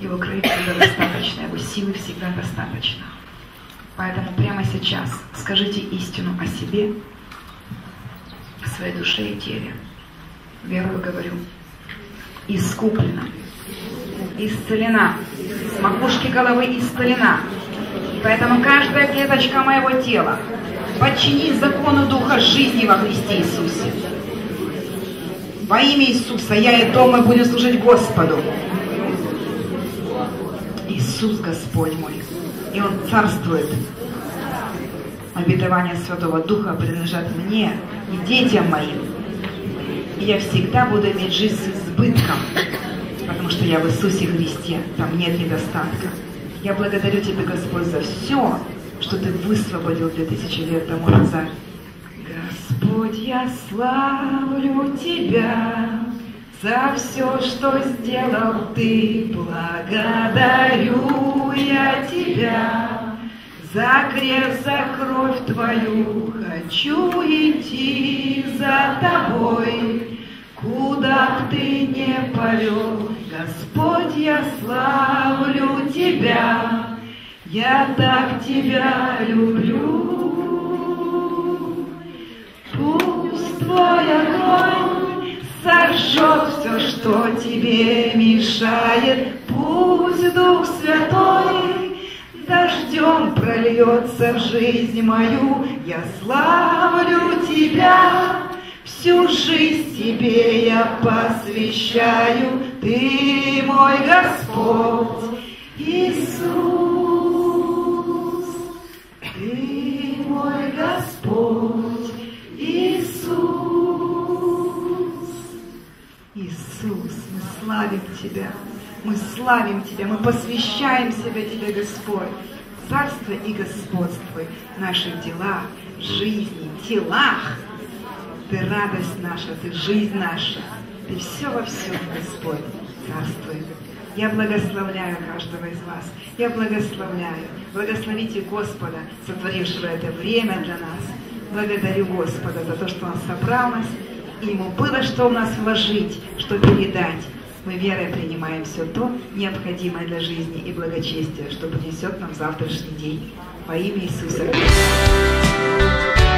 Его крови всегда достаточно, Его силы всегда достаточно. Поэтому прямо сейчас скажите истину о себе, о своей душе и теле. Верую говорю. Искуплена, исцелена, с макушки головы исцелена. Поэтому каждая клеточка моего тела подчинись закону Духа жизни во Христе Иисусе. Во имя Иисуса я и дома буду служить Господу. Иисус Господь мой и Он царствует. Обетование Святого Духа принадлежат мне и детям моим. И я всегда буду иметь жизнь с избытком, потому что я в Иисусе Христе, там нет недостатка. Я благодарю Тебя, Господь, за все, что Ты высвободил две тысячи лет тому назад. Господь, я славлю Тебя за все, что сделал Ты. Благодарю я Тебя за крест, за кровь Твою. Хочу идти за Тобой, куда б Ты не повел. Господь, я славлю Тебя, я так Тебя люблю. Пусть Твой огонь сожжет все, что Тебе мешает. Пусть Дух Святой дождем прольется в жизнь мою. Я славлю Тебя, всю жизнь Тебе я посвящаю. Ты мой Господь, Иисус. Ты мой Господь, Иисус. Иисус, мы славим Тебя, мы славим Тебя, мы посвящаем себя Тебе, Господь. Царство и господствуй в наших делах, жизни, телах. Ты радость наша, Ты жизнь наша, Ты все во всем, Господь, царствуй. Я благословляю каждого из вас. Я благословляю. Благословите Господа, сотворившего это время для нас. Благодарю Господа за то, что Он собрал нас, и Ему было что в нас вложить, что передать. Мы верой принимаем все то, необходимое для жизни и благочестия, что принесет нам завтрашний день. Во имя Иисуса Христа.